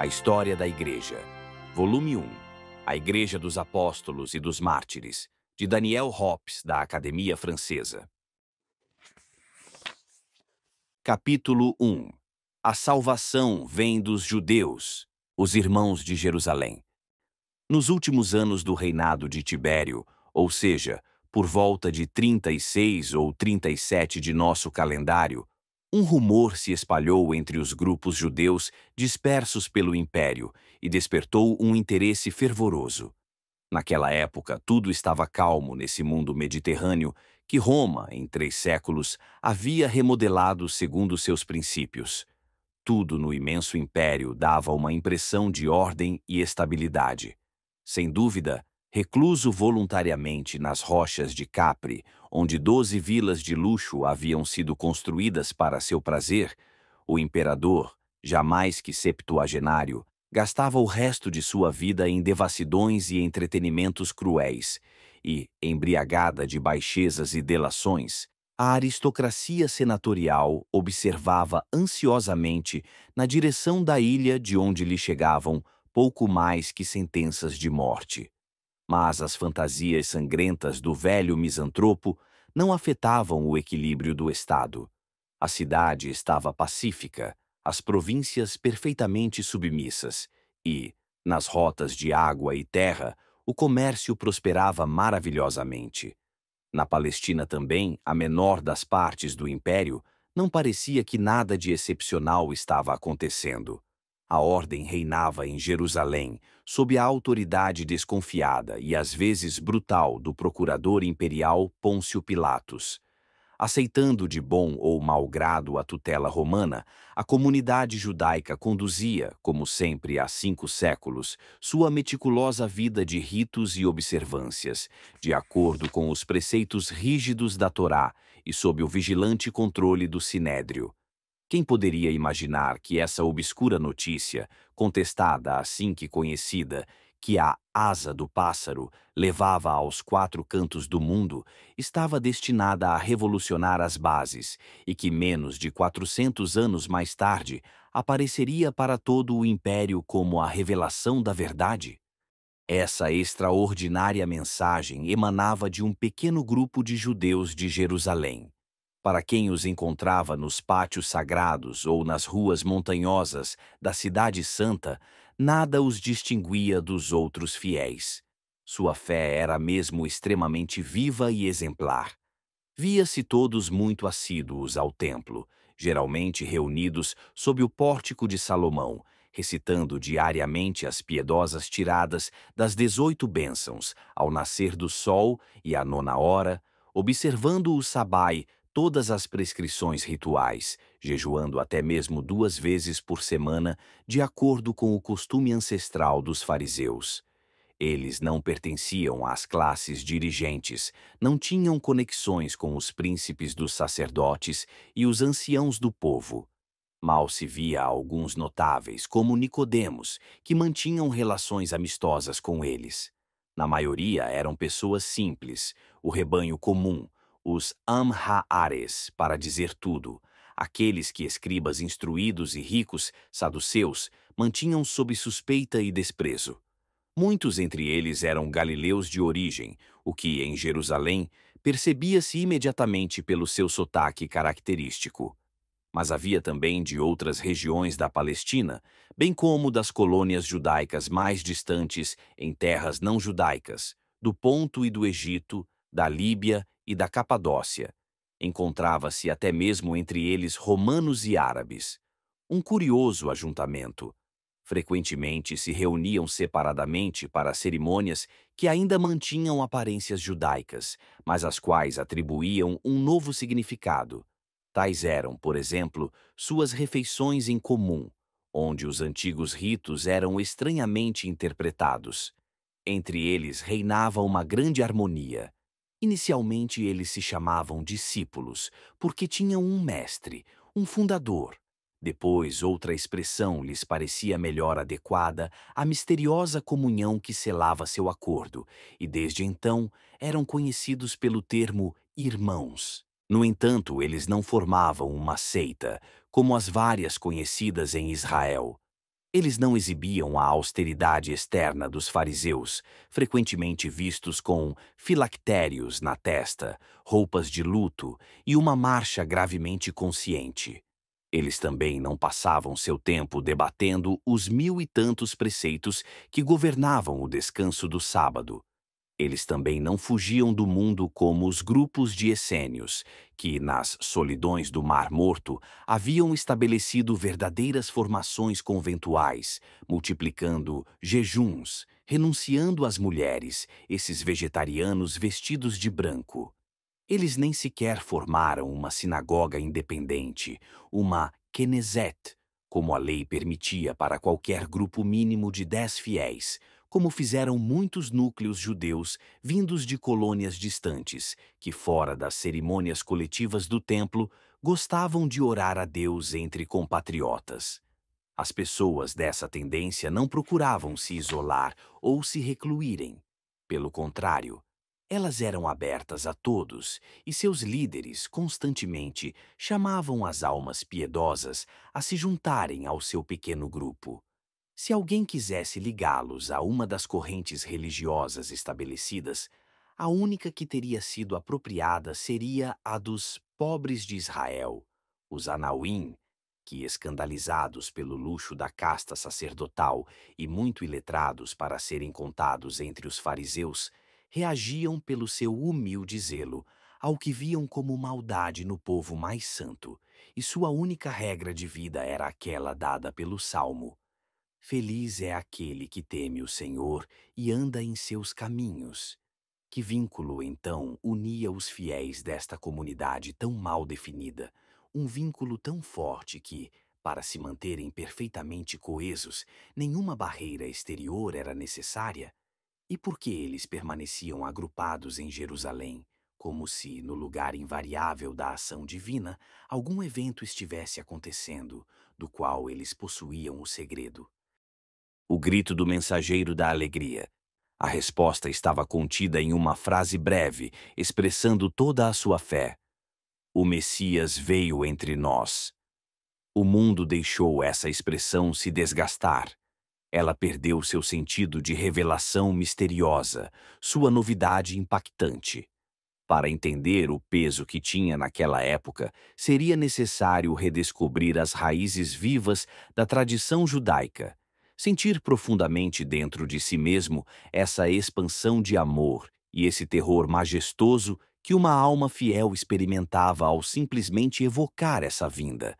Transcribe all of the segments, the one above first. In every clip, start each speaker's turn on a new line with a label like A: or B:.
A: A História da Igreja. Volume 1. A Igreja dos Apóstolos e dos Mártires, de Daniel Hobbes, da Academia Francesa. Capítulo 1. A salvação vem dos judeus, os irmãos de Jerusalém. Nos últimos anos do reinado de Tibério, ou seja, por volta de 36 ou 37 de nosso calendário, um rumor se espalhou entre os grupos judeus dispersos pelo império e despertou um interesse fervoroso. Naquela época, tudo estava calmo nesse mundo mediterrâneo que Roma, em três séculos, havia remodelado segundo seus princípios. Tudo no imenso império dava uma impressão de ordem e estabilidade. Sem dúvida, recluso voluntariamente nas rochas de Capri, onde doze vilas de luxo haviam sido construídas para seu prazer, o imperador, jamais que septuagenário, gastava o resto de sua vida em devassidões e entretenimentos cruéis, e, embriagada de baixezas e delações, a aristocracia senatorial observava ansiosamente na direção da ilha de onde lhe chegavam pouco mais que sentenças de morte. Mas as fantasias sangrentas do velho misantropo não afetavam o equilíbrio do Estado. A cidade estava pacífica, as províncias perfeitamente submissas e, nas rotas de água e terra, o comércio prosperava maravilhosamente. Na Palestina também, a menor das partes do império, não parecia que nada de excepcional estava acontecendo. A ordem reinava em Jerusalém, sob a autoridade desconfiada e às vezes brutal do procurador imperial Pôncio Pilatos. Aceitando de bom ou mau grado a tutela romana, a comunidade judaica conduzia, como sempre há cinco séculos, sua meticulosa vida de ritos e observâncias, de acordo com os preceitos rígidos da Torá e sob o vigilante controle do Sinédrio. Quem poderia imaginar que essa obscura notícia, contestada assim que conhecida, que a asa do pássaro levava aos quatro cantos do mundo, estava destinada a revolucionar as bases e que menos de 400 anos mais tarde apareceria para todo o império como a revelação da verdade? Essa extraordinária mensagem emanava de um pequeno grupo de judeus de Jerusalém para quem os encontrava nos pátios sagrados ou nas ruas montanhosas da Cidade Santa, nada os distinguia dos outros fiéis. Sua fé era mesmo extremamente viva e exemplar. Via-se todos muito assíduos ao templo, geralmente reunidos sob o pórtico de Salomão, recitando diariamente as piedosas tiradas das dezoito bênçãos, ao nascer do sol e à nona hora, observando o sabai todas as prescrições rituais, jejuando até mesmo duas vezes por semana, de acordo com o costume ancestral dos fariseus. Eles não pertenciam às classes dirigentes, não tinham conexões com os príncipes dos sacerdotes e os anciãos do povo. Mal se via alguns notáveis, como Nicodemos, que mantinham relações amistosas com eles. Na maioria eram pessoas simples, o rebanho comum, os Amhaares, para dizer tudo, aqueles que escribas instruídos e ricos, saduceus, mantinham sob suspeita e desprezo. Muitos entre eles eram galileus de origem, o que, em Jerusalém, percebia-se imediatamente pelo seu sotaque característico. Mas havia também de outras regiões da Palestina, bem como das colônias judaicas mais distantes em terras não judaicas, do Ponto e do Egito, da Líbia e da Capadócia. Encontrava-se até mesmo entre eles romanos e árabes. Um curioso ajuntamento. Frequentemente se reuniam separadamente para cerimônias que ainda mantinham aparências judaicas, mas às quais atribuíam um novo significado. Tais eram, por exemplo, suas refeições em comum, onde os antigos ritos eram estranhamente interpretados. Entre eles reinava uma grande harmonia. Inicialmente eles se chamavam discípulos, porque tinham um mestre, um fundador. Depois, outra expressão lhes parecia melhor adequada à misteriosa comunhão que selava seu acordo, e desde então eram conhecidos pelo termo irmãos. No entanto, eles não formavam uma seita, como as várias conhecidas em Israel. Eles não exibiam a austeridade externa dos fariseus, frequentemente vistos com filactérios na testa, roupas de luto e uma marcha gravemente consciente. Eles também não passavam seu tempo debatendo os mil e tantos preceitos que governavam o descanso do sábado, eles também não fugiam do mundo como os grupos de essênios, que, nas solidões do Mar Morto, haviam estabelecido verdadeiras formações conventuais, multiplicando jejuns, renunciando às mulheres, esses vegetarianos vestidos de branco. Eles nem sequer formaram uma sinagoga independente, uma Knesset, como a lei permitia para qualquer grupo mínimo de dez fiéis, como fizeram muitos núcleos judeus vindos de colônias distantes, que, fora das cerimônias coletivas do templo, gostavam de orar a Deus entre compatriotas. As pessoas dessa tendência não procuravam se isolar ou se recluírem. Pelo contrário, elas eram abertas a todos e seus líderes constantemente chamavam as almas piedosas a se juntarem ao seu pequeno grupo. Se alguém quisesse ligá-los a uma das correntes religiosas estabelecidas, a única que teria sido apropriada seria a dos pobres de Israel, os Anauim, que, escandalizados pelo luxo da casta sacerdotal e muito iletrados para serem contados entre os fariseus, reagiam pelo seu humilde zelo ao que viam como maldade no povo mais santo, e sua única regra de vida era aquela dada pelo Salmo Feliz é aquele que teme o Senhor e anda em seus caminhos. Que vínculo, então, unia os fiéis desta comunidade tão mal definida? Um vínculo tão forte que, para se manterem perfeitamente coesos, nenhuma barreira exterior era necessária? E por que eles permaneciam agrupados em Jerusalém, como se, no lugar invariável da ação divina, algum evento estivesse acontecendo, do qual eles possuíam o segredo? O grito do mensageiro da alegria. A resposta estava contida em uma frase breve, expressando toda a sua fé. O Messias veio entre nós. O mundo deixou essa expressão se desgastar. Ela perdeu seu sentido de revelação misteriosa, sua novidade impactante. Para entender o peso que tinha naquela época, seria necessário redescobrir as raízes vivas da tradição judaica sentir profundamente dentro de si mesmo essa expansão de amor e esse terror majestoso que uma alma fiel experimentava ao simplesmente evocar essa vinda.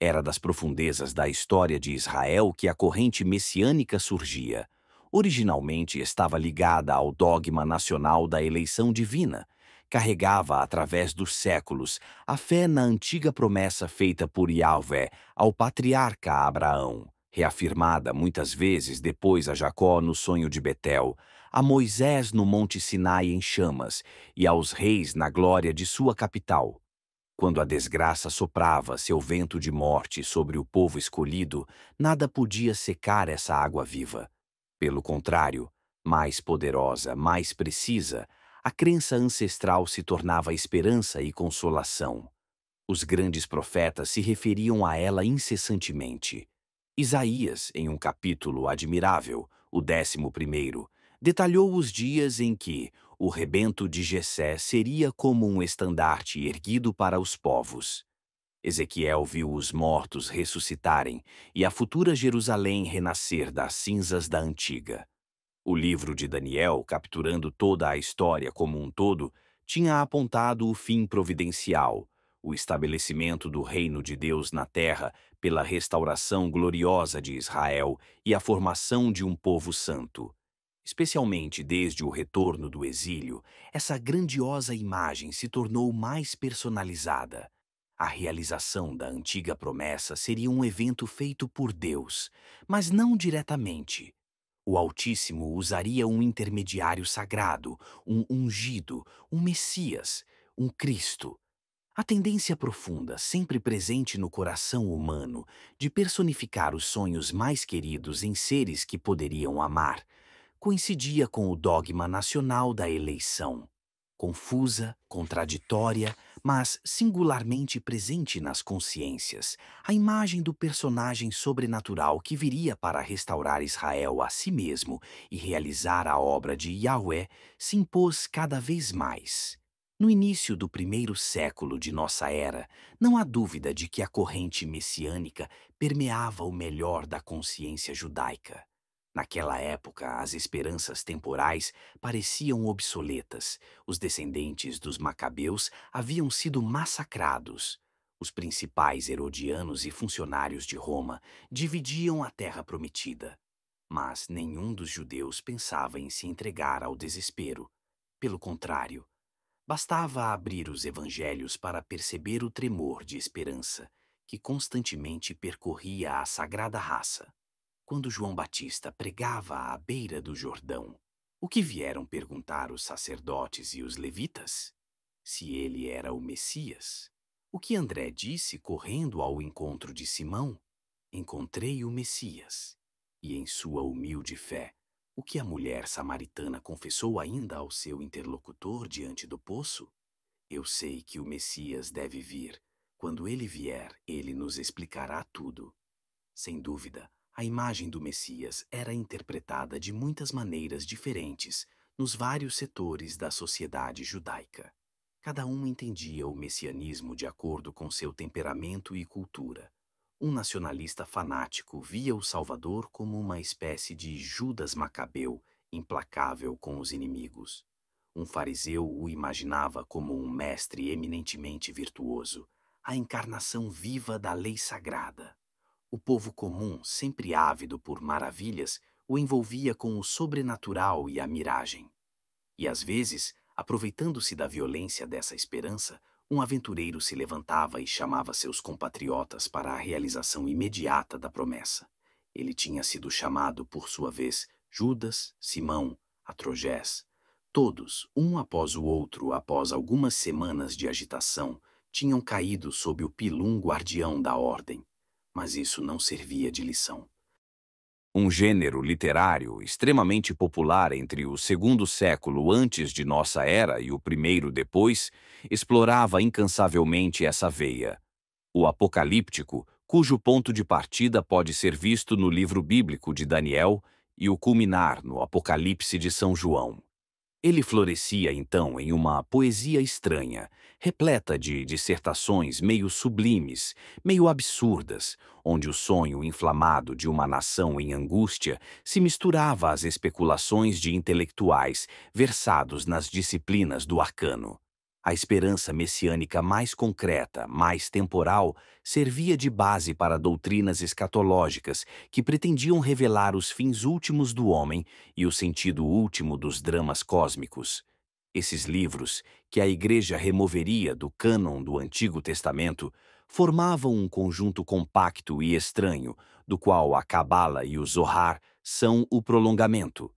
A: Era das profundezas da história de Israel que a corrente messiânica surgia. Originalmente estava ligada ao dogma nacional da eleição divina. Carregava, através dos séculos, a fé na antiga promessa feita por Yahvé ao patriarca Abraão reafirmada muitas vezes depois a Jacó no sonho de Betel, a Moisés no Monte Sinai em chamas e aos reis na glória de sua capital. Quando a desgraça soprava seu vento de morte sobre o povo escolhido, nada podia secar essa água viva. Pelo contrário, mais poderosa, mais precisa, a crença ancestral se tornava esperança e consolação. Os grandes profetas se referiam a ela incessantemente. Isaías, em um capítulo admirável, o décimo primeiro, detalhou os dias em que o rebento de Jessé seria como um estandarte erguido para os povos. Ezequiel viu os mortos ressuscitarem e a futura Jerusalém renascer das cinzas da antiga. O livro de Daniel, capturando toda a história como um todo, tinha apontado o fim providencial, o estabelecimento do reino de Deus na terra pela restauração gloriosa de Israel e a formação de um povo santo. Especialmente desde o retorno do exílio, essa grandiosa imagem se tornou mais personalizada. A realização da antiga promessa seria um evento feito por Deus, mas não diretamente. O Altíssimo usaria um intermediário sagrado, um ungido, um Messias, um Cristo, a tendência profunda, sempre presente no coração humano, de personificar os sonhos mais queridos em seres que poderiam amar, coincidia com o dogma nacional da eleição. Confusa, contraditória, mas singularmente presente nas consciências, a imagem do personagem sobrenatural que viria para restaurar Israel a si mesmo e realizar a obra de Yahweh se impôs cada vez mais. No início do primeiro século de nossa era, não há dúvida de que a corrente messiânica permeava o melhor da consciência judaica. Naquela época, as esperanças temporais pareciam obsoletas. Os descendentes dos Macabeus haviam sido massacrados. Os principais herodianos e funcionários de Roma dividiam a terra prometida. Mas nenhum dos judeus pensava em se entregar ao desespero. Pelo contrário, bastava abrir os evangelhos para perceber o tremor de esperança que constantemente percorria a sagrada raça. Quando João Batista pregava à beira do Jordão, o que vieram perguntar os sacerdotes e os levitas? Se ele era o Messias. O que André disse correndo ao encontro de Simão? Encontrei o Messias. E em sua humilde fé, o que a mulher samaritana confessou ainda ao seu interlocutor diante do poço? Eu sei que o Messias deve vir. Quando ele vier, ele nos explicará tudo. Sem dúvida, a imagem do Messias era interpretada de muitas maneiras diferentes nos vários setores da sociedade judaica. Cada um entendia o messianismo de acordo com seu temperamento e cultura. Um nacionalista fanático via o Salvador como uma espécie de Judas Macabeu, implacável com os inimigos. Um fariseu o imaginava como um mestre eminentemente virtuoso, a encarnação viva da lei sagrada. O povo comum, sempre ávido por maravilhas, o envolvia com o sobrenatural e a miragem. E às vezes, aproveitando-se da violência dessa esperança, um aventureiro se levantava e chamava seus compatriotas para a realização imediata da promessa. Ele tinha sido chamado, por sua vez, Judas, Simão, Atrogés. Todos, um após o outro, após algumas semanas de agitação, tinham caído sob o pilum guardião da ordem mas isso não servia de lição. Um gênero literário extremamente popular entre o segundo século antes de nossa era e o primeiro depois explorava incansavelmente essa veia. O apocalíptico, cujo ponto de partida pode ser visto no livro bíblico de Daniel e o culminar no Apocalipse de São João. Ele florescia então em uma poesia estranha, repleta de dissertações meio sublimes, meio absurdas, onde o sonho inflamado de uma nação em angústia se misturava às especulações de intelectuais versados nas disciplinas do arcano. A esperança messiânica mais concreta, mais temporal, servia de base para doutrinas escatológicas que pretendiam revelar os fins últimos do homem e o sentido último dos dramas cósmicos. Esses livros, que a Igreja removeria do cânon do Antigo Testamento, formavam um conjunto compacto e estranho, do qual a Cabala e o Zohar são o prolongamento.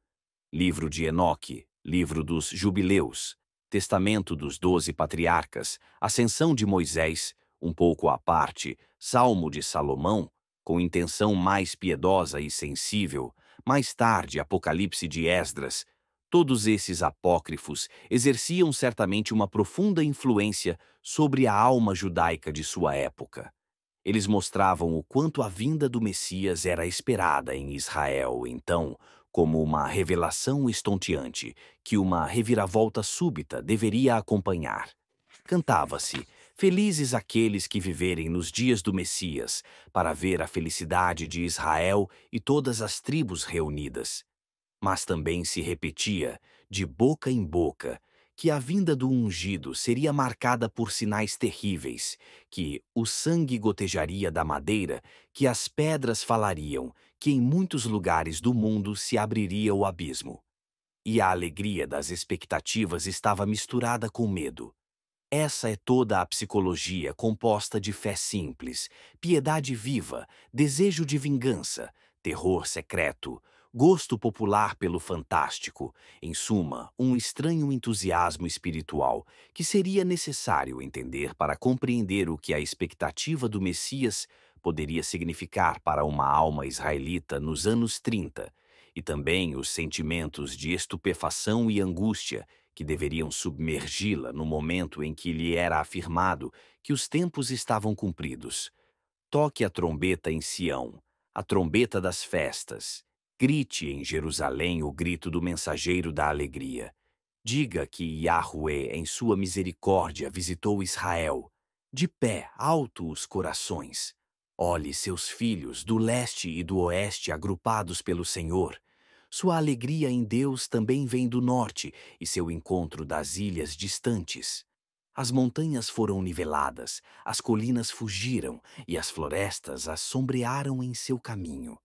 A: Livro de Enoque, livro dos Jubileus, Testamento dos Doze Patriarcas, Ascensão de Moisés, um pouco à parte, Salmo de Salomão, com intenção mais piedosa e sensível, mais tarde Apocalipse de Esdras, todos esses apócrifos exerciam certamente uma profunda influência sobre a alma judaica de sua época. Eles mostravam o quanto a vinda do Messias era esperada em Israel, então, como uma revelação estonteante que uma reviravolta súbita deveria acompanhar. Cantava-se: Felizes aqueles que viverem nos dias do Messias, para ver a felicidade de Israel e todas as tribos reunidas. Mas também se repetia, de boca em boca, que a vinda do ungido seria marcada por sinais terríveis, que o sangue gotejaria da madeira, que as pedras falariam, que em muitos lugares do mundo se abriria o abismo. E a alegria das expectativas estava misturada com medo. Essa é toda a psicologia composta de fé simples, piedade viva, desejo de vingança, terror secreto, gosto popular pelo fantástico, em suma, um estranho entusiasmo espiritual que seria necessário entender para compreender o que a expectativa do Messias poderia significar para uma alma israelita nos anos 30, e também os sentimentos de estupefação e angústia que deveriam submergi-la no momento em que lhe era afirmado que os tempos estavam cumpridos. Toque a trombeta em Sião, a trombeta das festas. Grite em Jerusalém o grito do mensageiro da alegria. Diga que Yahweh, em sua misericórdia, visitou Israel. De pé, alto os corações. Olhe seus filhos do leste e do oeste agrupados pelo Senhor. Sua alegria em Deus também vem do norte e seu encontro das ilhas distantes. As montanhas foram niveladas, as colinas fugiram e as florestas as sombrearam em seu caminho.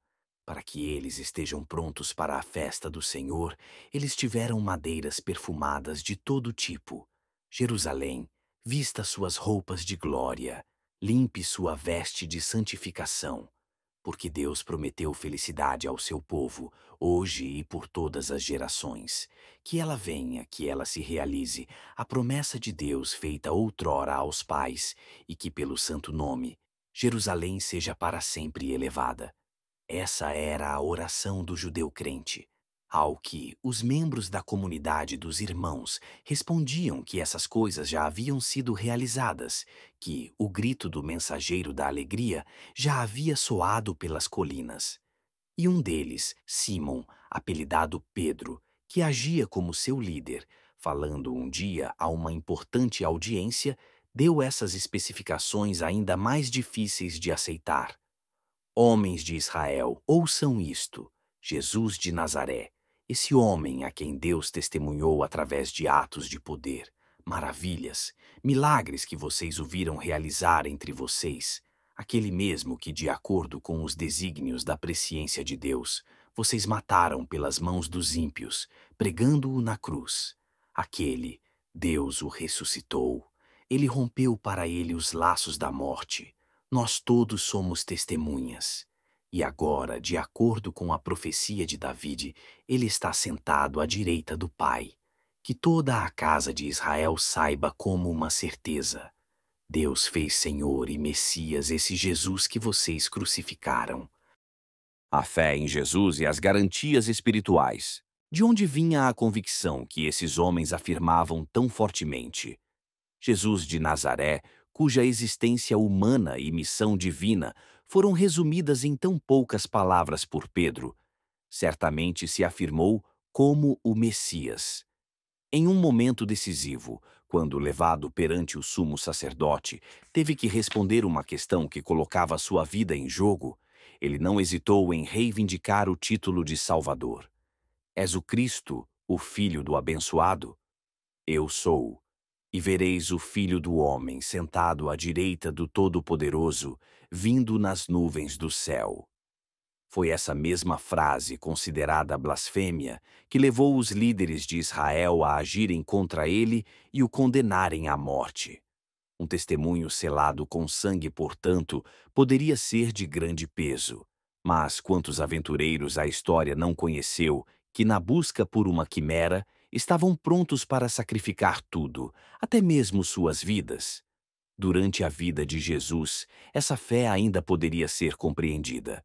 A: Para que eles estejam prontos para a festa do Senhor, eles tiveram madeiras perfumadas de todo tipo. Jerusalém, vista suas roupas de glória, limpe sua veste de santificação porque Deus prometeu felicidade ao seu povo, hoje e por todas as gerações. Que ela venha, que ela se realize, a promessa de Deus feita outrora aos pais, e que pelo santo nome, Jerusalém seja para sempre elevada. Essa era a oração do judeu crente. Ao que os membros da comunidade dos irmãos respondiam que essas coisas já haviam sido realizadas, que o grito do mensageiro da alegria já havia soado pelas colinas. E um deles, Simon, apelidado Pedro, que agia como seu líder, falando um dia a uma importante audiência, deu essas especificações ainda mais difíceis de aceitar. Homens de Israel, ouçam isto: Jesus de Nazaré esse homem a quem Deus testemunhou através de atos de poder, maravilhas, milagres que vocês o viram realizar entre vocês, aquele mesmo que, de acordo com os desígnios da presciência de Deus, vocês mataram pelas mãos dos ímpios, pregando-o na cruz. Aquele, Deus o ressuscitou. Ele rompeu para ele os laços da morte. Nós todos somos testemunhas. E agora, de acordo com a profecia de David, ele está sentado à direita do Pai. Que toda a casa de Israel saiba como uma certeza. Deus fez Senhor e Messias esse Jesus que vocês crucificaram. A fé em Jesus e as garantias espirituais. De onde vinha a convicção que esses homens afirmavam tão fortemente? Jesus de Nazaré, cuja existência humana e missão divina foram resumidas em tão poucas palavras por Pedro, certamente se afirmou como o Messias. Em um momento decisivo, quando levado perante o sumo sacerdote, teve que responder uma questão que colocava sua vida em jogo, ele não hesitou em reivindicar o título de Salvador. És o Cristo, o Filho do Abençoado? Eu sou. E vereis o Filho do Homem sentado à direita do Todo-Poderoso, vindo nas nuvens do céu. Foi essa mesma frase, considerada blasfêmia, que levou os líderes de Israel a agirem contra ele e o condenarem à morte. Um testemunho selado com sangue, portanto, poderia ser de grande peso. Mas quantos aventureiros a história não conheceu que, na busca por uma quimera, estavam prontos para sacrificar tudo, até mesmo suas vidas. Durante a vida de Jesus, essa fé ainda poderia ser compreendida.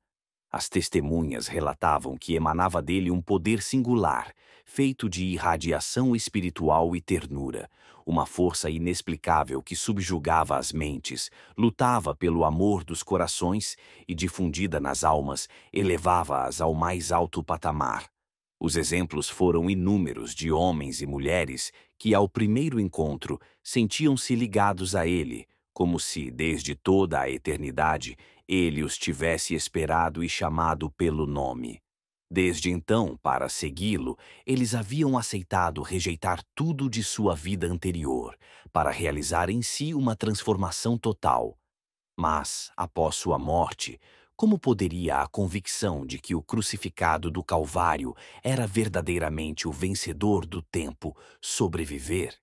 A: As testemunhas relatavam que emanava dele um poder singular, feito de irradiação espiritual e ternura, uma força inexplicável que subjugava as mentes, lutava pelo amor dos corações e, difundida nas almas, elevava-as ao mais alto patamar. Os exemplos foram inúmeros de homens e mulheres que, ao primeiro encontro, sentiam-se ligados a ele, como se, desde toda a eternidade, ele os tivesse esperado e chamado pelo nome. Desde então, para segui-lo, eles haviam aceitado rejeitar tudo de sua vida anterior, para realizar em si uma transformação total. Mas, após sua morte, como poderia a convicção de que o crucificado do Calvário era verdadeiramente o vencedor do tempo sobreviver?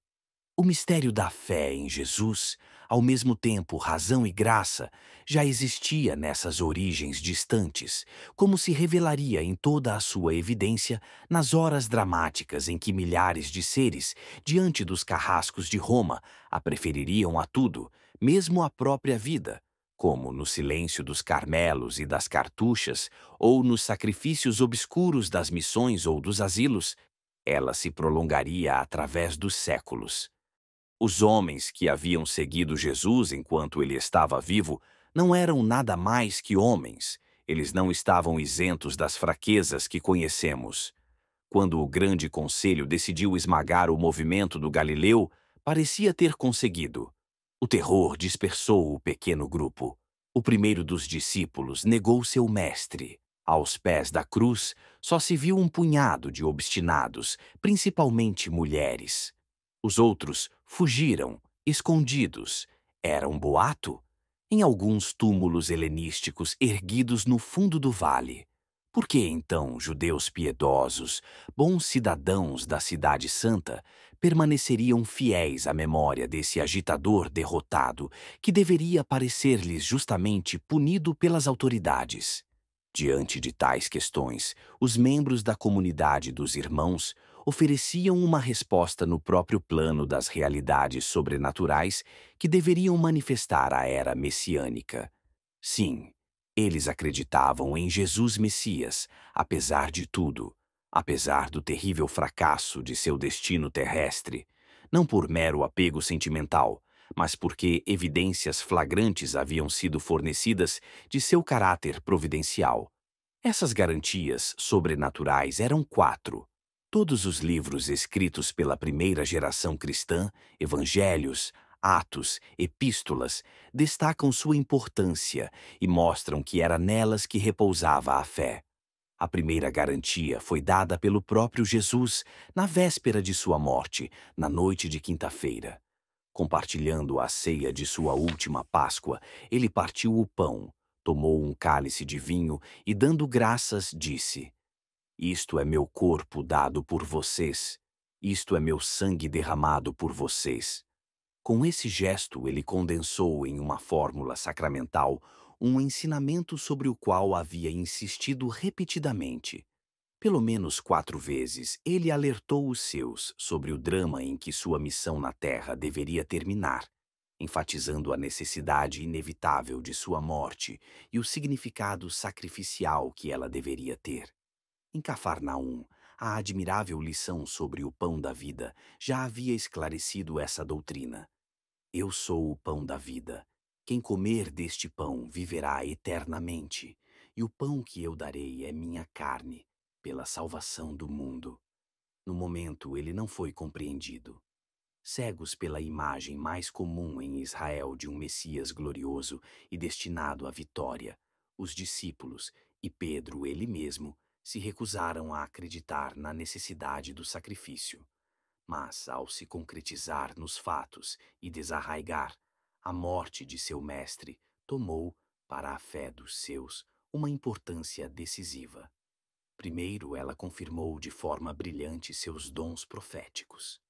A: O mistério da fé em Jesus, ao mesmo tempo razão e graça, já existia nessas origens distantes, como se revelaria em toda a sua evidência nas horas dramáticas em que milhares de seres, diante dos carrascos de Roma, a prefeririam a tudo, mesmo a própria vida, como no silêncio dos carmelos e das cartuchas, ou nos sacrifícios obscuros das missões ou dos asilos, ela se prolongaria através dos séculos. Os homens que haviam seguido Jesus enquanto ele estava vivo não eram nada mais que homens. Eles não estavam isentos das fraquezas que conhecemos. Quando o grande conselho decidiu esmagar o movimento do Galileu, parecia ter conseguido. O terror dispersou o pequeno grupo. O primeiro dos discípulos negou seu mestre. Aos pés da cruz, só se viu um punhado de obstinados, principalmente mulheres. Os outros fugiram, escondidos. Era um boato? Em alguns túmulos helenísticos erguidos no fundo do vale. Por que então judeus piedosos, bons cidadãos da Cidade Santa, permaneceriam fiéis à memória desse agitador derrotado que deveria parecer-lhes justamente punido pelas autoridades? Diante de tais questões, os membros da comunidade dos irmãos ofereciam uma resposta no próprio plano das realidades sobrenaturais que deveriam manifestar a era messiânica. Sim, eles acreditavam em Jesus Messias, apesar de tudo, apesar do terrível fracasso de seu destino terrestre, não por mero apego sentimental, mas porque evidências flagrantes haviam sido fornecidas de seu caráter providencial. Essas garantias sobrenaturais eram quatro. Todos os livros escritos pela primeira geração cristã, evangelhos, atos, epístolas, destacam sua importância e mostram que era nelas que repousava a fé. A primeira garantia foi dada pelo próprio Jesus na véspera de sua morte, na noite de quinta-feira. Compartilhando a ceia de sua última Páscoa, ele partiu o pão, tomou um cálice de vinho e, dando graças, disse: Isto é meu corpo dado por vocês, isto é meu sangue derramado por vocês. Com esse gesto, ele condensou em uma fórmula sacramental um ensinamento sobre o qual havia insistido repetidamente. Pelo menos quatro vezes, ele alertou os seus sobre o drama em que sua missão na Terra deveria terminar, enfatizando a necessidade inevitável de sua morte e o significado sacrificial que ela deveria ter. Em Cafarnaum, a admirável lição sobre o pão da vida já havia esclarecido essa doutrina. Eu sou o pão da vida. Quem comer deste pão viverá eternamente, e o pão que eu darei é minha carne, pela salvação do mundo. No momento, ele não foi compreendido. Cegos pela imagem mais comum em Israel de um Messias glorioso e destinado à vitória, os discípulos e Pedro ele mesmo se recusaram a acreditar na necessidade do sacrifício. Mas, ao se concretizar nos fatos e desarraigar, a morte de seu mestre tomou, para a fé dos seus, uma importância decisiva. Primeiro, ela confirmou de forma brilhante seus dons proféticos.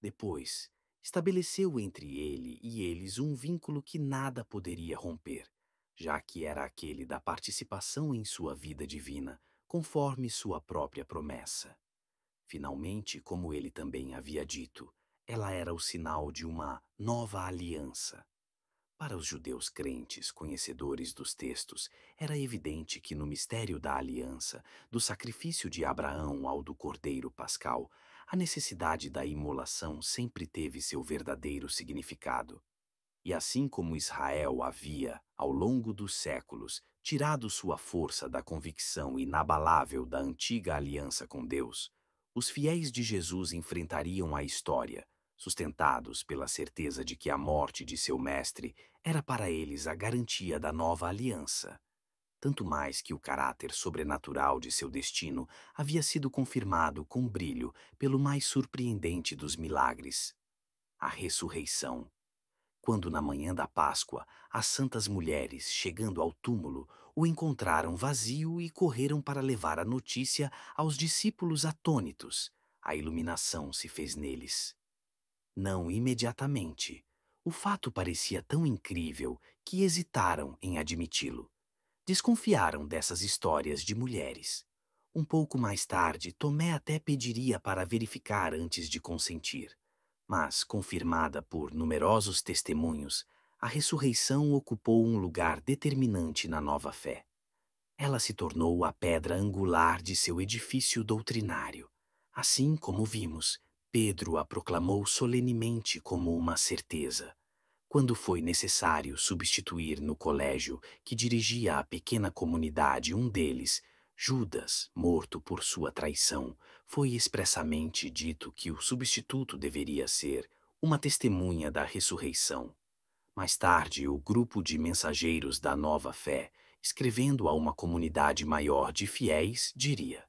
A: Depois, estabeleceu entre ele e eles um vínculo que nada poderia romper, já que era aquele da participação em sua vida divina, conforme sua própria promessa. Finalmente, como ele também havia dito, ela era o sinal de uma nova aliança. Para os judeus crentes, conhecedores dos textos, era evidente que no mistério da aliança, do sacrifício de Abraão ao do cordeiro pascal, a necessidade da imolação sempre teve seu verdadeiro significado. E assim como Israel havia, ao longo dos séculos, tirado sua força da convicção inabalável da antiga aliança com Deus, os fiéis de Jesus enfrentariam a história, sustentados pela certeza de que a morte de seu mestre era para eles a garantia da nova aliança. Tanto mais que o caráter sobrenatural de seu destino havia sido confirmado com brilho pelo mais surpreendente dos milagres a ressurreição. Quando, na manhã da Páscoa, as santas mulheres, chegando ao túmulo, o encontraram vazio e correram para levar a notícia aos discípulos atônitos, a iluminação se fez neles. Não imediatamente. O fato parecia tão incrível que hesitaram em admiti-lo. Desconfiaram dessas histórias de mulheres. Um pouco mais tarde, Tomé até pediria para verificar antes de consentir. Mas, confirmada por numerosos testemunhos, a ressurreição ocupou um lugar determinante na nova fé. Ela se tornou a pedra angular de seu edifício doutrinário
B: Assim como vimos, Pedro a proclamou solenemente como uma certeza. Quando foi necessário substituir no colégio que dirigia a pequena comunidade um deles, Judas, morto por sua traição, foi expressamente dito que o substituto deveria ser uma testemunha da ressurreição. Mais tarde, o grupo de mensageiros da nova fé, escrevendo a uma comunidade maior de fiéis, diria: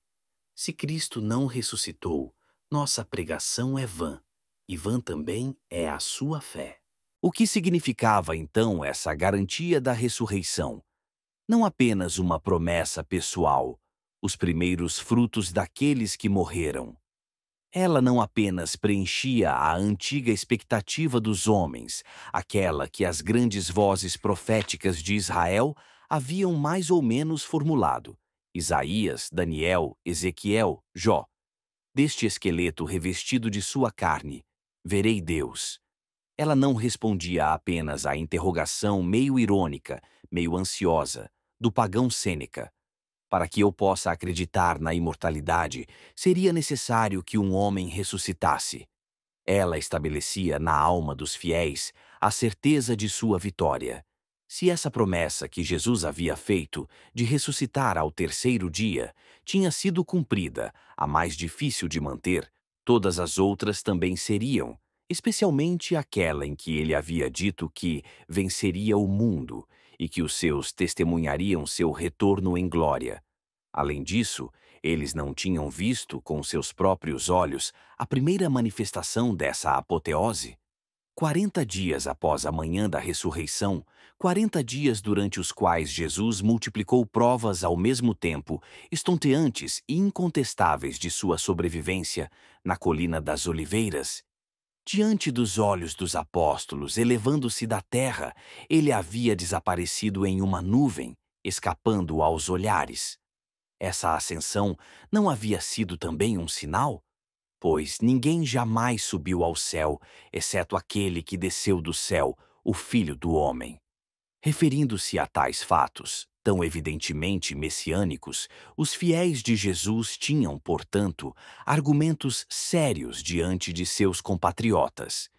B: Se Cristo não ressuscitou, nossa pregação é vã, e vã também é a sua fé.
A: O que significava então essa garantia da ressurreição? Não apenas uma promessa pessoal, os primeiros frutos daqueles que morreram. Ela não apenas preenchia a antiga expectativa dos homens, aquela que as grandes vozes proféticas de Israel haviam mais ou menos formulado. Isaías, Daniel, Ezequiel, Jó. Deste esqueleto revestido de sua carne, verei Deus. Ela não respondia apenas à interrogação meio irônica, meio ansiosa, do pagão Sêneca. Para que eu possa acreditar na imortalidade, seria necessário que um homem ressuscitasse. Ela estabelecia na alma dos fiéis a certeza de sua vitória. Se essa promessa que Jesus havia feito de ressuscitar ao terceiro dia tinha sido cumprida, a mais difícil de manter, todas as outras também seriam, especialmente aquela em que ele havia dito que venceria o mundo e que os seus testemunhariam seu retorno em glória. Além disso, eles não tinham visto com seus próprios olhos a primeira manifestação dessa apoteose. Quarenta dias após a manhã da ressurreição, quarenta dias durante os quais Jesus multiplicou provas ao mesmo tempo, estonteantes e incontestáveis de sua sobrevivência, na colina das Oliveiras, Diante dos olhos dos apóstolos, elevando-se da terra, ele havia desaparecido em uma nuvem, escapando aos olhares. Essa ascensão não havia sido também um sinal? Pois ninguém jamais subiu ao céu, exceto aquele que desceu do céu, o Filho do Homem. Referindo-se a tais fatos, tão evidentemente messiânicos, os fiéis de Jesus tinham, portanto, argumentos sérios diante de seus compatriotas.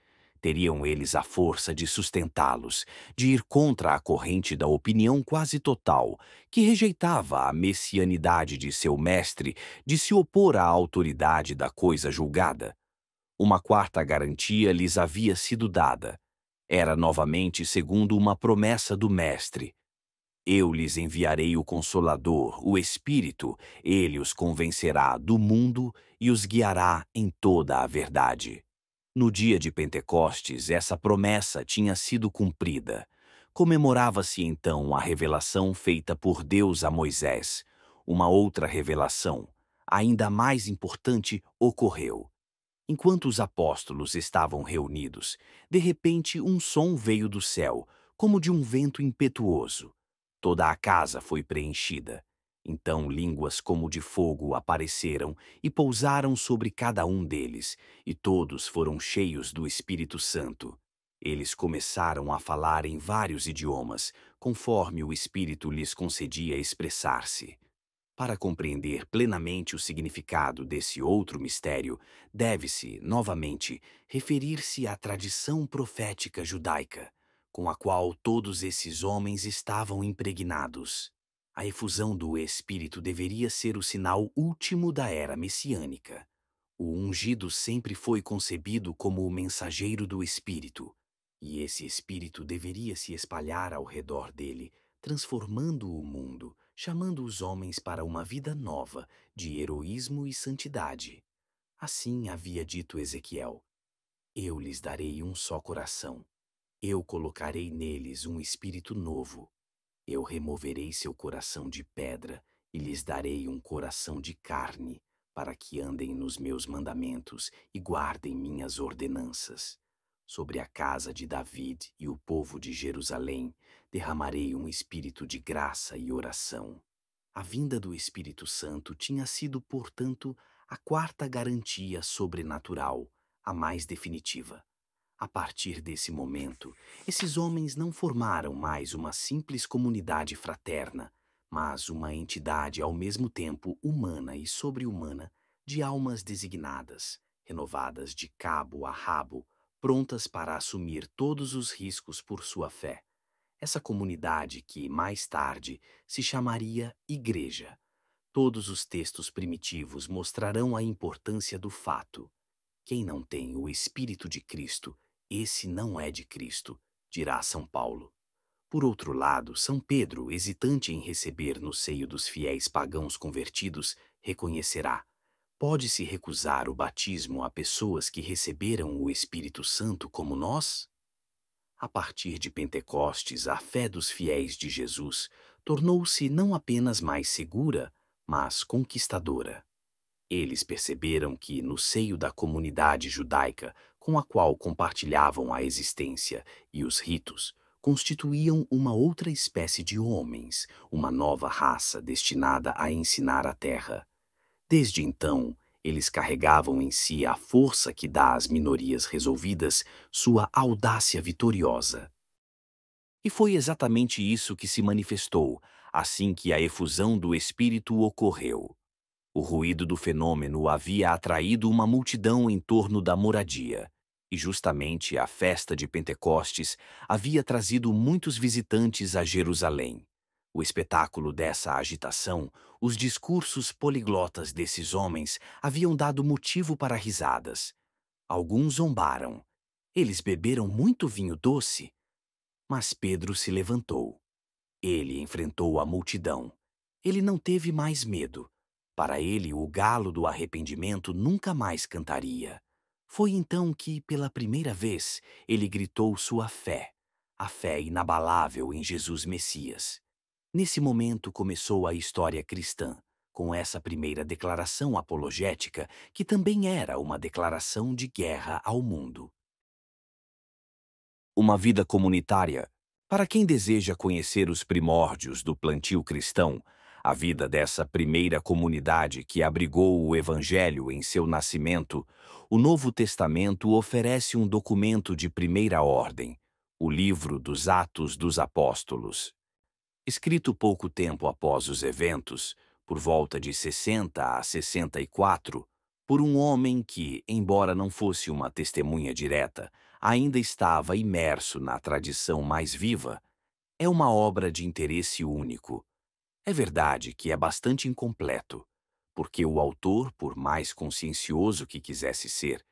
A: Teriam eles a força de sustentá-los, de ir contra a corrente da opinião quase total, que rejeitava a messianidade de seu mestre, de se opor à autoridade da coisa julgada. Uma quarta garantia lhes havia sido dada. Era novamente segundo uma promessa do Mestre, eu lhes enviarei o Consolador, o Espírito, ele os convencerá do mundo e os guiará em toda a verdade. No dia de Pentecostes, essa promessa tinha sido cumprida. Comemorava-se então a revelação feita por Deus a Moisés. Uma outra revelação, ainda mais importante, ocorreu. Enquanto os apóstolos estavam reunidos, de repente um som veio do céu, como de um vento impetuoso. Toda a casa foi preenchida. Então línguas como de fogo apareceram e pousaram sobre cada um deles, e todos foram cheios do Espírito Santo. Eles começaram a falar em vários idiomas, conforme o Espírito lhes concedia expressar-se. Para compreender plenamente o significado desse outro mistério, deve-se, novamente, referir-se à tradição profética judaica com a qual todos esses homens estavam impregnados. A efusão do Espírito deveria ser o sinal último da era messiânica. O ungido sempre foi concebido como o mensageiro do Espírito, e esse Espírito deveria se espalhar ao redor dele, transformando o mundo, chamando os homens para uma vida nova de heroísmo e santidade. Assim havia dito Ezequiel: Eu lhes darei um só coração eu colocarei neles um espírito novo. Eu removerei seu coração de pedra e lhes darei um coração de carne, para que andem nos meus mandamentos e guardem minhas ordenanças. Sobre a casa de David e o povo de Jerusalém derramarei um espírito de graça e oração. A vinda do Espírito Santo tinha sido, portanto, a quarta garantia sobrenatural, a mais definitiva. A partir desse momento, esses homens não formaram mais uma simples comunidade fraterna, mas uma entidade ao mesmo tempo humana e sobre-humana,
B: de almas designadas, renovadas de cabo a rabo, prontas para assumir todos os riscos por sua fé. Essa comunidade que, mais tarde, se chamaria Igreja. Todos os textos primitivos mostrarão a importância do fato. Quem não tem o Espírito de Cristo, esse não é de Cristo, dirá São Paulo. Por outro lado, São Pedro, hesitante em receber no seio dos fiéis pagãos convertidos, reconhecerá: pode-se recusar o batismo a pessoas que receberam o Espírito Santo como nós? A partir de Pentecostes, a fé dos fiéis de Jesus tornou-se não apenas mais segura, mas conquistadora. Eles perceberam que, no seio da comunidade judaica com a qual compartilhavam a existência e os ritos, constituíam uma outra espécie de homens, uma nova raça destinada a ensinar a terra. Desde então, eles carregavam em si a força que dá às minorias resolvidas sua audácia vitoriosa. E foi exatamente isso que se manifestou assim que a efusão do Espírito ocorreu. O ruído do fenômeno havia atraído uma multidão em torno da moradia. E justamente a festa de Pentecostes havia trazido muitos visitantes a Jerusalém. O espetáculo dessa agitação, os discursos poliglotas desses homens haviam dado motivo para risadas. Alguns zombaram. Eles beberam muito vinho doce. Mas Pedro se levantou. Ele enfrentou a multidão. Ele não teve mais medo. Para ele, o galo do arrependimento nunca mais cantaria. Foi então que, pela primeira vez, ele gritou sua fé, a fé inabalável em Jesus Messias. Nesse momento começou a história cristã, com essa primeira declaração apologética, que também era uma declaração de guerra ao mundo. Uma vida comunitária. Para quem deseja conhecer os primórdios do plantio cristão, a vida dessa primeira comunidade que abrigou o Evangelho em seu nascimento, o Novo Testamento oferece um documento de primeira ordem, o Livro dos Atos dos Apóstolos. Escrito pouco tempo após os eventos, por volta de 60 a 64, por um homem que, embora não fosse uma testemunha direta, ainda estava imerso na tradição mais viva, é uma obra de interesse único é verdade que é bastante incompleto, porque o autor, por mais consciencioso que quisesse ser,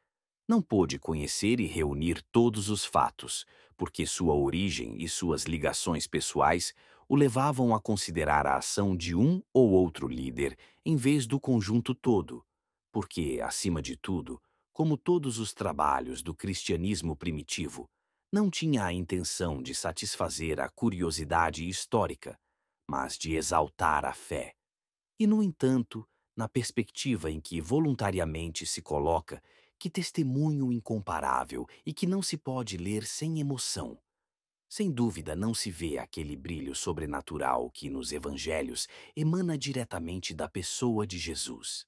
B: não pôde conhecer e reunir todos os fatos, porque sua origem e suas ligações pessoais o levavam a considerar a ação de um ou outro líder em vez do conjunto todo, porque, acima de tudo, como todos os trabalhos do cristianismo primitivo, não tinha a intenção de satisfazer a curiosidade histórica, mas de exaltar a fé. E, no entanto, na perspectiva em que voluntariamente se coloca, que testemunho incomparável e que não se pode ler sem emoção. Sem dúvida, não se vê aquele brilho sobrenatural que, nos evangelhos, emana diretamente da pessoa de Jesus.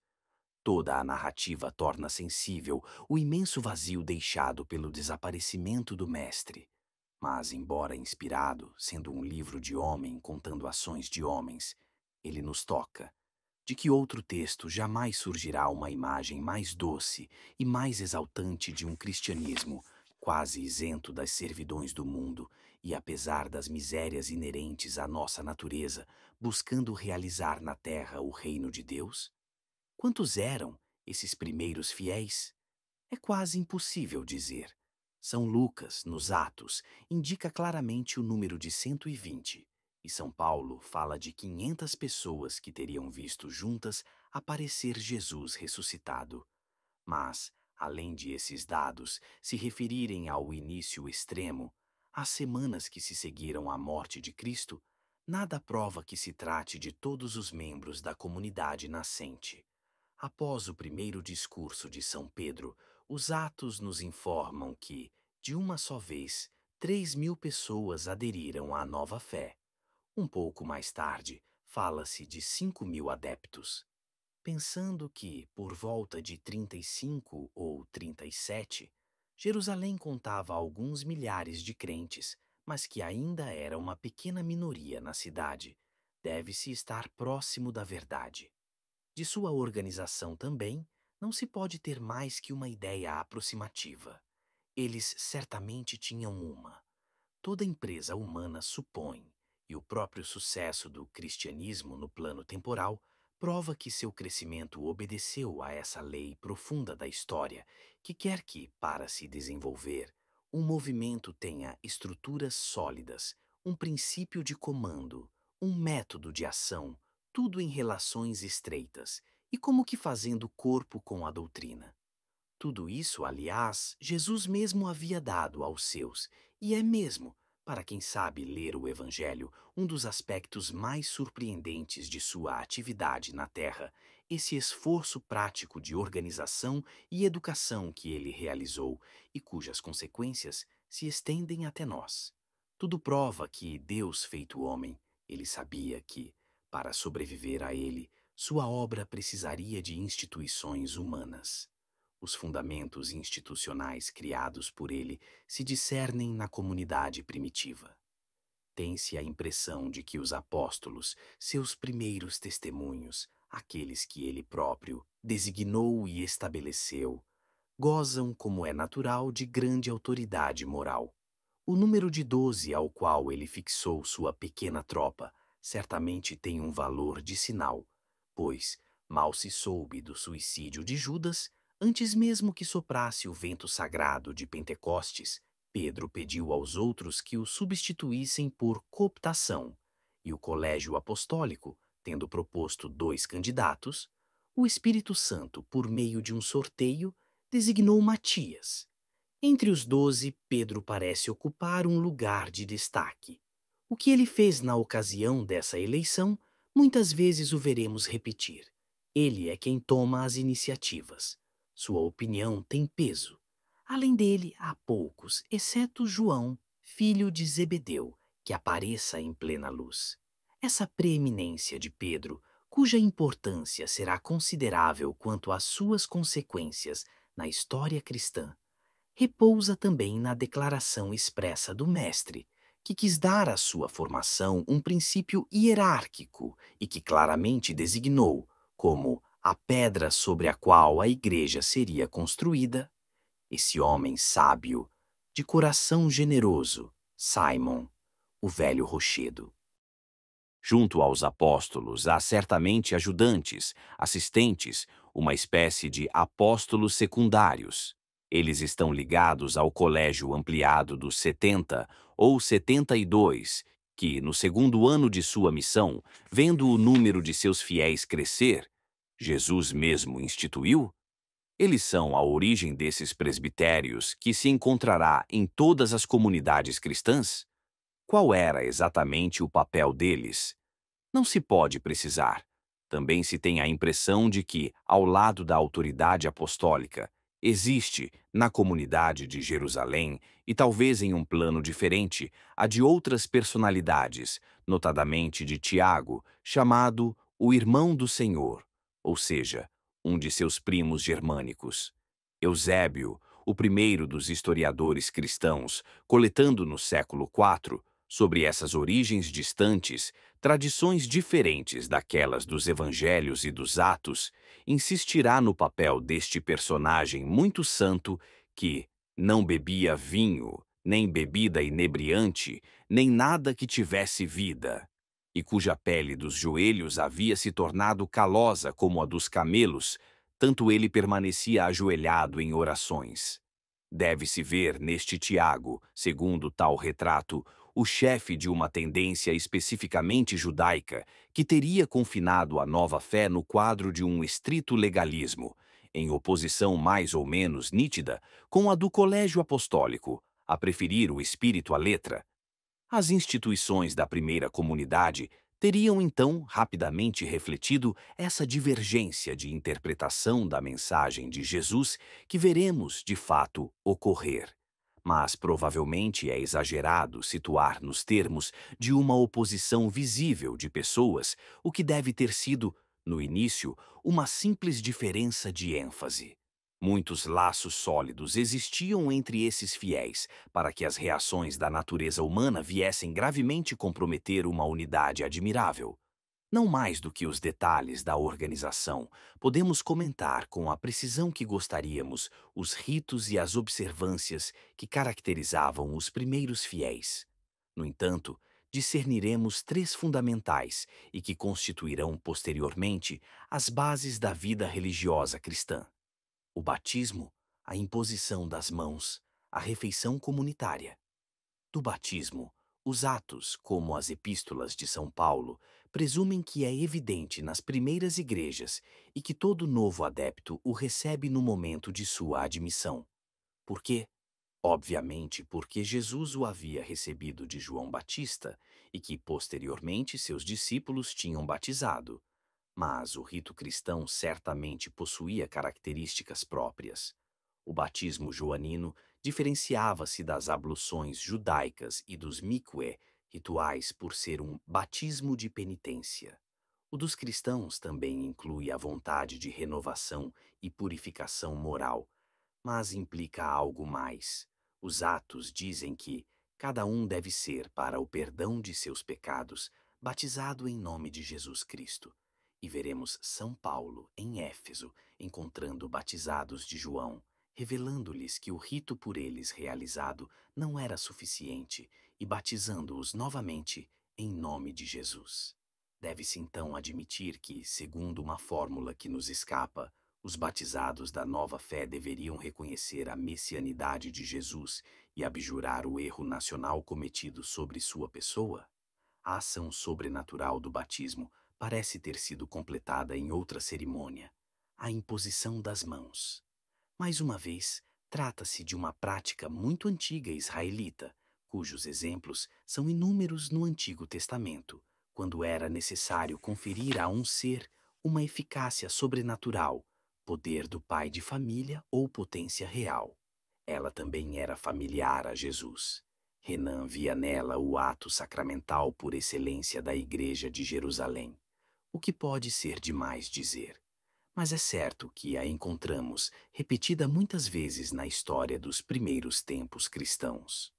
B: Toda a narrativa torna sensível o imenso vazio deixado pelo desaparecimento do Mestre. Mas, embora inspirado, sendo um livro de homem contando ações de homens, ele nos toca. De que outro texto jamais surgirá uma imagem mais doce e mais exaltante de um cristianismo quase isento das servidões do mundo e, apesar das misérias inerentes à nossa natureza, buscando realizar na terra o reino de Deus? Quantos eram esses primeiros fiéis? É quase impossível dizer. São Lucas, nos Atos, indica claramente o número de 120, e São Paulo fala de 500 pessoas que teriam visto juntas aparecer Jesus ressuscitado. Mas, além de esses dados se referirem ao início extremo, às semanas que se seguiram à morte de Cristo, nada prova que se trate de todos os membros da comunidade nascente. Após o primeiro discurso de São Pedro, os atos nos informam que, de uma só vez, três mil pessoas aderiram à nova fé. Um pouco mais tarde, fala-se de cinco mil adeptos. Pensando que, por volta de 35 ou 37, Jerusalém contava alguns milhares de crentes, mas que ainda era uma pequena minoria na cidade, deve-se estar próximo da verdade. De sua organização também, não se pode ter mais que uma ideia aproximativa. Eles certamente tinham uma. Toda empresa humana supõe, e o próprio sucesso do cristianismo no plano temporal prova que seu crescimento obedeceu a essa lei profunda da história, que quer que, para se desenvolver, um movimento tenha estruturas sólidas, um princípio de comando, um método de ação, tudo em relações estreitas, e como que fazendo corpo com a doutrina. Tudo isso, aliás, Jesus mesmo havia dado aos seus, e é mesmo, para quem sabe ler o Evangelho, um dos aspectos mais surpreendentes de sua atividade na Terra, esse esforço prático de organização e educação que ele realizou e cujas consequências se estendem até nós. Tudo prova que Deus feito homem, ele sabia que, para sobreviver a ele, sua obra precisaria de instituições humanas. Os fundamentos institucionais criados por ele se discernem na comunidade primitiva. Tem-se a impressão de que os apóstolos, seus primeiros testemunhos, aqueles que ele próprio designou e estabeleceu, gozam, como é natural, de grande autoridade moral. O número de doze ao qual ele fixou sua pequena tropa certamente tem um valor de sinal, pois mal se soube do suicídio de Judas Antes mesmo que soprasse o vento sagrado de Pentecostes, Pedro pediu aos outros que o substituíssem por cooptação, e o colégio apostólico, tendo proposto dois candidatos, o Espírito Santo, por meio de um sorteio, designou Matias. Entre os doze, Pedro parece ocupar um lugar de destaque. O que ele fez na ocasião dessa eleição, muitas vezes o veremos repetir. Ele é quem toma as iniciativas. Sua opinião tem peso. Além dele, há poucos, exceto João, filho de Zebedeu, que apareça em plena luz. Essa preeminência de Pedro, cuja importância será considerável quanto às suas consequências na história cristã, repousa também na declaração expressa do Mestre, que quis dar à sua formação um princípio hierárquico e que claramente designou como a pedra sobre a qual a igreja seria construída, esse homem sábio, de coração generoso, Simon, o velho rochedo.
A: Junto aos apóstolos há certamente ajudantes, assistentes, uma espécie de apóstolos secundários. Eles estão ligados ao colégio ampliado dos 70 ou 72, que, no segundo ano de sua missão, vendo o número de seus fiéis crescer, Jesus mesmo instituiu? Eles são a origem desses presbitérios que se encontrará em todas as comunidades cristãs? Qual era exatamente o papel deles? Não se pode precisar. Também se tem a impressão de que, ao lado da autoridade apostólica, existe, na comunidade de Jerusalém, e talvez em um plano diferente, a de outras personalidades, notadamente de Tiago, chamado o irmão do Senhor, ou seja, um de seus primos germânicos. Eusébio, o primeiro dos historiadores cristãos, coletando no século IV, sobre essas origens distantes, tradições diferentes daquelas dos evangelhos e dos atos, insistirá no papel deste personagem muito santo que não bebia vinho, nem bebida inebriante, nem nada que tivesse vida, e cuja pele dos joelhos havia se tornado calosa como a dos camelos, tanto ele permanecia ajoelhado em orações. Deve-se ver neste Tiago, segundo tal retrato, o chefe de uma tendência especificamente judaica que teria confinado a nova fé no quadro de um estrito legalismo, em oposição mais ou menos nítida com a do colégio apostólico, a preferir o espírito à letra, as instituições da primeira comunidade teriam então rapidamente refletido essa divergência de interpretação da mensagem de Jesus que veremos, de fato, ocorrer. Mas provavelmente é exagerado situar nos termos de uma oposição visível de pessoas o que deve ter sido, no início, uma simples diferença de ênfase. Muitos laços sólidos existiam entre esses fiéis para que as reações da natureza humana viessem gravemente comprometer uma unidade admirável. Não mais do que os detalhes da organização, podemos comentar com a precisão que gostaríamos os ritos e as observâncias que caracterizavam os primeiros fiéis. No entanto, discerniremos três fundamentais e que constituirão posteriormente as bases da vida religiosa cristã: o batismo, a imposição das mãos, a refeição comunitária. Do batismo, os atos, como as epístolas de São Paulo, presumem que é evidente nas primeiras igrejas e que todo novo adepto o recebe no momento de sua admissão. Por quê? Obviamente, porque Jesus o havia recebido de João Batista e que posteriormente seus discípulos tinham batizado. Mas o rito cristão certamente possuía características próprias. O batismo joanino diferenciava-se das abluções judaicas e dos mique, rituais por ser um batismo de penitência. O dos cristãos também inclui a vontade de renovação e purificação moral, mas implica algo mais. Os atos dizem que cada um deve ser, para o perdão de seus pecados, batizado em nome de Jesus Cristo. E veremos São Paulo, em Éfeso, encontrando batizados de João, revelando-lhes que o rito por eles realizado não era suficiente e batizando-os novamente em nome de Jesus. Deve-se então admitir que, segundo uma fórmula que nos escapa, os batizados da nova fé deveriam reconhecer a messianidade de Jesus e abjurar o erro nacional cometido sobre sua pessoa? A ação sobrenatural do batismo parece ter sido completada em outra cerimônia, a imposição das mãos. Mais uma vez, trata-se de uma prática muito antiga israelita, cujos exemplos são inúmeros no Antigo Testamento, quando era necessário conferir a um ser uma eficácia sobrenatural, poder do pai de família ou potência real. Ela também era familiar a Jesus. Renan via nela o ato sacramental por excelência da Igreja de Jerusalém, o que pode ser demais dizer. Mas é certo que a encontramos repetida muitas vezes na história dos primeiros tempos cristãos.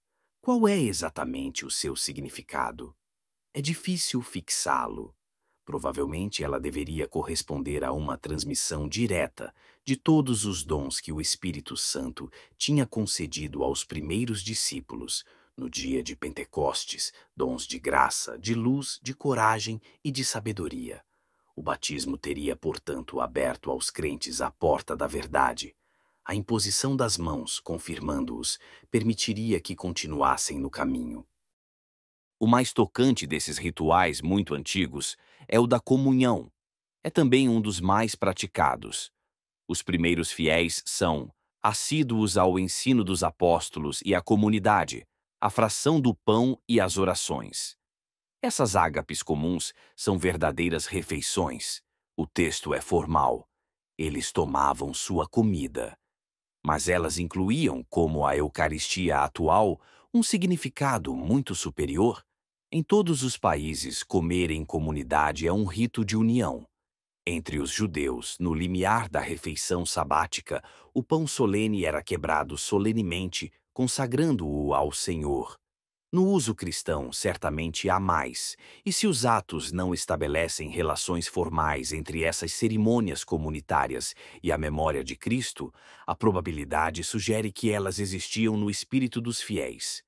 A: Qual é exatamente o seu significado? É difícil fixá-lo. Provavelmente ela deveria corresponder a uma transmissão direta de todos os dons que o Espírito Santo tinha concedido aos primeiros discípulos no dia de Pentecostes dons de graça, de luz, de coragem e de sabedoria. O batismo teria, portanto, aberto aos crentes a porta da verdade a imposição das mãos, confirmando-os, permitiria que continuassem no caminho. O mais tocante desses rituais muito antigos é o da comunhão. É também um dos mais praticados. Os primeiros fiéis são assíduos ao ensino dos apóstolos e à comunidade, a fração do pão e as orações. Essas ágapes comuns são verdadeiras refeições. O texto é formal. Eles tomavam sua comida mas elas incluíam, como a Eucaristia atual, um significado muito superior. Em todos os países, comer em comunidade é um rito de união. Entre os judeus, no limiar da refeição sabática, o pão solene era quebrado solenemente, consagrando-o ao Senhor. No uso cristão, certamente há mais, e se os atos não estabelecem relações formais entre essas cerimônias comunitárias e a memória de Cristo, a probabilidade sugere que elas existiam no espírito dos fiéis.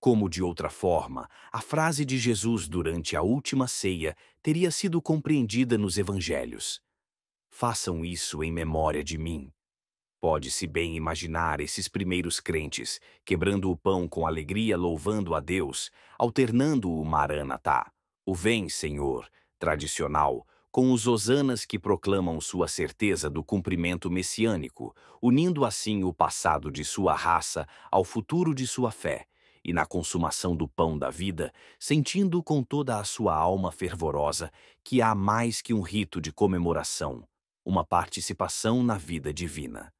A: Como de outra forma, a frase de Jesus durante a última ceia teria sido compreendida nos evangelhos: Façam isso em memória de mim. Pode-se bem imaginar esses primeiros crentes quebrando o pão com alegria, louvando a Deus, alternando o Maranatá, o Vem, Senhor, tradicional, com os hosanas que proclamam sua certeza do cumprimento messiânico, unindo assim o passado de sua raça ao futuro de sua fé, e na consumação do pão da vida, sentindo com toda a sua alma fervorosa que há mais que um rito de comemoração, uma participação na vida divina.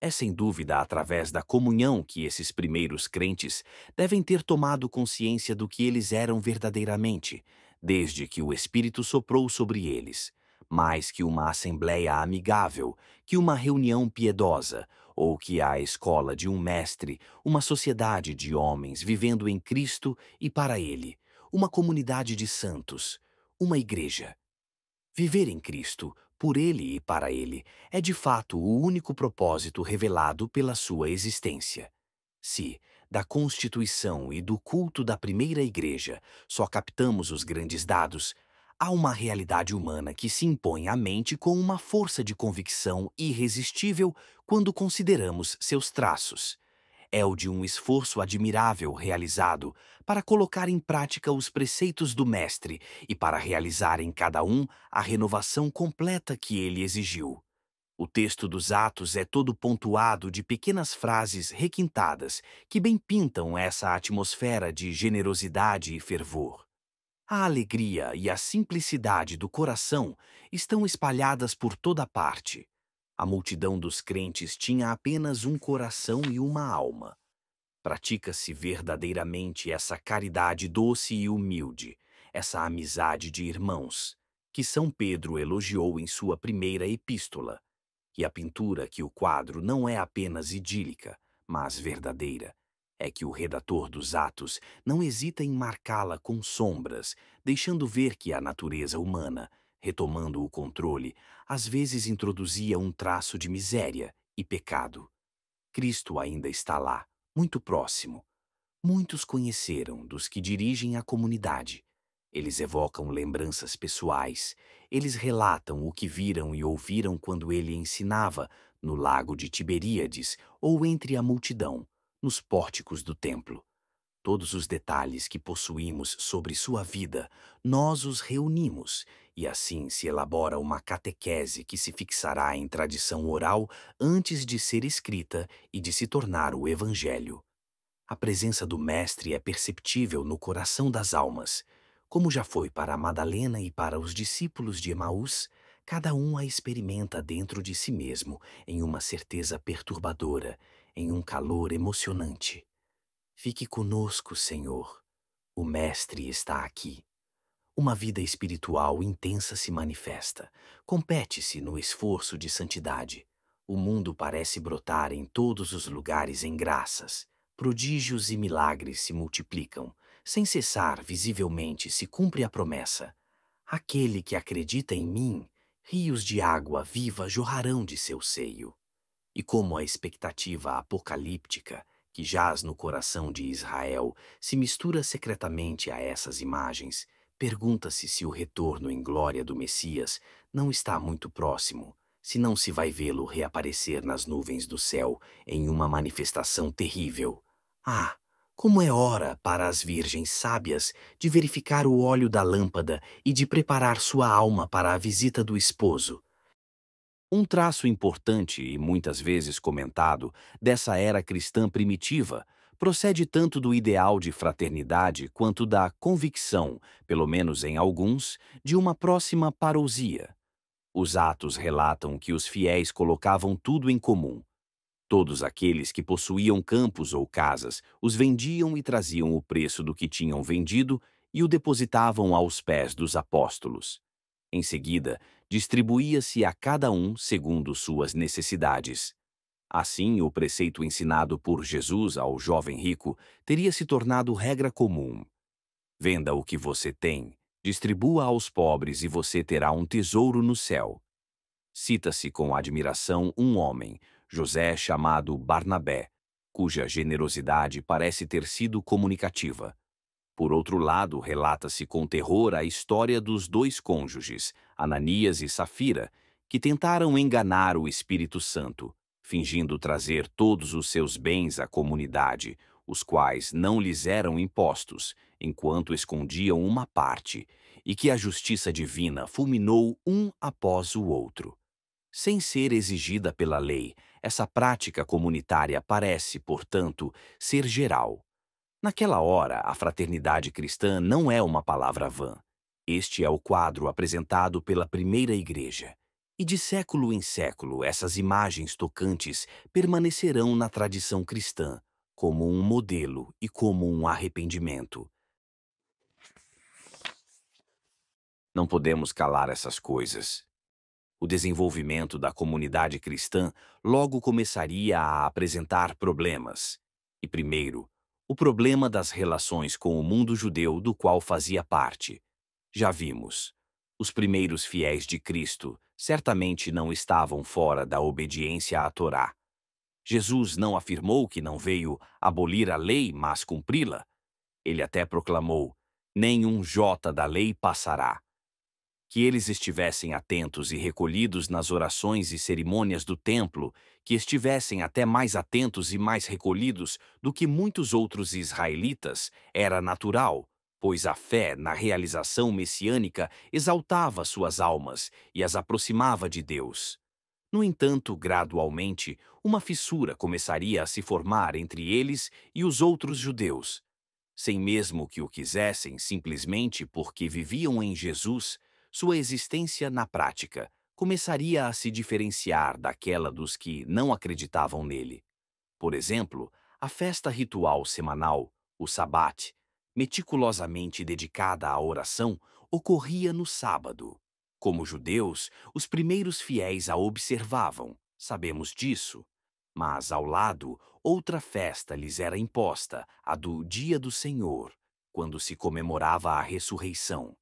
A: É sem dúvida através da comunhão que esses primeiros crentes devem ter tomado consciência do que eles eram verdadeiramente, desde que o Espírito soprou sobre eles, mais que uma assembleia amigável, que uma reunião piedosa, ou que a escola de um mestre, uma sociedade de homens vivendo em Cristo e para Ele, uma comunidade de santos, uma igreja.
B: Viver em Cristo, por Ele e para Ele, é de fato o único propósito revelado pela sua existência. Se, da constituição e do culto da primeira igreja, só captamos os grandes dados, há uma realidade humana que se impõe à mente com uma força de convicção irresistível quando consideramos seus traços. É o de um esforço admirável realizado para colocar em prática os preceitos do Mestre e para realizar em cada um a renovação completa que ele exigiu. O texto dos Atos é todo pontuado de pequenas frases requintadas que bem pintam essa atmosfera de generosidade e fervor. A alegria e a simplicidade do coração estão espalhadas por toda parte. A multidão dos crentes tinha apenas um coração e uma alma. Pratica-se verdadeiramente essa caridade doce e humilde, essa amizade de irmãos, que São Pedro elogiou em sua primeira epístola e a pintura que o quadro não é apenas idílica, mas verdadeira. É que o redator dos Atos não hesita em marcá-la com sombras, deixando ver que a natureza humana, retomando o controle, às vezes introduzia um traço de miséria e pecado. Cristo ainda está lá, muito próximo. Muitos conheceram dos que dirigem a comunidade. Eles evocam lembranças pessoais, eles relatam o que viram e ouviram quando ele ensinava no lago de Tiberíades ou entre a multidão, nos pórticos do templo. Todos os detalhes que possuímos sobre sua vida, nós os reunimos, e assim se elabora uma catequese que se fixará em tradição oral antes de ser escrita e de se tornar o Evangelho. A presença do Mestre é perceptível no coração das almas como já foi para Madalena e para os discípulos de Emaús, cada um a experimenta dentro de si mesmo, em uma certeza perturbadora, em um calor emocionante. Fique conosco, Senhor. O Mestre está aqui. Uma vida espiritual intensa se manifesta, compete-se no esforço de santidade. O mundo parece brotar em todos os lugares em graças, prodígios e milagres se multiplicam, sem cessar visivelmente se cumpre a promessa: Aquele que acredita em mim, rios de água viva jorrarão de seu seio. E como a expectativa apocalíptica que jaz no coração de Israel se mistura secretamente a essas imagens, pergunta-se se o retorno em glória do Messias não está muito próximo, se não se vai vê-lo reaparecer nas nuvens do céu em uma manifestação terrível. Ah, como é hora para as virgens sábias de verificar o óleo da lâmpada e de preparar sua alma para a visita do esposo.
A: Um traço importante e muitas vezes comentado dessa era cristã primitiva procede tanto do ideal de fraternidade quanto da convicção, pelo menos em alguns, de uma próxima parousia. Os atos relatam que os fiéis colocavam tudo em comum, Todos aqueles que possuíam campos ou casas os vendiam e traziam o preço do que tinham vendido e o depositavam aos pés dos apóstolos. Em seguida, distribuía-se a cada um segundo suas necessidades. Assim, o preceito ensinado por Jesus ao jovem rico teria se tornado regra comum. Venda o que você tem, distribua aos pobres e você terá um tesouro no céu. Cita-se com admiração um homem, José chamado Barnabé, cuja generosidade parece ter sido comunicativa. Por outro lado, relata-se com terror a história dos dois cônjuges, Ananias e Safira, que tentaram enganar o Espírito Santo, fingindo trazer todos os seus bens à comunidade, os quais não lhes eram impostos, enquanto escondiam uma parte, e que a justiça divina fulminou um após o outro. Sem ser exigida pela lei, essa prática comunitária parece, portanto, ser geral. Naquela hora, a fraternidade cristã não é uma palavra vã. Este é o quadro apresentado pela primeira igreja. E de século em século, essas imagens tocantes permanecerão na tradição cristã, como um modelo e como um arrependimento. Não podemos calar essas coisas. O desenvolvimento da comunidade cristã logo começaria a apresentar problemas. E, primeiro, o problema das relações com o mundo judeu do qual fazia parte. Já vimos. Os primeiros fiéis de Cristo certamente não estavam fora da obediência à Torá. Jesus não afirmou que não veio abolir a lei, mas cumpri-la. Ele até proclamou: nenhum jota da lei passará que eles estivessem atentos e recolhidos nas orações e cerimônias do templo, que estivessem até mais atentos e mais recolhidos do que muitos outros israelitas, era natural, pois a fé na realização messiânica exaltava suas almas e as aproximava de Deus. No entanto, gradualmente, uma fissura começaria a se formar entre eles e os outros judeus. Sem mesmo que o quisessem, simplesmente porque viviam em Jesus, sua existência na prática começaria a se diferenciar daquela dos que não acreditavam nele. Por exemplo, a festa ritual semanal, o Sabat, meticulosamente dedicada à oração, ocorria no sábado. Como judeus, os primeiros fiéis a observavam, sabemos disso. Mas, ao lado, outra festa lhes era imposta, a do Dia do Senhor, quando se comemorava a ressurreição.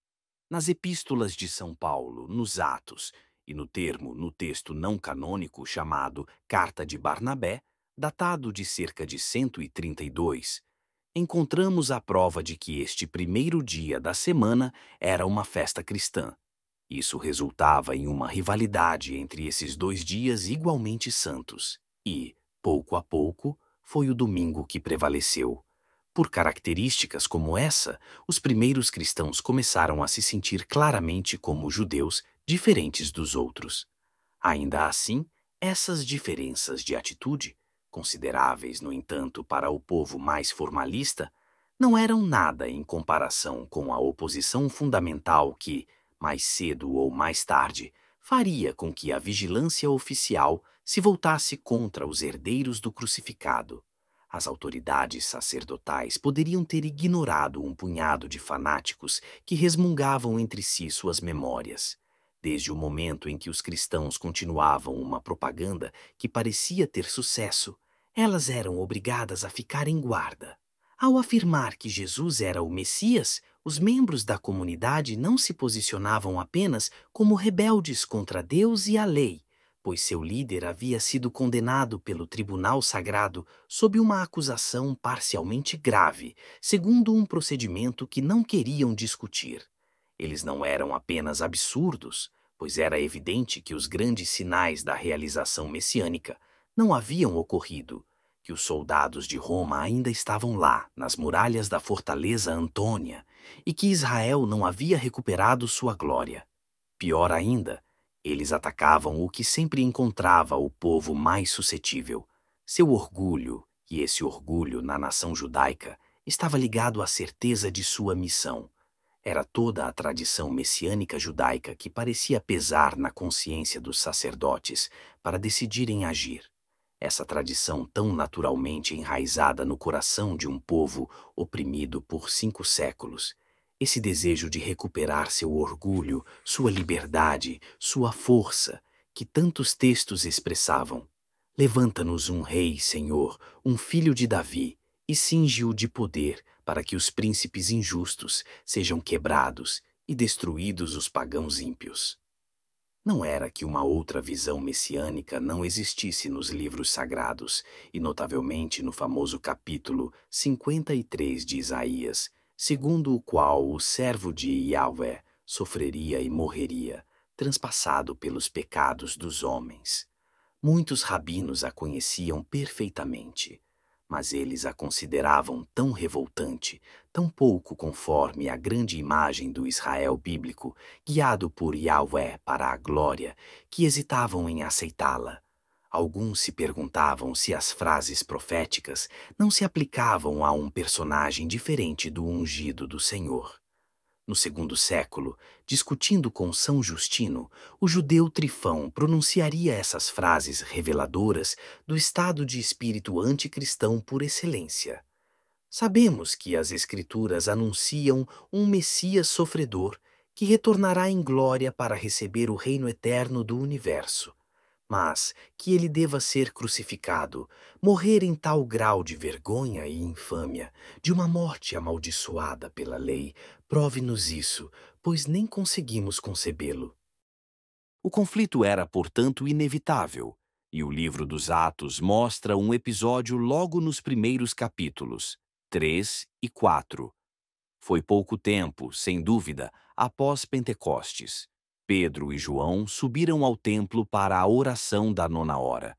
A: Nas epístolas de São Paulo, nos Atos e no termo no texto não canônico chamado Carta de Barnabé, datado de cerca de 132, encontramos a prova de que este primeiro dia da semana era uma festa cristã. Isso resultava em uma rivalidade entre esses dois dias igualmente santos, e, pouco a pouco, foi o domingo que prevaleceu. Por características como essa, os primeiros cristãos começaram a se sentir claramente como judeus diferentes dos outros. Ainda assim, essas diferenças de atitude, consideráveis, no entanto, para o povo mais formalista, não eram nada em comparação com a oposição fundamental que, mais cedo ou mais tarde, faria com que a vigilância oficial se voltasse contra os herdeiros do crucificado. As autoridades sacerdotais poderiam ter ignorado um punhado de fanáticos que resmungavam entre si suas memórias. Desde o momento em que os cristãos continuavam uma propaganda que parecia ter sucesso, elas eram obrigadas a ficar em guarda. Ao afirmar que Jesus era o Messias, os membros da comunidade não se posicionavam apenas como rebeldes contra Deus e a lei, pois seu líder havia sido condenado pelo Tribunal Sagrado sob uma acusação parcialmente grave, segundo um procedimento que não queriam discutir. Eles não eram apenas absurdos, pois era evidente que os grandes sinais da realização messiânica não haviam ocorrido, que os soldados de Roma ainda estavam lá, nas muralhas da fortaleza Antônia, e que Israel não havia recuperado sua glória. Pior ainda, eles atacavam o que sempre encontrava o povo mais suscetível, seu orgulho, e esse orgulho na nação judaica estava ligado à certeza de sua missão. Era toda a tradição messiânica judaica que parecia pesar na consciência dos sacerdotes para decidirem agir. Essa tradição tão naturalmente enraizada no coração de um povo oprimido por cinco séculos esse desejo de recuperar seu orgulho, sua liberdade, sua força, que tantos textos expressavam. Levanta-nos um rei, Senhor, um filho de Davi, e cinge-o de poder, para que os príncipes injustos sejam quebrados e destruídos os pagãos ímpios. Não era que uma outra visão messiânica não existisse nos livros sagrados, e notavelmente no famoso capítulo 53 de Isaías, segundo o qual o servo de Yahweh sofreria e morreria, transpassado pelos pecados dos homens. Muitos rabinos a conheciam perfeitamente, mas eles a consideravam tão revoltante, tão pouco conforme a grande imagem do Israel bíblico, guiado por Yahweh para a glória, que hesitavam em aceitá-la. Alguns se perguntavam se as frases proféticas não se aplicavam a um personagem diferente do ungido do Senhor. No segundo século, discutindo com São Justino, o judeu Trifão pronunciaria essas frases reveladoras do estado de espírito anticristão por excelência. Sabemos que as Escrituras anunciam um Messias sofredor que retornará em glória para receber o reino eterno do universo
B: mas que ele deva ser crucificado, morrer em tal grau de vergonha e infâmia, de uma morte amaldiçoada pela lei, prove-nos isso, pois nem conseguimos concebê-lo.
A: O conflito era, portanto, inevitável, e o livro dos Atos mostra um episódio logo nos primeiros capítulos, 3 e 4. Foi pouco tempo, sem dúvida, após Pentecostes. Pedro e João subiram ao templo para a oração da nona hora.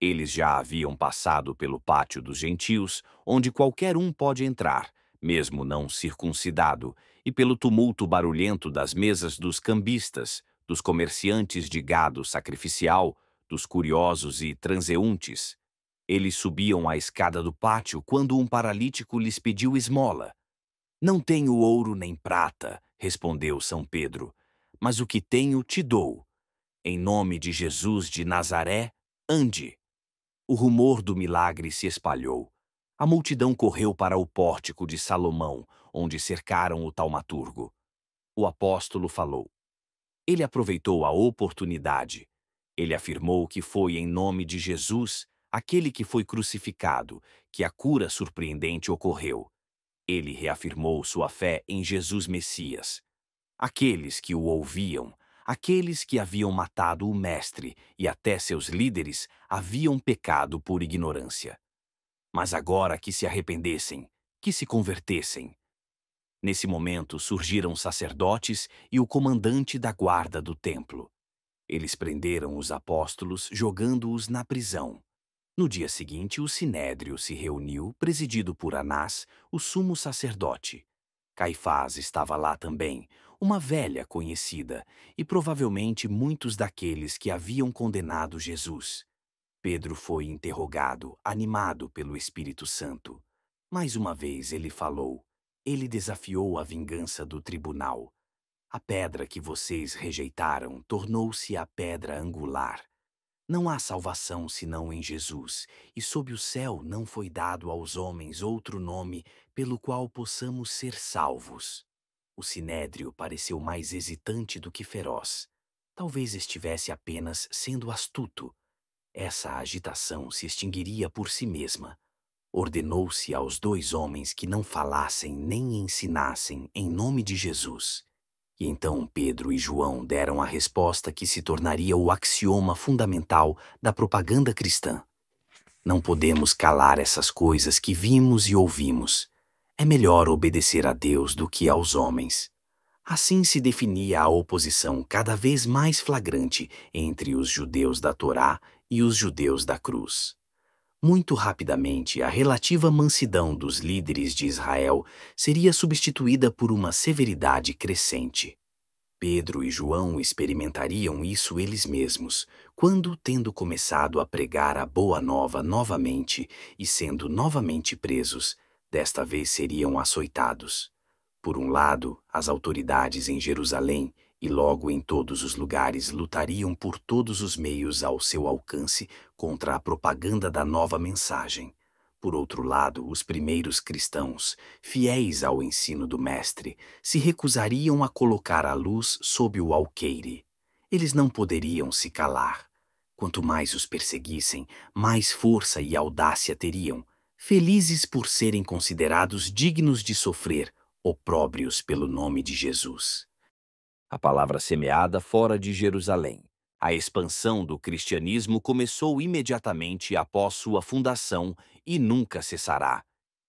A: Eles já haviam passado pelo pátio dos gentios, onde qualquer um pode entrar, mesmo não circuncidado, e pelo tumulto barulhento das mesas dos cambistas, dos comerciantes de gado sacrificial, dos curiosos e transeuntes. Eles subiam a escada do pátio quando um paralítico lhes pediu esmola. Não tenho ouro nem prata, respondeu São Pedro, mas o que tenho te dou. Em nome de Jesus de Nazaré, ande. O rumor do milagre se espalhou. A multidão correu para o pórtico de Salomão, onde cercaram o taumaturgo. O apóstolo falou. Ele aproveitou a oportunidade. Ele afirmou que foi em nome de Jesus, aquele que foi crucificado, que a cura surpreendente ocorreu. Ele reafirmou sua fé em Jesus Messias. Aqueles que o ouviam, aqueles que haviam matado o Mestre e até seus líderes haviam pecado por ignorância. Mas agora que se arrependessem, que se convertessem. Nesse momento surgiram sacerdotes e o comandante da guarda do templo. Eles prenderam os apóstolos, jogando-os na prisão. No dia seguinte, o sinédrio se reuniu, presidido por Anás, o sumo sacerdote. Caifás estava lá também, uma velha conhecida, e provavelmente muitos daqueles que haviam condenado Jesus. Pedro foi interrogado, animado pelo Espírito Santo. Mais uma vez ele falou. Ele desafiou a vingança do tribunal. A pedra que vocês rejeitaram tornou-se a pedra angular. Não há salvação senão em Jesus, e sob o céu não foi dado aos homens outro nome pelo qual possamos ser salvos. O sinédrio pareceu mais hesitante do que feroz. Talvez estivesse apenas sendo astuto. Essa agitação se extinguiria por si mesma. Ordenou-se aos dois homens que não falassem nem ensinassem em nome de Jesus. E então Pedro e João deram a resposta que se tornaria o axioma fundamental da propaganda cristã. Não podemos calar essas coisas que vimos e ouvimos. É melhor obedecer a Deus do que aos homens. Assim se definia a oposição cada vez mais flagrante entre os judeus da Torá e os judeus da cruz. Muito rapidamente, a relativa mansidão dos líderes de Israel seria substituída por uma severidade crescente. Pedro e João experimentariam isso eles mesmos, quando, tendo começado a pregar a boa nova novamente e sendo novamente presos, Desta vez seriam açoitados. Por um lado, as autoridades em Jerusalém e logo em todos os lugares lutariam por todos os meios ao seu alcance contra a propaganda da nova mensagem. Por outro lado, os primeiros cristãos, fiéis ao ensino do Mestre, se recusariam a colocar a luz sob o alqueire. Eles não poderiam se calar. Quanto mais os perseguissem, mais força e audácia teriam, felizes por serem considerados dignos de sofrer opróbrios pelo nome de Jesus. A palavra semeada fora de Jerusalém. A expansão do cristianismo começou imediatamente após sua fundação e nunca cessará.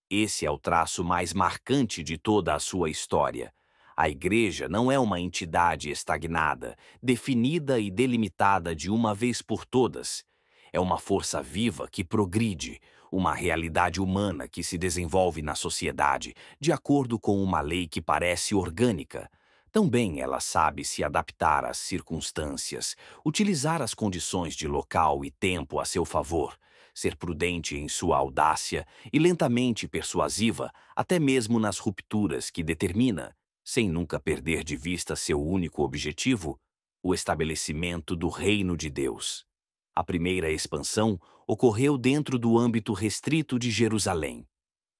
A: Esse é o traço mais marcante de toda a sua história. A Igreja não é uma entidade estagnada, definida e delimitada de uma vez por todas. É uma força viva que progride, uma realidade humana que se desenvolve na sociedade de acordo com uma lei que parece orgânica. Também ela sabe se adaptar às circunstâncias, utilizar as condições de local e tempo a seu favor, ser prudente em sua audácia e lentamente persuasiva, até mesmo nas rupturas que determina, sem nunca perder de vista seu único objetivo, o estabelecimento do reino de Deus. A primeira expansão ocorreu dentro do âmbito restrito de Jerusalém,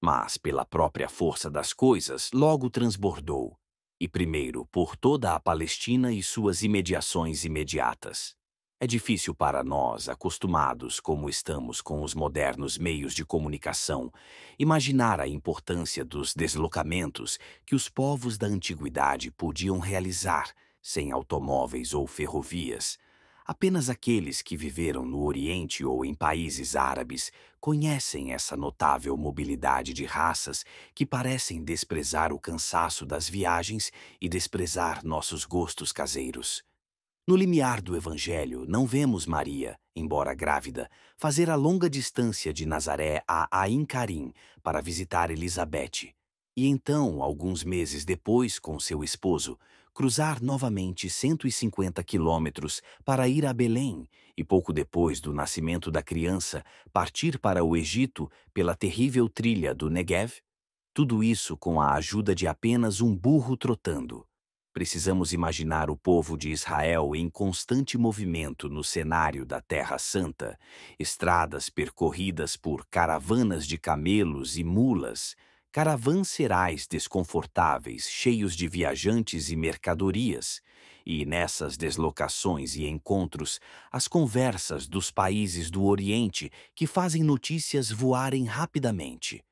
A: mas, pela própria força das coisas, logo transbordou, e primeiro por toda a Palestina e suas imediações imediatas. É difícil para nós, acostumados como estamos com os modernos meios de comunicação, imaginar a importância dos deslocamentos que os povos da antiguidade podiam realizar sem automóveis ou ferrovias. Apenas aqueles que viveram no Oriente ou em países árabes conhecem essa notável mobilidade de raças que parecem desprezar o cansaço das viagens e desprezar nossos gostos caseiros. No limiar do Evangelho, não vemos Maria, embora grávida, fazer a longa distância de Nazaré a Ain Karim para visitar Elizabeth, e então, alguns meses depois, com seu esposo, cruzar novamente 150 quilômetros para ir a Belém e, pouco depois do nascimento da criança, partir para o Egito pela terrível trilha do Negev? Tudo isso com a ajuda de apenas um burro trotando. Precisamos imaginar o povo de Israel em constante movimento no cenário da Terra Santa, estradas percorridas por caravanas de camelos e mulas, caravanserais desconfortáveis, cheios de viajantes e mercadorias, e nessas deslocações e encontros, as conversas dos países do Oriente que fazem notícias voarem rapidamente.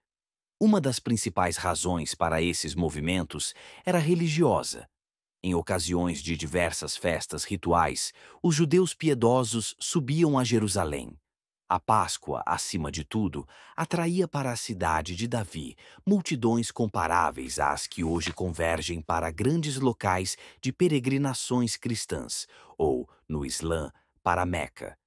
A: Uma das principais razões para esses movimentos era religiosa. Em ocasiões de diversas festas rituais, os judeus piedosos subiam a Jerusalém. A Páscoa, acima de tudo, atraía para a cidade de Davi multidões comparáveis às que hoje convergem para grandes locais de peregrinações cristãs, ou, no Islã, para Meca.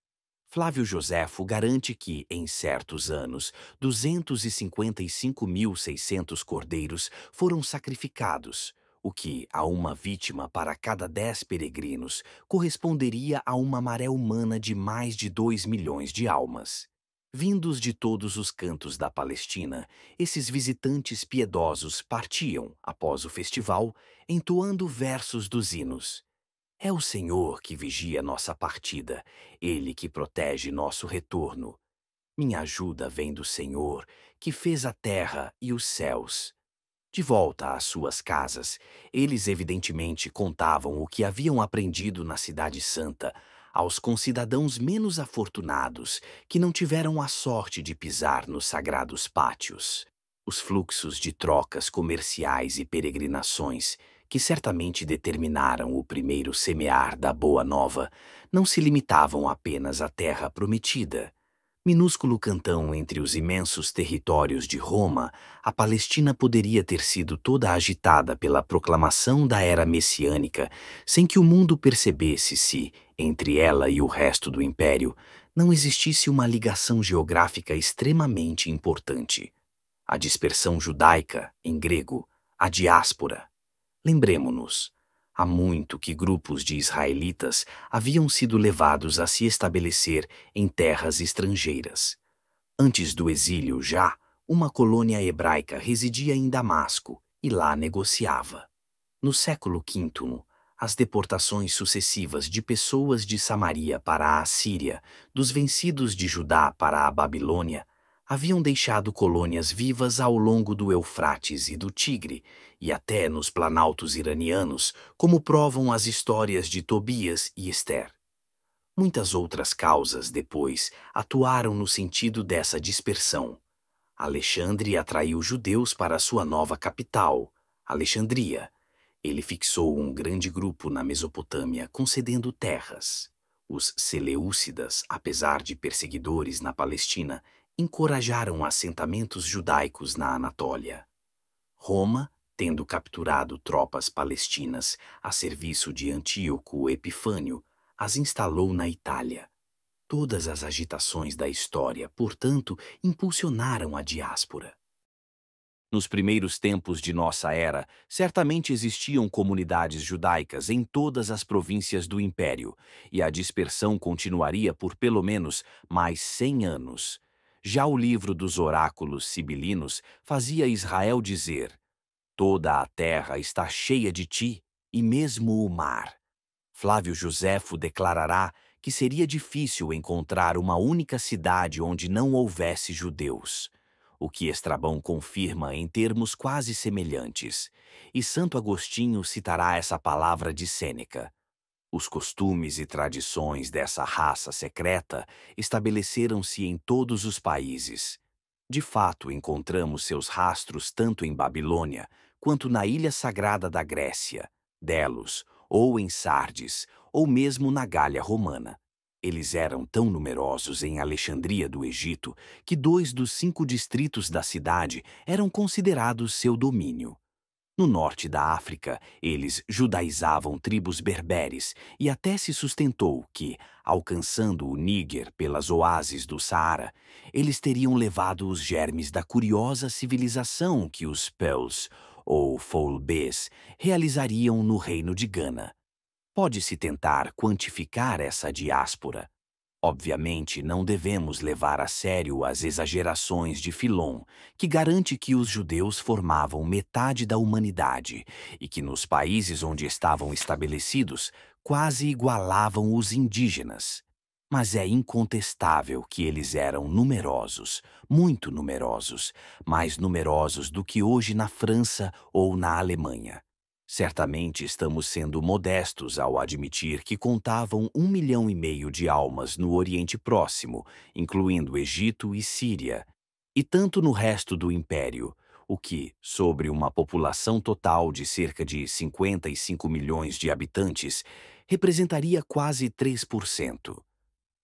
A: Flávio Joséfo garante que, em certos anos, 255.600 cordeiros foram sacrificados, o que, a uma vítima para cada dez peregrinos, corresponderia a uma maré humana de mais de dois milhões de almas. Vindos de todos os cantos da Palestina, esses visitantes piedosos partiam, após o festival, entoando versos dos hinos. É o Senhor que vigia nossa partida, Ele que protege nosso retorno. Minha ajuda vem do Senhor, que fez a terra e os céus. De volta às suas casas, eles evidentemente contavam o que haviam aprendido na Cidade Santa aos concidadãos menos afortunados que não tiveram a sorte de pisar nos sagrados pátios. Os fluxos de trocas comerciais e peregrinações, que certamente determinaram o primeiro semear da Boa Nova, não se limitavam apenas à terra prometida Minúsculo cantão entre os imensos territórios de Roma, a Palestina poderia ter sido toda agitada pela proclamação da era messiânica, sem que o mundo percebesse se, entre ela e o resto do império, não existisse uma ligação geográfica extremamente importante. A dispersão judaica, em grego, a diáspora. Lembremos-nos, Há muito que grupos de israelitas haviam sido levados a se estabelecer em terras estrangeiras. Antes do exílio, já, uma colônia hebraica residia em Damasco e lá negociava. No século V, as deportações sucessivas de pessoas de Samaria para a Assíria, dos vencidos de Judá para a Babilônia, haviam deixado colônias vivas ao longo do Eufrates e do Tigre, e até nos planaltos iranianos, como provam as histórias de Tobias e Esther. Muitas outras causas, depois, atuaram no sentido dessa dispersão. Alexandre atraiu judeus para sua nova capital, Alexandria. Ele fixou um grande grupo na Mesopotâmia, concedendo terras. Os Seleucidas, apesar de perseguidores na Palestina, encorajaram assentamentos judaicos na Anatólia. Roma, tendo capturado tropas palestinas a serviço de Antíoco Epifânio, as instalou na Itália. Todas as agitações da história, portanto, impulsionaram a diáspora. Nos primeiros tempos de nossa era, certamente existiam comunidades judaicas em todas as províncias do Império, e a dispersão continuaria por pelo menos mais cem anos. Já o livro dos oráculos sibilinos fazia Israel dizer: Toda a terra está cheia de ti, e mesmo o mar. Flávio Joséfo declarará que seria difícil encontrar uma única cidade onde não houvesse judeus, o que Estrabão confirma em termos quase semelhantes, e Santo Agostinho citará essa palavra de Sêneca. Os costumes e tradições dessa raça secreta estabeleceram-se em todos os países. De fato, encontramos seus rastros tanto em Babilônia quanto na ilha sagrada da Grécia, Delos, ou em Sardes, ou mesmo na Gália romana. Eles eram tão numerosos em Alexandria do Egito que dois dos cinco distritos da cidade eram considerados seu domínio. No norte da África, eles judaizavam tribos berberes e até se sustentou que, alcançando o Níger pelas oásis do Saara, eles teriam levado os germes da curiosa civilização que os Peuls, ou Foulbés, realizariam no reino de Gana. Pode-se tentar quantificar essa diáspora, Obviamente, não devemos levar a sério as exagerações de Filon, que garante que os judeus formavam metade da humanidade e que nos países onde estavam estabelecidos quase igualavam os indígenas. Mas é incontestável que eles eram numerosos, muito numerosos, mais numerosos do que hoje na França ou na Alemanha. Certamente estamos sendo modestos ao admitir que contavam um milhão e meio de almas no Oriente Próximo, incluindo Egito e Síria, e tanto no resto do Império, o que, sobre uma população total de cerca de 55 milhões de habitantes, representaria quase 3%.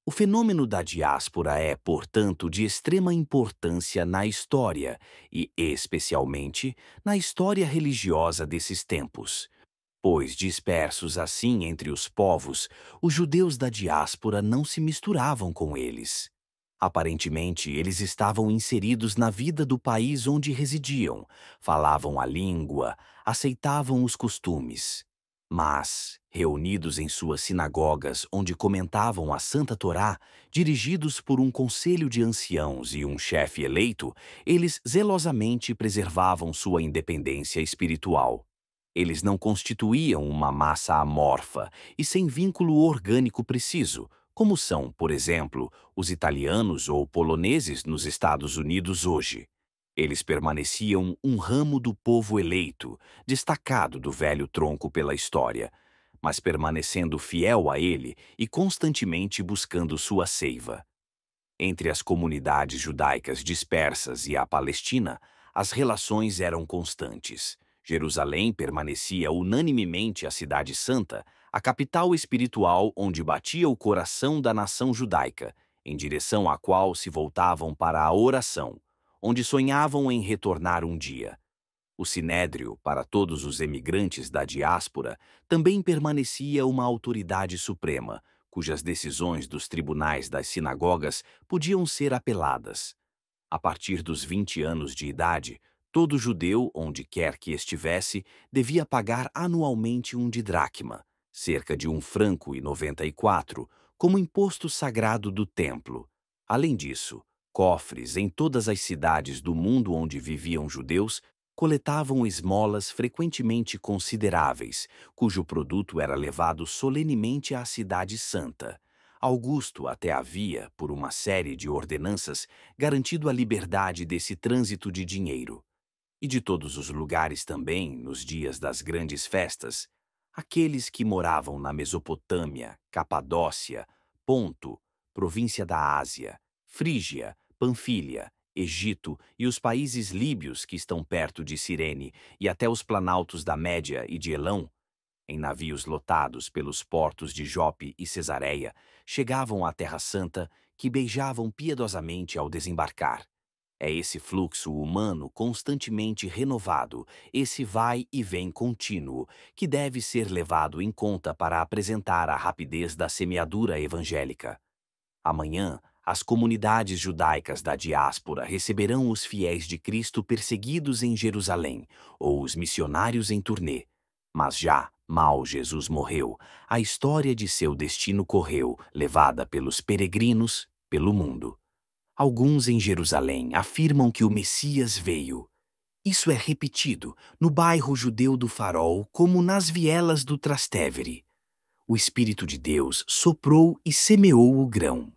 A: O fenômeno da diáspora é, portanto, de extrema importância na história e, especialmente, na história religiosa desses tempos. Pois, dispersos assim entre os povos, os judeus da diáspora não se misturavam com eles. Aparentemente, eles estavam inseridos na vida do país onde residiam, falavam a língua, aceitavam os costumes. Mas, reunidos em suas sinagogas onde comentavam a Santa Torá, dirigidos por um conselho de anciãos e um chefe eleito, eles zelosamente preservavam sua independência espiritual. Eles não constituíam uma massa amorfa e sem vínculo orgânico preciso, como são, por exemplo, os italianos ou poloneses nos Estados Unidos hoje. Eles permaneciam um ramo do povo eleito, destacado do velho tronco pela história, mas permanecendo fiel a ele e constantemente buscando sua seiva. Entre as comunidades judaicas dispersas e a Palestina, as relações eram constantes. Jerusalém permanecia unanimemente a Cidade Santa, a capital espiritual onde batia o coração da nação judaica, em direção à qual se voltavam para a oração onde sonhavam em retornar um dia. O sinédrio, para todos os emigrantes da diáspora, também permanecia uma autoridade suprema, cujas decisões dos tribunais das sinagogas podiam ser apeladas. A partir dos 20 anos de idade, todo judeu, onde quer que estivesse, devia pagar anualmente um didracma, cerca de um franco e noventa e quatro, como imposto sagrado do templo. Além disso, Cofres em todas as cidades do mundo onde viviam judeus coletavam esmolas frequentemente consideráveis, cujo produto era levado solenemente à Cidade Santa. Augusto até havia, por uma série de ordenanças, garantido a liberdade desse trânsito de dinheiro. E de todos os lugares também, nos dias das grandes festas, aqueles que moravam na Mesopotâmia, Capadócia, Ponto, província da Ásia, Frígia, Panfilha, Egito e os países líbios que estão perto de Cirene e até os planaltos da Média e de Elão, em navios lotados pelos portos de Jope e Cesareia, chegavam à Terra Santa que beijavam piedosamente ao desembarcar. É esse fluxo humano constantemente renovado, esse vai e vem contínuo, que deve ser levado em conta para apresentar a rapidez da semeadura evangélica. Amanhã, as comunidades judaicas da diáspora receberão os fiéis de Cristo perseguidos em Jerusalém, ou os missionários em turnê. Mas já, mal Jesus morreu, a história de seu destino correu, levada pelos peregrinos, pelo mundo. Alguns em Jerusalém afirmam que o Messias veio. Isso é repetido no bairro judeu do Farol como nas vielas do Trastevere. O Espírito de Deus soprou e semeou o grão.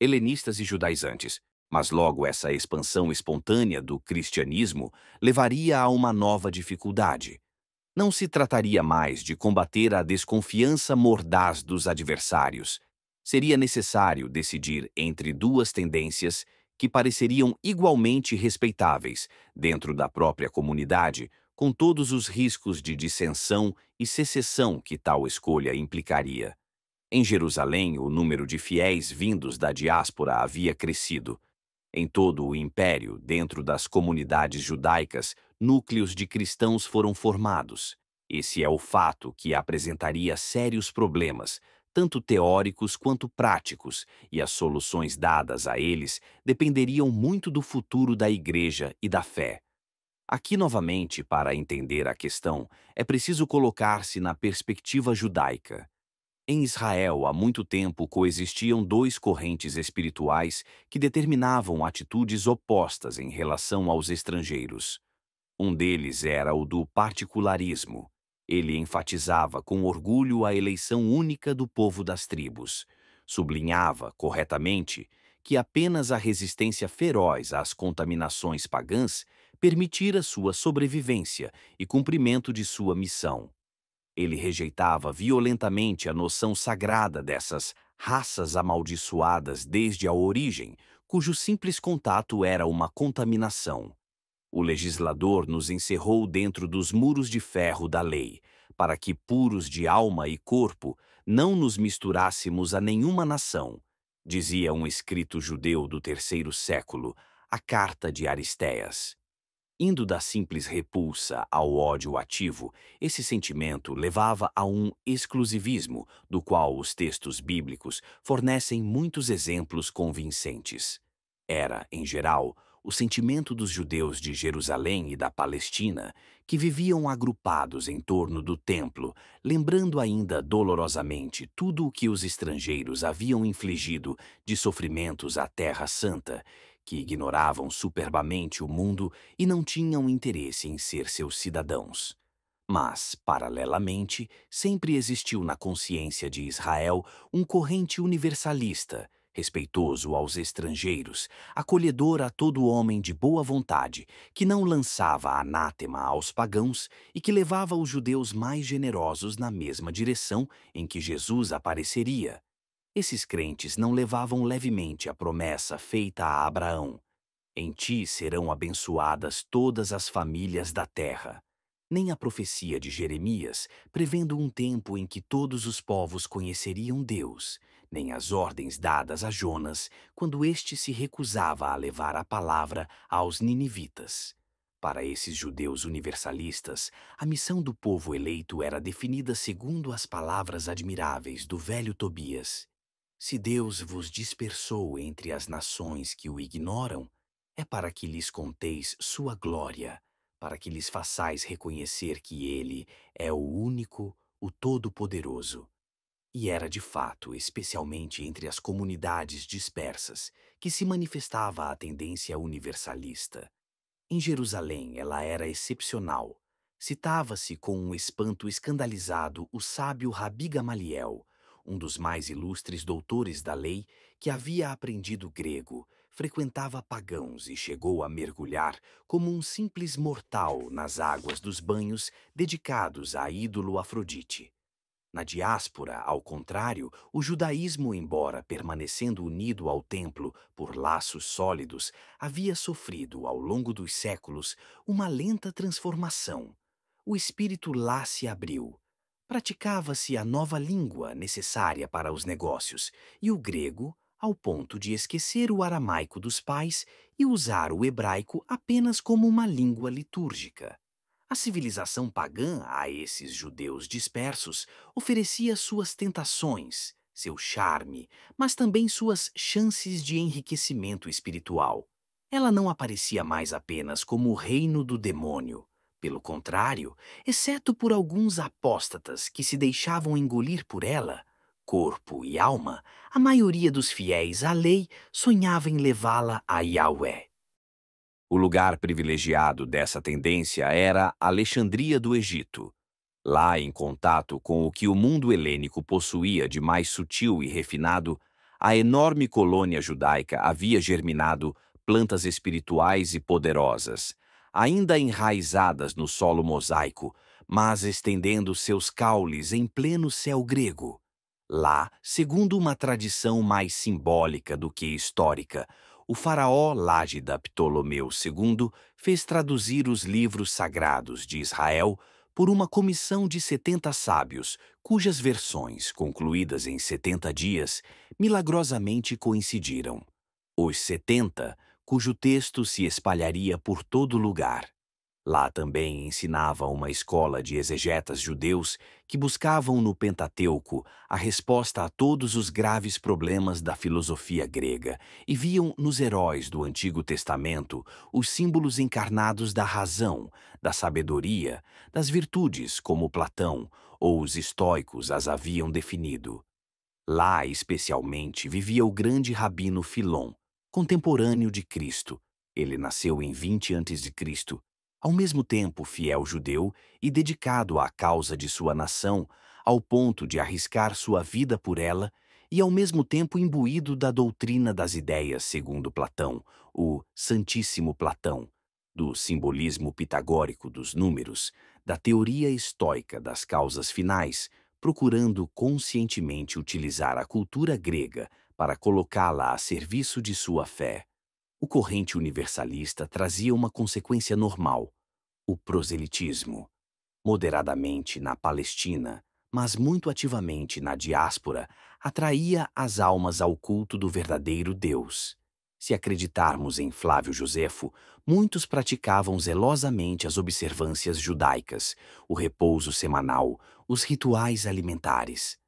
C: Helenistas e judaizantes, mas logo essa expansão espontânea do cristianismo levaria a uma nova dificuldade.
A: Não se trataria mais de combater a desconfiança mordaz dos adversários. Seria necessário decidir entre duas tendências que pareceriam igualmente respeitáveis dentro da própria comunidade, com todos os riscos de dissensão e secessão que tal escolha implicaria. Em Jerusalém, o número de fiéis vindos da diáspora havia crescido. Em todo o império, dentro das comunidades judaicas, núcleos de cristãos foram formados. Esse é o fato que apresentaria sérios problemas, tanto teóricos quanto práticos, e as soluções dadas a eles dependeriam muito do futuro da Igreja e da fé. Aqui, novamente, para entender a questão, é preciso colocar-se na perspectiva judaica. Em Israel, há muito tempo coexistiam dois correntes espirituais que determinavam atitudes opostas em relação aos estrangeiros. Um deles era o do particularismo, ele enfatizava com orgulho a eleição única do povo das tribos. Sublinhava, corretamente, que apenas a resistência feroz às contaminações pagãs permitira sua sobrevivência e cumprimento de sua missão. Ele rejeitava violentamente a noção sagrada dessas raças amaldiçoadas desde a origem, cujo simples contato era uma contaminação. O legislador nos encerrou dentro dos muros de ferro da lei, para que, puros de alma e corpo, não nos misturássemos a nenhuma nação, dizia um escrito judeu do terceiro século, a Carta de Aristéas. Indo da simples repulsa ao ódio ativo, esse sentimento levava a um exclusivismo, do qual os textos bíblicos fornecem muitos exemplos convincentes. Era, em geral, o sentimento dos judeus de Jerusalém e da Palestina, que viviam agrupados em torno do templo, lembrando ainda dolorosamente tudo o que os estrangeiros haviam infligido de sofrimentos à Terra Santa, que ignoravam superbamente o mundo e não tinham interesse em ser seus cidadãos. Mas, paralelamente, sempre existiu na consciência de Israel um corrente universalista, respeitoso aos estrangeiros, acolhedor a todo homem de boa vontade, que não lançava anátema aos pagãos e que levava os judeus mais generosos na mesma direção em que Jesus apareceria. Esses crentes não levavam levemente a promessa feita a Abraão: Em ti serão abençoadas todas as famílias da terra. Nem a profecia de Jeremias, prevendo um tempo em que todos os povos conheceriam Deus, nem as ordens dadas a Jonas quando este se recusava a levar a palavra aos ninivitas. Para esses judeus universalistas, a missão do povo eleito era definida segundo as palavras admiráveis do velho Tobias. Se Deus vos dispersou entre as nações que o ignoram, é para que lhes conteis sua glória, para que lhes façais reconhecer que Ele é o único, o Todo-Poderoso. E era de fato, especialmente entre as comunidades dispersas, que se manifestava a tendência universalista. Em Jerusalém, ela era excepcional. Citava-se com um espanto escandalizado o sábio Rabi Gamaliel, um dos mais ilustres doutores da lei, que havia aprendido grego, frequentava pagãos e chegou a mergulhar como um simples mortal nas águas dos banhos dedicados à ídolo Afrodite. Na diáspora, ao contrário, o judaísmo, embora permanecendo unido ao templo por laços sólidos, havia sofrido, ao longo dos séculos, uma lenta transformação. O espírito lá se abriu. Praticava-se a nova língua necessária para os negócios, e o grego, ao ponto de esquecer o aramaico dos pais e usar o hebraico apenas como uma língua litúrgica. A civilização pagã a esses judeus dispersos oferecia suas tentações, seu charme, mas também suas chances de enriquecimento espiritual. Ela não aparecia mais apenas como o reino do demônio. Pelo contrário, exceto por alguns apóstatas que se deixavam engolir por ela, corpo e alma, a maioria dos fiéis à lei sonhava em levá-la a Yahweh. O lugar privilegiado dessa tendência era Alexandria do Egito. Lá, em contato com o que o mundo helênico possuía de mais sutil e refinado, a enorme colônia judaica havia germinado plantas espirituais e poderosas, ainda enraizadas no solo mosaico, mas estendendo seus caules em pleno céu grego. Lá, segundo uma tradição mais simbólica do que histórica, o faraó Lágida Ptolomeu II fez traduzir os livros sagrados de Israel por uma comissão de 70 sábios, cujas versões, concluídas em 70 dias, milagrosamente coincidiram. Os 70, cujo texto se espalharia por todo lugar. Lá também ensinava uma escola de exegetas judeus que buscavam no Pentateuco a resposta a todos os graves problemas da filosofia grega e viam nos heróis do Antigo Testamento os símbolos encarnados da razão, da sabedoria, das virtudes, como Platão ou os estoicos as haviam definido. Lá, especialmente, vivia o grande rabino Filon, contemporâneo de Cristo. Ele nasceu em 20 a.C ao mesmo tempo fiel judeu e dedicado à causa de sua nação, ao ponto de arriscar sua vida por ela, e ao mesmo tempo imbuído da doutrina das ideias segundo Platão, o Santíssimo Platão, do simbolismo pitagórico dos números, da teoria estoica das causas finais, procurando conscientemente utilizar a cultura grega para colocá-la a serviço de sua fé. O corrente universalista trazia uma consequência normal, o proselitismo. Moderadamente na Palestina, mas muito ativamente na diáspora, atraía as almas ao culto do verdadeiro Deus. Se acreditarmos em Flávio Josefo, muitos praticavam zelosamente as observâncias judaicas, o repouso semanal, os rituais alimentares.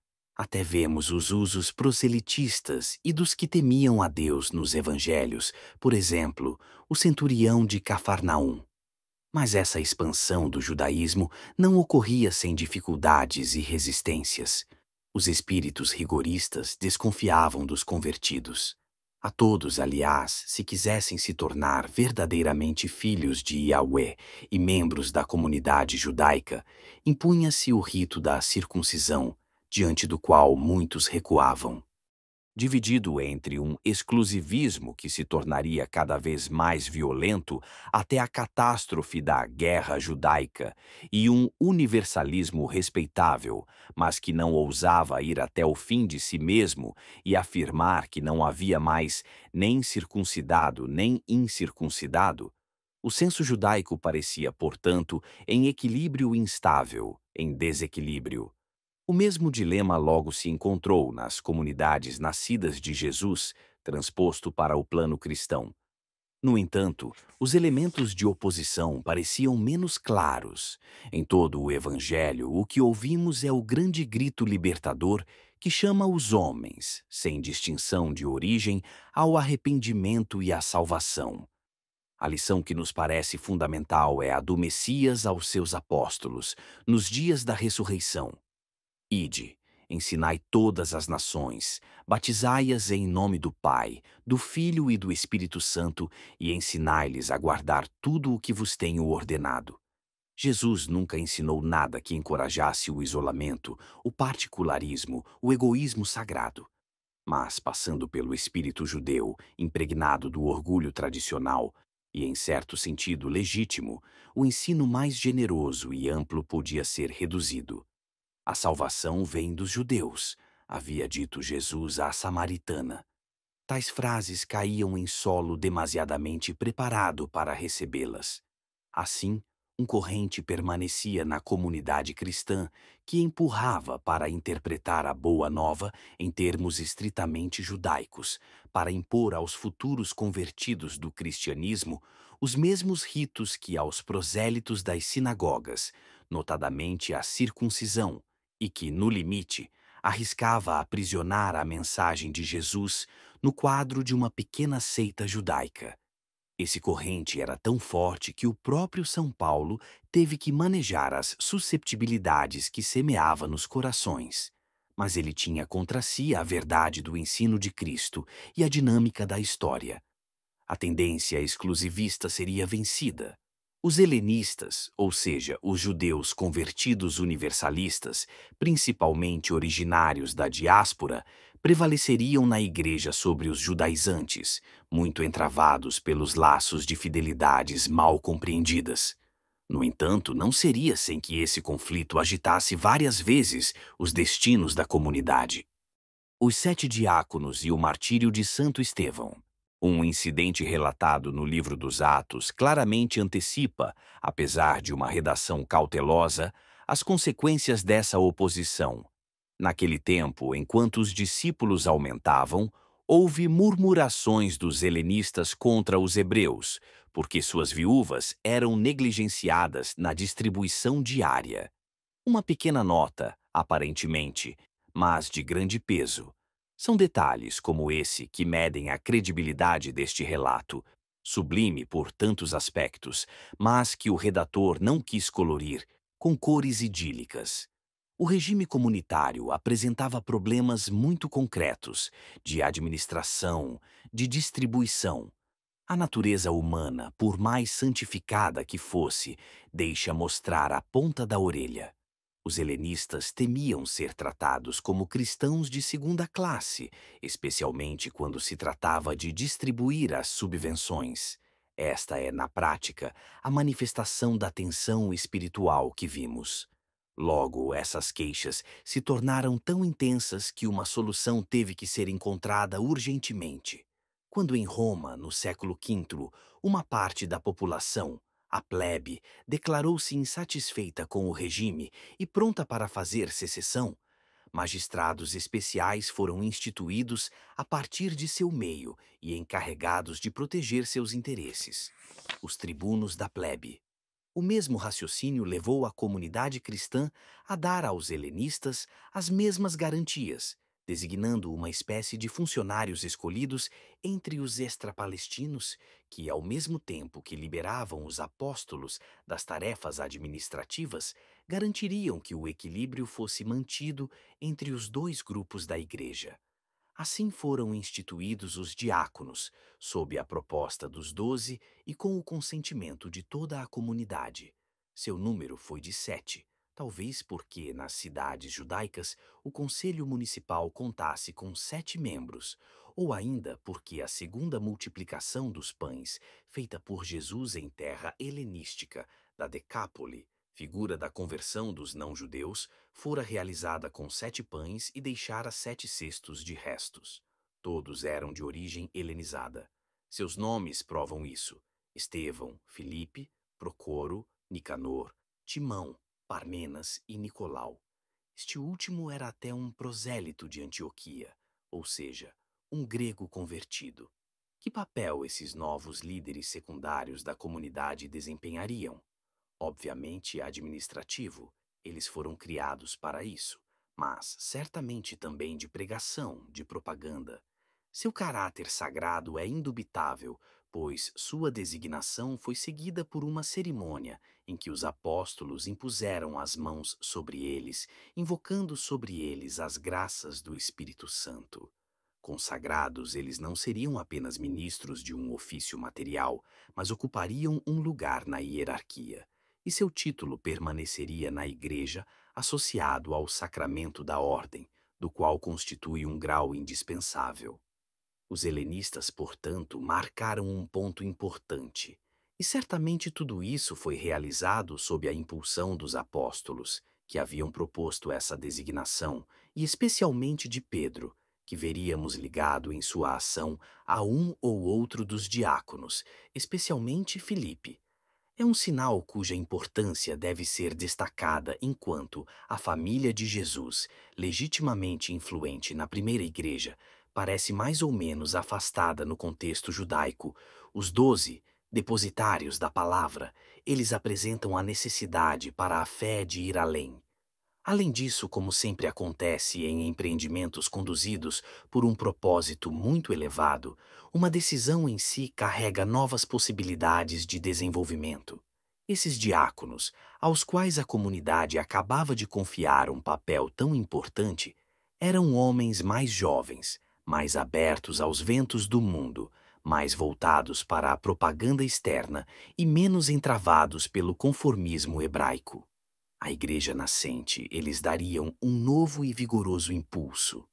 A: Até vemos os usos proselitistas e dos que temiam a Deus nos evangelhos, por exemplo, o centurião de Cafarnaum. Mas essa expansão do judaísmo não ocorria sem dificuldades e resistências. Os espíritos rigoristas desconfiavam dos convertidos. A todos, aliás, se quisessem se tornar verdadeiramente filhos de Yahweh e membros da comunidade judaica, impunha-se o rito da circuncisão, diante do qual muitos recuavam. Dividido entre um exclusivismo que se tornaria cada vez mais violento até a catástrofe da guerra judaica e um universalismo respeitável, mas que não ousava ir até o fim de si mesmo e afirmar que não havia mais nem circuncidado nem incircuncidado, o senso judaico parecia, portanto, em equilíbrio instável, em desequilíbrio. O mesmo dilema logo se encontrou nas comunidades nascidas de Jesus, transposto para o plano cristão. No entanto, os elementos de oposição pareciam menos claros. Em todo o Evangelho, o que ouvimos é o grande grito libertador que chama os homens, sem distinção de origem, ao arrependimento e à salvação. A lição que nos parece fundamental é a do Messias aos seus apóstolos, nos dias da ressurreição. Ide, ensinai todas as nações, batizai-as em nome do Pai, do Filho e do Espírito Santo, e ensinai-lhes a guardar tudo o que vos tenho ordenado. Jesus nunca ensinou nada que encorajasse o isolamento, o particularismo, o egoísmo sagrado. Mas, passando pelo espírito judeu, impregnado do orgulho tradicional, e em certo sentido legítimo, o ensino mais generoso e amplo podia ser reduzido. A salvação vem dos judeus, havia dito Jesus à samaritana. Tais frases caíam em solo demasiadamente preparado para recebê-las. Assim, um corrente permanecia na comunidade cristã que empurrava para interpretar a Boa Nova em termos estritamente judaicos, para impor aos futuros convertidos do cristianismo os mesmos ritos que aos prosélitos das sinagogas, notadamente a circuncisão, e que, no limite, arriscava aprisionar a mensagem de Jesus no quadro de uma pequena seita judaica. Esse corrente era tão forte que o próprio São Paulo teve que manejar as susceptibilidades que semeava nos corações. Mas ele tinha contra si a verdade do ensino de Cristo e a dinâmica da história. A tendência exclusivista seria vencida. Os helenistas, ou seja, os judeus convertidos universalistas, principalmente originários da diáspora, prevaleceriam na igreja sobre os judaizantes, muito entravados pelos laços de fidelidades mal compreendidas.
B: No entanto, não seria sem que esse conflito agitasse várias vezes os destinos da comunidade. Os sete diáconos e o martírio de Santo Estevão. Um incidente relatado no livro dos Atos claramente antecipa, apesar de uma redação cautelosa, as consequências dessa oposição. Naquele tempo, enquanto os discípulos aumentavam, houve murmurações dos helenistas contra os hebreus, porque suas viúvas eram negligenciadas na distribuição diária. Uma pequena nota, aparentemente, mas de grande peso. São detalhes como esse que medem a credibilidade deste relato, sublime por tantos aspectos, mas que o redator não quis colorir com cores idílicas. O regime comunitário apresentava problemas muito concretos de administração, de distribuição, a natureza humana, por mais santificada que fosse, deixa mostrar a ponta da orelha. Os helenistas temiam ser tratados como cristãos de segunda classe, especialmente quando se tratava de distribuir as subvenções. Esta é, na prática, a manifestação da tensão espiritual que vimos. Logo, essas queixas se tornaram tão intensas que uma solução teve que ser encontrada urgentemente. Quando em Roma, no século V, uma parte da população, a plebe, declarou-se insatisfeita com o regime e pronta para fazer secessão, magistrados especiais foram instituídos a partir de seu meio e encarregados de proteger seus interesses. Os tribunos da plebe. O mesmo raciocínio levou a comunidade cristã a dar aos helenistas as mesmas garantias designando uma espécie de funcionários escolhidos entre os extrapalestinos, que, ao mesmo tempo que liberavam os apóstolos das tarefas administrativas, garantiriam que o equilíbrio fosse mantido entre os dois grupos da Igreja. Assim foram instituídos os diáconos, sob a proposta dos doze e com o consentimento de toda a comunidade. Seu número foi de sete, talvez porque nas cidades judaicas o conselho municipal contasse com sete membros, ou ainda porque a segunda multiplicação dos pães, feita por Jesus em terra helenística, da Decápole, figura da conversão dos não-judeus, fora realizada com sete pães e deixara sete cestos de restos. Todos eram de origem helenizada. Seus nomes provam isso: Estevão, Filipe, Procoro, Nicanor, Timão, Parmenas e Nicolau. Este último era até um prosélito de Antioquia, ou seja, um grego convertido. Que papel esses novos líderes secundários da comunidade desempenhariam? Obviamente administrativo, eles foram criados para isso, mas certamente também de pregação, de propaganda. Seu caráter sagrado é indubitável, pois sua designação foi seguida por uma cerimônia em que os apóstolos impuseram as mãos sobre eles, invocando sobre eles as graças do Espírito Santo. Consagrados, eles não seriam apenas ministros de um ofício material, mas ocupariam um lugar na hierarquia, e seu título permaneceria na Igreja associado ao sacramento da ordem, do qual constitui um grau indispensável. Os helenistas, portanto, marcaram um ponto importante. E certamente tudo isso foi realizado sob a impulsão dos apóstolos, que haviam proposto essa designação, e especialmente de Pedro, que veríamos ligado em sua ação a um ou outro dos diáconos, especialmente Filipe. É um sinal cuja importância deve ser destacada enquanto a família de Jesus, legitimamente influente na primeira igreja, parece mais ou menos afastada no contexto judaico. Os doze, depositários da palavra, eles apresentam a necessidade para a fé de ir além. Além disso, como sempre acontece em empreendimentos conduzidos por um propósito muito elevado, uma decisão em si carrega novas possibilidades de desenvolvimento. Esses diáconos, aos quais a comunidade acabava de confiar um papel tão importante, eram homens mais jovens, mais abertos aos ventos do mundo, mais voltados para a propaganda externa e menos entravados pelo conformismo hebraico. À igreja nascente, eles dariam um novo e vigoroso impulso.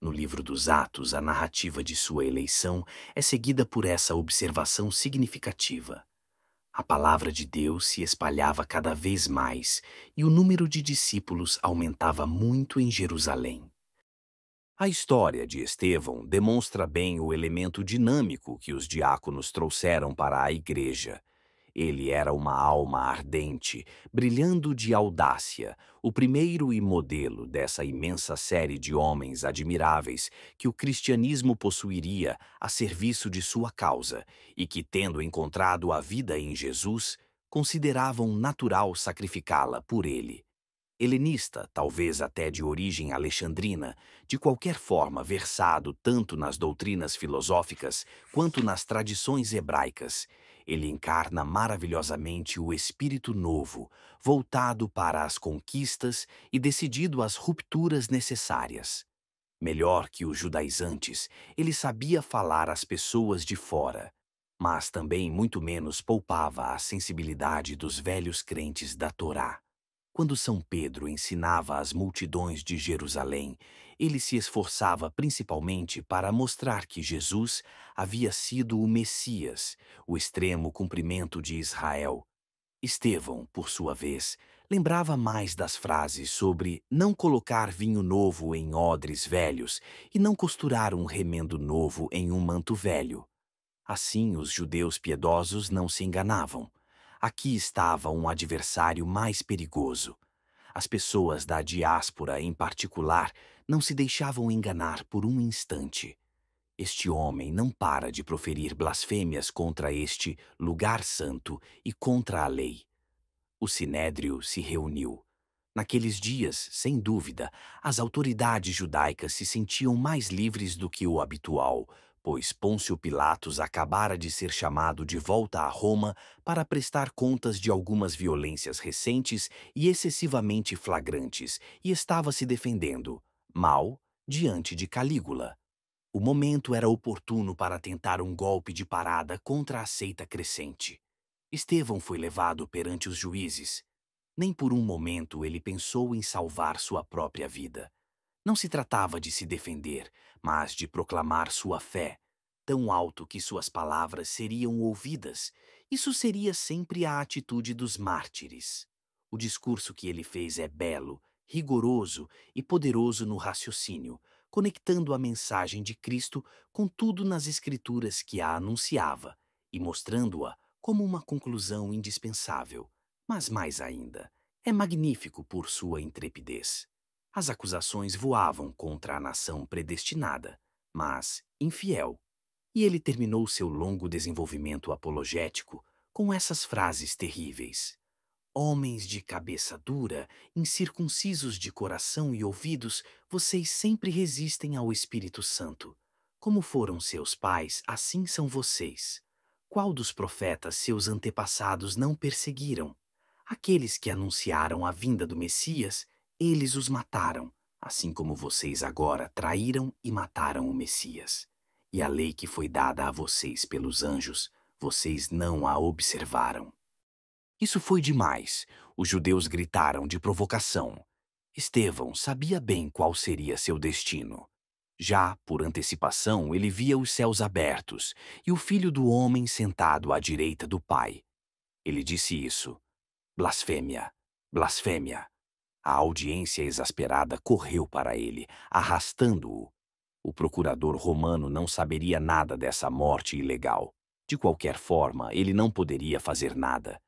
B: No livro dos Atos, a narrativa de sua eleição é seguida por essa observação significativa. A palavra de Deus se espalhava cada vez mais e o número de discípulos aumentava muito em Jerusalém.
A: A história de Estevão demonstra bem o elemento dinâmico que os diáconos trouxeram para a igreja. Ele era uma alma ardente, brilhando de audácia, o primeiro e modelo dessa imensa série de homens admiráveis que o cristianismo possuiria a serviço de sua causa e que, tendo encontrado a vida em Jesus, consideravam natural sacrificá-la por ele. Helenista, talvez até de origem alexandrina, de qualquer forma versado tanto nas doutrinas filosóficas quanto nas tradições hebraicas, ele encarna maravilhosamente o espírito novo, voltado para as conquistas e decidido às rupturas necessárias. Melhor que os judaizantes, ele sabia falar às pessoas de fora, mas também muito menos poupava a sensibilidade dos velhos crentes da Torá. Quando São Pedro ensinava às multidões de Jerusalém, ele se esforçava principalmente para mostrar que Jesus havia sido o Messias, o extremo cumprimento de Israel. Estevão, por sua vez, lembrava mais das frases sobre não colocar vinho novo em odres velhos e não costurar um remendo novo em um manto velho. Assim, os judeus piedosos não se enganavam. Aqui estava um adversário mais perigoso. As pessoas da diáspora, em particular, não se deixavam enganar por um instante. Este homem não para de proferir blasfêmias contra este lugar santo e contra a lei. O sinédrio se reuniu. Naqueles dias, sem dúvida, as autoridades judaicas se sentiam mais livres do que o habitual, pois Pôncio Pilatos acabara de ser chamado de volta a Roma para prestar contas de algumas violências recentes e excessivamente flagrantes, e estava se defendendo, mal, diante de Calígula. O momento era oportuno para tentar um golpe de parada contra a seita crescente. Estevão foi levado perante os juízes. Nem por um momento ele pensou em salvar sua própria vida. Não se tratava de se defender, mas de proclamar sua fé, tão alto que suas palavras seriam ouvidas. Isso seria sempre a atitude dos mártires. O discurso que ele fez é belo, rigoroso e poderoso no raciocínio, conectando a mensagem de Cristo com tudo nas Escrituras que a anunciava e mostrando-a como uma conclusão indispensável. Mas mais ainda, é magnífico por sua intrepidez. As acusações voavam contra a nação predestinada, mas infiel. E ele terminou seu longo desenvolvimento apologético com essas frases terríveis. Homens de cabeça dura, incircuncisos de coração e ouvidos, vocês sempre resistem ao Espírito Santo. Como foram seus pais, assim são vocês. Qual dos profetas seus antepassados não perseguiram? Aqueles que anunciaram a vinda do Messias eles os mataram, assim como vocês agora traíram e mataram o Messias. E a lei que foi dada a vocês pelos anjos, vocês não a observaram. Isso foi demais. Os judeus gritaram de provocação. Estevão sabia bem qual seria seu destino. Já, por antecipação, ele via os céus abertos e o filho do homem sentado à direita do Pai. Ele disse isso. Blasfêmia, blasfêmia. A audiência exasperada correu para ele, arrastando-o. O procurador romano não saberia nada dessa morte ilegal. De qualquer forma, ele não poderia fazer nada.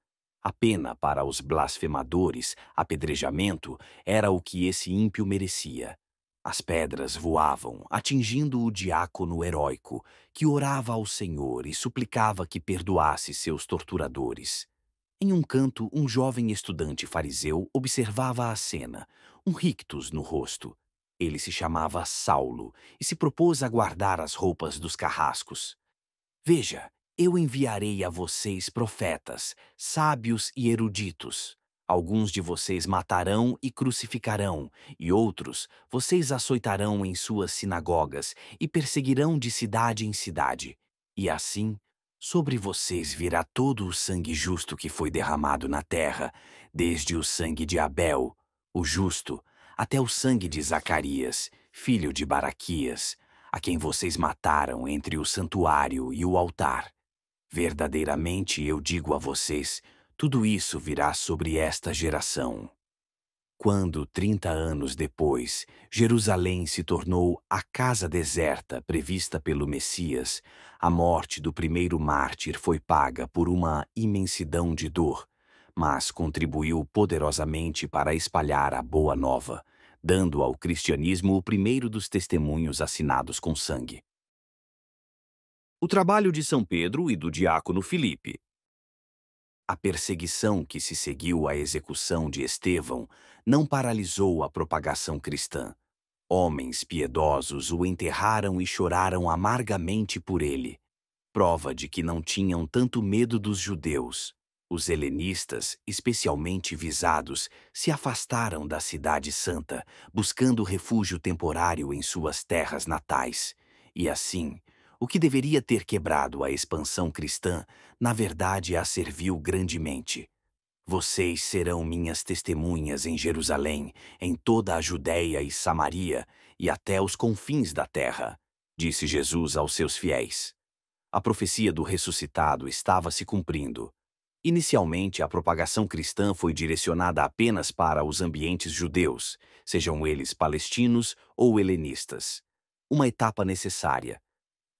A: A pena para os blasfemadores, apedrejamento, era o que esse ímpio merecia. As pedras voavam, atingindo o diácono heróico, que orava ao Senhor e suplicava que perdoasse seus torturadores. Em um canto, um jovem estudante fariseu observava a cena, um rictus no rosto. Ele se chamava Saulo e se propôs a guardar as roupas dos carrascos. Veja, eu enviarei a vocês profetas, sábios e eruditos. Alguns de vocês matarão e crucificarão, e outros vocês açoitarão em suas sinagogas e perseguirão de cidade em cidade. E assim Sobre vocês virá todo o sangue justo que foi derramado na terra, desde o sangue de Abel, o justo, até o sangue de Zacarias, filho de Baraquias, a quem vocês mataram entre o santuário e o altar.
B: Verdadeiramente eu digo a vocês, tudo isso virá sobre esta geração. Quando, trinta anos depois, Jerusalém se tornou a casa deserta prevista pelo Messias, a morte do primeiro mártir foi paga por uma imensidão de dor, mas contribuiu poderosamente para espalhar a boa nova, dando ao cristianismo o primeiro dos testemunhos assinados com sangue.
A: O trabalho de São Pedro e do diácono Filipe
B: a perseguição que se seguiu à execução de Estevão não paralisou a propagação cristã. Homens piedosos o enterraram e choraram amargamente por ele, prova de que não tinham tanto medo dos judeus. Os helenistas, especialmente visados, se afastaram da Cidade Santa, buscando refúgio temporário em suas terras natais, e assim o que deveria ter quebrado a expansão cristã, na verdade a serviu grandemente. Vocês serão minhas testemunhas em Jerusalém, em toda a Judéia e Samaria e até os confins da terra, disse Jesus aos seus fiéis. A profecia do ressuscitado estava se cumprindo. Inicialmente, a propagação cristã foi direcionada apenas para os ambientes judeus, sejam eles palestinos ou helenistas. Uma etapa necessária,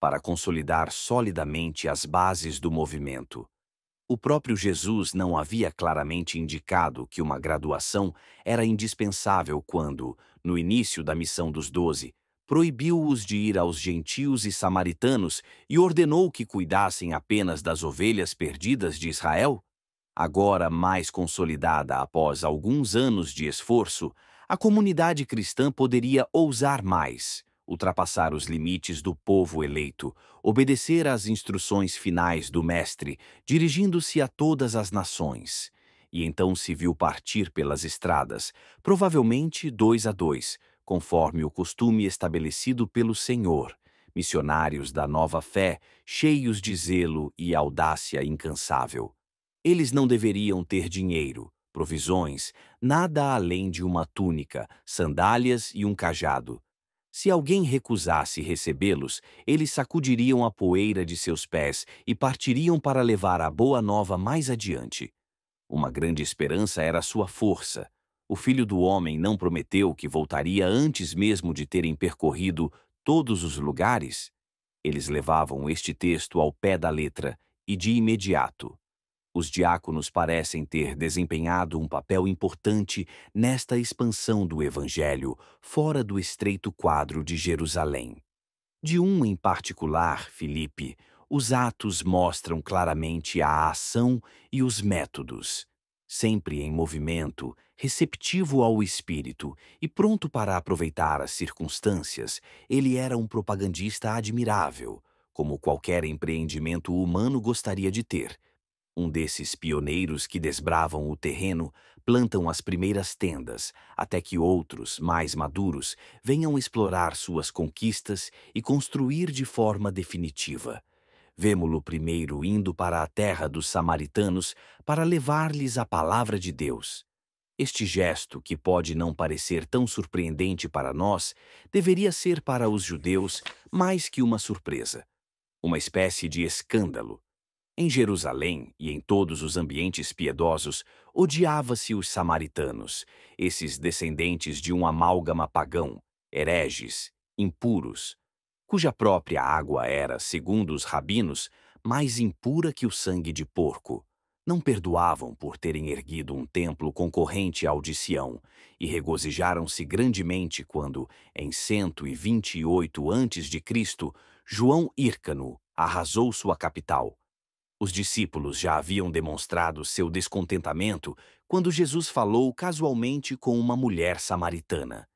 B: para consolidar solidamente as bases do movimento. O próprio Jesus não havia claramente indicado que uma graduação era indispensável quando, no início da missão dos doze, proibiu-os de ir aos gentios e samaritanos e ordenou que cuidassem apenas das ovelhas perdidas de Israel? Agora mais consolidada após alguns anos de esforço, a comunidade cristã poderia ousar mais ultrapassar os limites do povo eleito, obedecer às instruções finais do Mestre, dirigindo-se a todas as nações. E então se viu partir pelas estradas, provavelmente dois a dois, conforme o costume estabelecido pelo Senhor, missionários da nova fé, cheios de zelo e audácia incansável. Eles não deveriam ter dinheiro, provisões, nada além de uma túnica, sandálias e um cajado. Se alguém recusasse recebê-los, eles sacudiriam a poeira de seus pés e partiriam para levar a boa nova mais adiante. Uma grande esperança era sua força. O filho do homem não prometeu que voltaria antes mesmo de terem percorrido todos os lugares? Eles levavam este texto ao pé da letra e de imediato os diáconos parecem ter desempenhado um papel importante nesta expansão do Evangelho fora do estreito quadro de Jerusalém. De um em particular, Filipe, os atos mostram claramente a ação e os métodos. Sempre em movimento, receptivo ao espírito e pronto para aproveitar as circunstâncias, ele era um propagandista admirável, como qualquer empreendimento humano gostaria de ter um desses pioneiros que desbravam o terreno plantam as primeiras tendas, até que outros, mais maduros, venham explorar suas conquistas e construir de forma definitiva. Vemo-lo primeiro indo para a terra dos samaritanos para levar-lhes a palavra de Deus. Este gesto, que pode não parecer tão surpreendente para nós, deveria ser para os judeus mais que uma surpresa, uma espécie de escândalo em Jerusalém e em todos os ambientes piedosos, odiava-se os samaritanos, esses descendentes de um amálgama pagão, hereges, impuros, cuja própria água era, segundo os rabinos, mais impura que o sangue de porco. Não perdoavam por terem erguido um templo concorrente ao de Sião e regozijaram-se grandemente quando, em 128 a.C., João Írcano arrasou sua capital, os discípulos já haviam demonstrado seu descontentamento quando Jesus falou casualmente com uma mulher samaritana.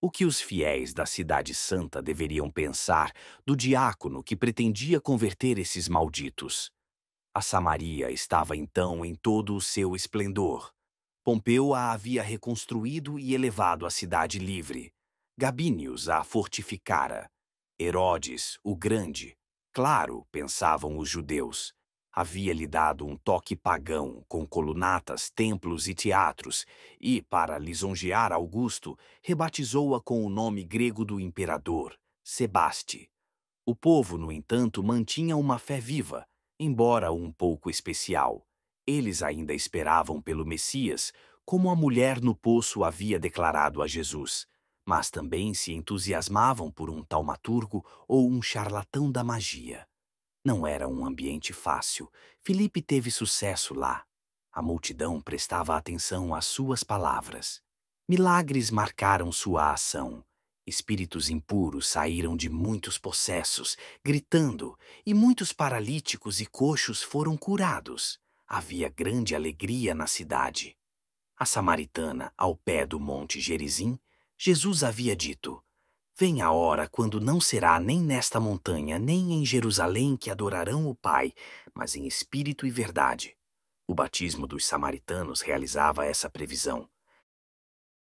B: O que os fiéis da Cidade Santa deveriam pensar do diácono que pretendia converter esses malditos? A Samaria estava então em todo o seu esplendor. Pompeu a havia reconstruído e elevado a cidade livre. Gabínios a fortificara. Herodes, o Grande. Claro, pensavam os judeus, havia-lhe dado um toque pagão com colunatas, templos e teatros, e, para lisonjear Augusto, rebatizou-a com o nome grego do imperador, Sebaste. O povo, no entanto, mantinha uma fé viva, Embora um pouco especial, eles ainda esperavam pelo Messias, como a mulher no poço havia declarado a Jesus, mas também se entusiasmavam por um taumaturgo ou um charlatão da magia. Não era um ambiente fácil. Filipe teve sucesso lá. A multidão prestava atenção às suas palavras. Milagres marcaram sua ação. Espíritos impuros saíram de muitos possessos, gritando, e muitos paralíticos e coxos foram curados. Havia grande alegria na cidade. A samaritana, ao pé do monte Gerizim, Jesus havia dito: Vem a hora quando não será nem nesta montanha, nem em Jerusalém que adorarão o Pai, mas em espírito e verdade. O batismo dos samaritanos realizava essa previsão.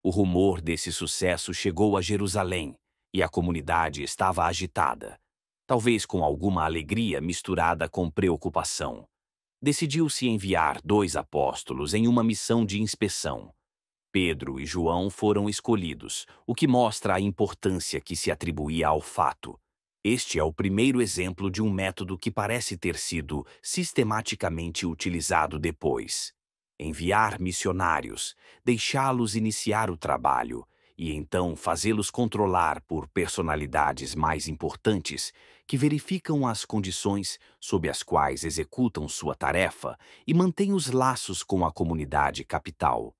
A: O rumor desse sucesso chegou a Jerusalém e a comunidade estava agitada, talvez com alguma alegria misturada com preocupação. Decidiu-se enviar dois apóstolos em uma missão de inspeção. Pedro e João foram escolhidos, o que mostra a importância que se atribuía ao fato. Este é o primeiro exemplo de um método que parece ter sido sistematicamente utilizado depois. Enviar missionários, deixá-los iniciar o trabalho e então fazê-los controlar por personalidades mais importantes que verificam as condições sob as quais executam sua tarefa e mantêm os laços com a comunidade capital.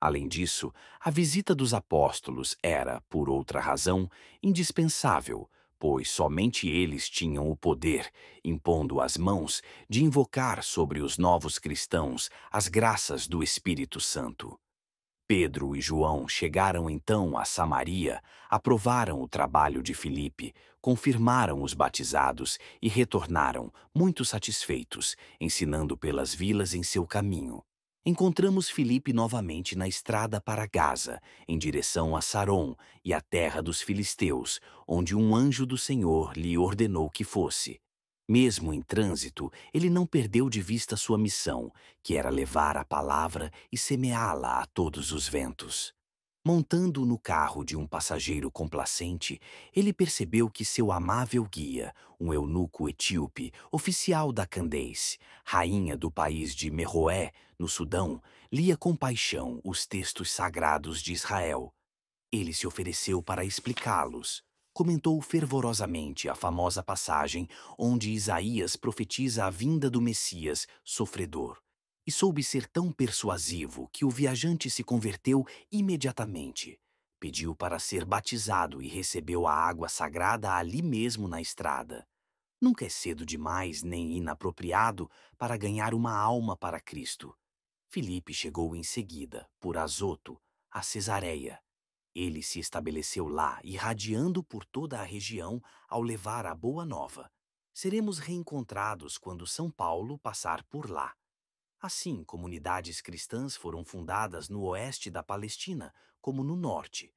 A: Além disso, a visita dos apóstolos era, por outra razão, indispensável, pois somente eles tinham o poder, impondo as mãos, de invocar sobre os novos cristãos as graças do Espírito Santo. Pedro e João chegaram então a Samaria, aprovaram o trabalho de Filipe, confirmaram os batizados e retornaram, muito satisfeitos, ensinando pelas vilas em seu caminho encontramos Filipe novamente na estrada para Gaza, em direção a Saron e a terra dos filisteus, onde um anjo do Senhor lhe ordenou que fosse. Mesmo em trânsito, ele não perdeu de vista sua missão, que era levar a palavra e semeá-la a todos os ventos. Montando no carro de um passageiro complacente, ele percebeu que seu amável guia, um eunuco etíope, oficial da Candace, rainha do país de Meroé, no Sudão, lia com paixão os textos sagrados de Israel. Ele se ofereceu para explicá-los. Comentou fervorosamente a famosa passagem onde Isaías profetiza a vinda do Messias sofredor e soube ser tão persuasivo que o viajante se converteu imediatamente. Pediu para ser batizado e recebeu a água sagrada ali mesmo na estrada. Nunca é cedo demais nem inapropriado para ganhar uma alma para Cristo. Filipe chegou em seguida, por Azoto, a Cesareia. Ele se estabeleceu lá, irradiando por toda a região ao levar a boa nova. Seremos reencontrados quando São Paulo passar por lá. Assim, comunidades cristãs foram fundadas no oeste da Palestina, como no norte.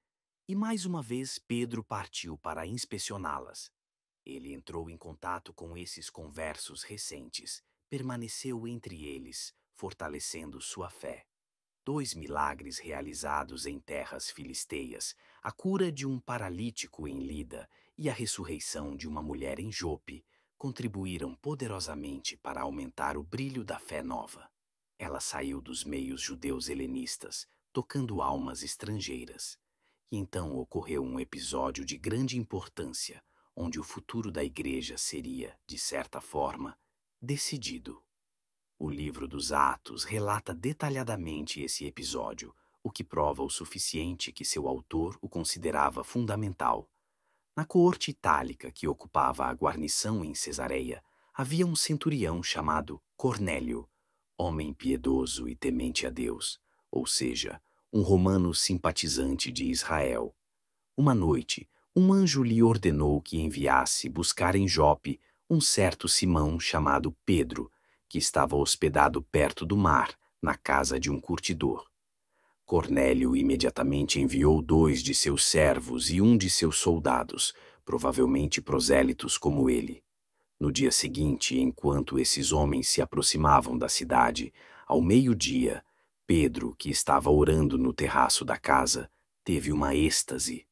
A: E mais uma vez Pedro partiu para inspecioná-las. Ele entrou em contato com esses conversos recentes, permaneceu entre eles, fortalecendo sua fé. Dois milagres realizados em terras filisteias, a cura de um paralítico em Lida e a ressurreição de uma mulher em Jope, contribuíram poderosamente para aumentar o brilho da fé nova. Ela saiu dos meios judeus helenistas, tocando almas estrangeiras. E então ocorreu um episódio de grande importância, onde o futuro da igreja seria, de certa forma, decidido. O livro dos Atos relata detalhadamente esse episódio, o que prova o suficiente que seu autor o considerava fundamental. Na coorte itálica que ocupava a guarnição em Cesareia, havia um centurião chamado Cornélio, homem piedoso e temente a Deus, ou seja, um romano simpatizante de Israel. Uma noite, um anjo lhe ordenou que enviasse buscar em Jope um certo Simão chamado Pedro, que estava hospedado perto do mar, na casa de um curtidor. Cornélio imediatamente enviou dois de seus servos e um de seus soldados, provavelmente prosélitos como ele. No dia seguinte, enquanto esses homens se aproximavam da cidade, ao meio-dia, Pedro, que estava orando no terraço da casa, teve uma êxtase.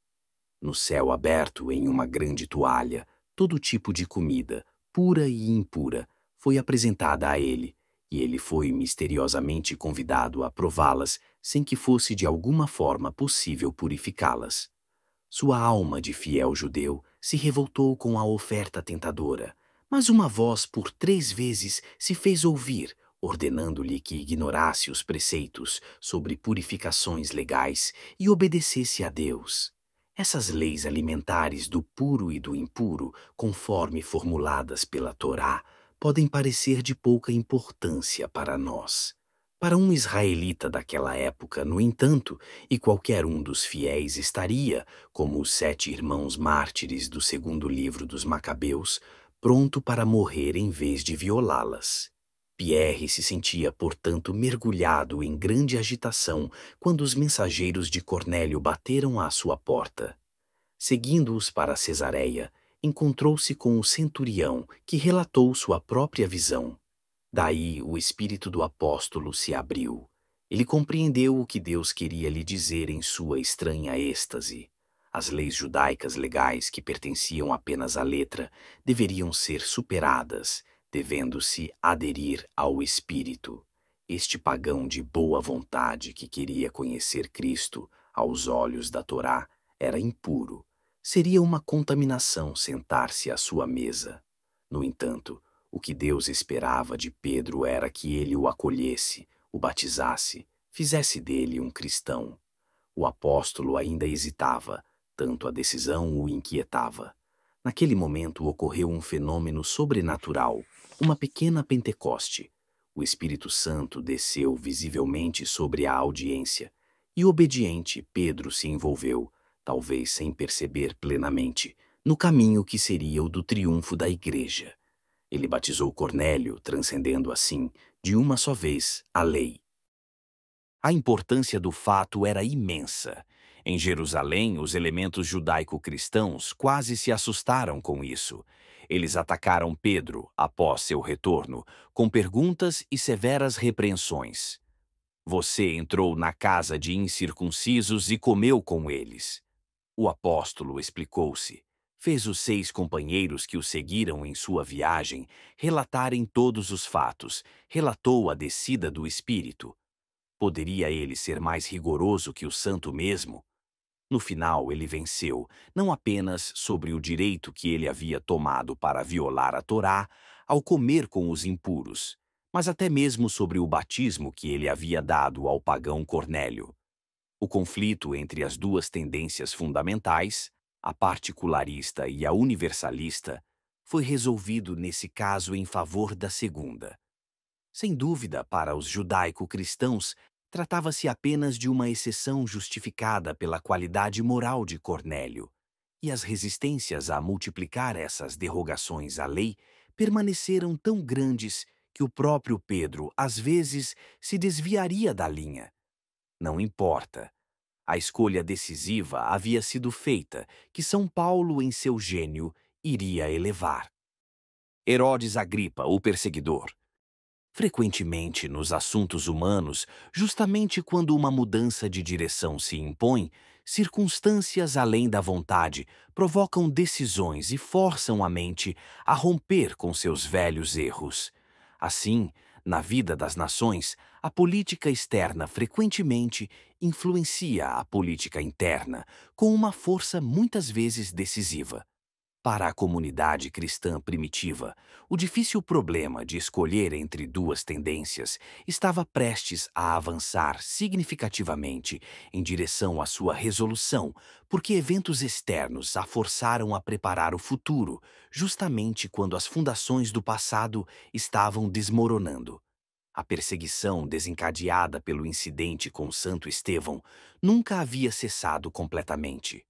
A: No céu aberto, em uma grande toalha, todo tipo de comida, pura e impura,
B: foi apresentada a ele, e ele foi misteriosamente convidado a prová-las sem que fosse de alguma forma possível purificá-las. Sua alma de fiel judeu se revoltou com a oferta tentadora, mas uma voz por três vezes se fez ouvir, ordenando-lhe que ignorasse os preceitos sobre purificações legais e obedecesse a Deus. Essas leis alimentares do puro e do impuro, conforme formuladas pela Torá, podem parecer de pouca importância para nós. Para um israelita daquela época, no entanto, e qualquer um dos fiéis estaria, como os sete irmãos mártires do segundo livro dos Macabeus, pronto para morrer em vez de violá-las. Pierre se sentia, portanto, mergulhado em grande agitação quando os mensageiros de Cornélio bateram à sua porta. Seguindo-os para Cesareia, encontrou-se com o centurião, que relatou sua própria visão. Daí o espírito do apóstolo se abriu. Ele compreendeu o que Deus queria lhe dizer em sua estranha êxtase. As leis judaicas legais que pertenciam apenas à letra deveriam ser superadas devendo-se aderir ao Espírito. Este pagão de boa vontade que queria conhecer Cristo aos olhos da Torá era impuro. Seria uma contaminação sentar-se à sua mesa. No entanto, o que Deus esperava de Pedro era que ele o acolhesse, o batizasse, fizesse dele um cristão. O apóstolo ainda hesitava, tanto a decisão o inquietava. Naquele momento ocorreu um fenômeno sobrenatural uma pequena Pentecoste. O Espírito Santo desceu visivelmente sobre a audiência, e obediente Pedro se envolveu, talvez sem perceber plenamente, no caminho que seria o do triunfo da Igreja. Ele batizou Cornélio, transcendendo assim, de uma só vez, a lei.
A: A importância do fato era imensa. Em Jerusalém, os elementos judaico-cristãos quase se assustaram com isso eles atacaram Pedro, após seu retorno, com perguntas e severas repreensões. Você entrou na casa de incircuncisos e comeu com eles. O apóstolo explicou-se. Fez os seis companheiros que o seguiram em sua viagem relatarem todos os fatos, relatou a descida do Espírito. Poderia ele ser mais rigoroso que o santo mesmo? No final, ele venceu, não apenas sobre o direito que ele havia tomado para violar a Torá ao comer com os impuros, mas até mesmo sobre o batismo que ele havia dado ao pagão Cornélio. O conflito entre as duas tendências fundamentais, a particularista e a universalista, foi resolvido nesse caso em favor da segunda. Sem dúvida, para os judaico-cristãos, Tratava-se apenas de uma exceção justificada pela qualidade moral de Cornélio, e as resistências a multiplicar essas derrogações à lei permaneceram tão grandes que o próprio Pedro, às vezes, se desviaria da linha. Não importa. A escolha decisiva havia sido feita, que São Paulo, em seu gênio, iria elevar. Herodes Agripa, o perseguidor, Frequentemente, nos assuntos humanos, justamente quando uma mudança de direção se impõe, circunstâncias além da vontade provocam decisões e forçam a mente a romper com seus velhos erros. Assim, na vida das nações, a política externa frequentemente influencia a política interna com uma força muitas vezes decisiva. Para a comunidade cristã primitiva, o difícil problema de escolher entre duas tendências estava prestes a avançar significativamente em direção à sua resolução, porque eventos externos a forçaram a preparar o futuro, justamente quando as fundações do passado estavam desmoronando. A perseguição desencadeada pelo incidente com Santo Estevão nunca havia cessado completamente.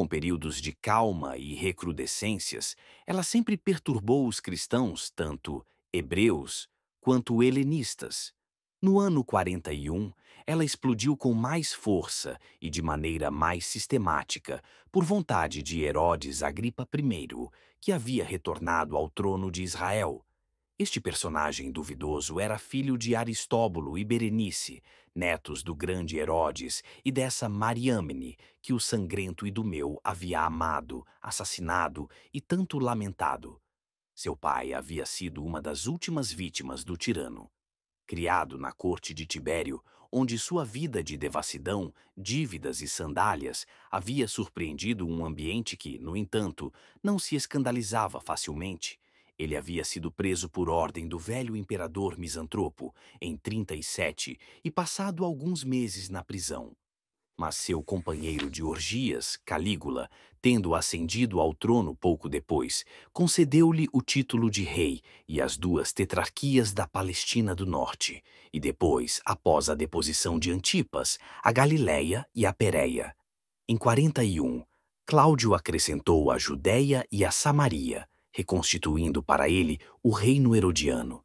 A: Com períodos de calma e recrudescências, ela sempre perturbou os cristãos, tanto hebreus quanto helenistas. No ano 41, ela explodiu com mais força e de maneira mais sistemática, por vontade de Herodes Agripa I, que havia retornado ao trono de Israel. Este personagem duvidoso era filho de Aristóbulo e Berenice, netos do grande Herodes e dessa Mariamne, que o sangrento Idumeu havia amado, assassinado e tanto lamentado.
B: Seu pai havia sido uma das últimas vítimas do tirano. Criado na corte de Tibério, onde sua vida de devassidão, dívidas e sandálias havia surpreendido um ambiente que, no entanto, não se escandalizava facilmente, ele havia sido preso por ordem do velho imperador misantropo em 37 e passado alguns meses na prisão. Mas seu companheiro de orgias, Calígula, tendo ascendido ao trono pouco depois, concedeu-lhe o título de rei e as duas tetrarquias da Palestina do Norte, e depois, após a deposição de Antipas, a Galiléia e a Pérea. Em 41, Cláudio acrescentou a Judéia e a Samaria, reconstituindo para ele o reino herodiano.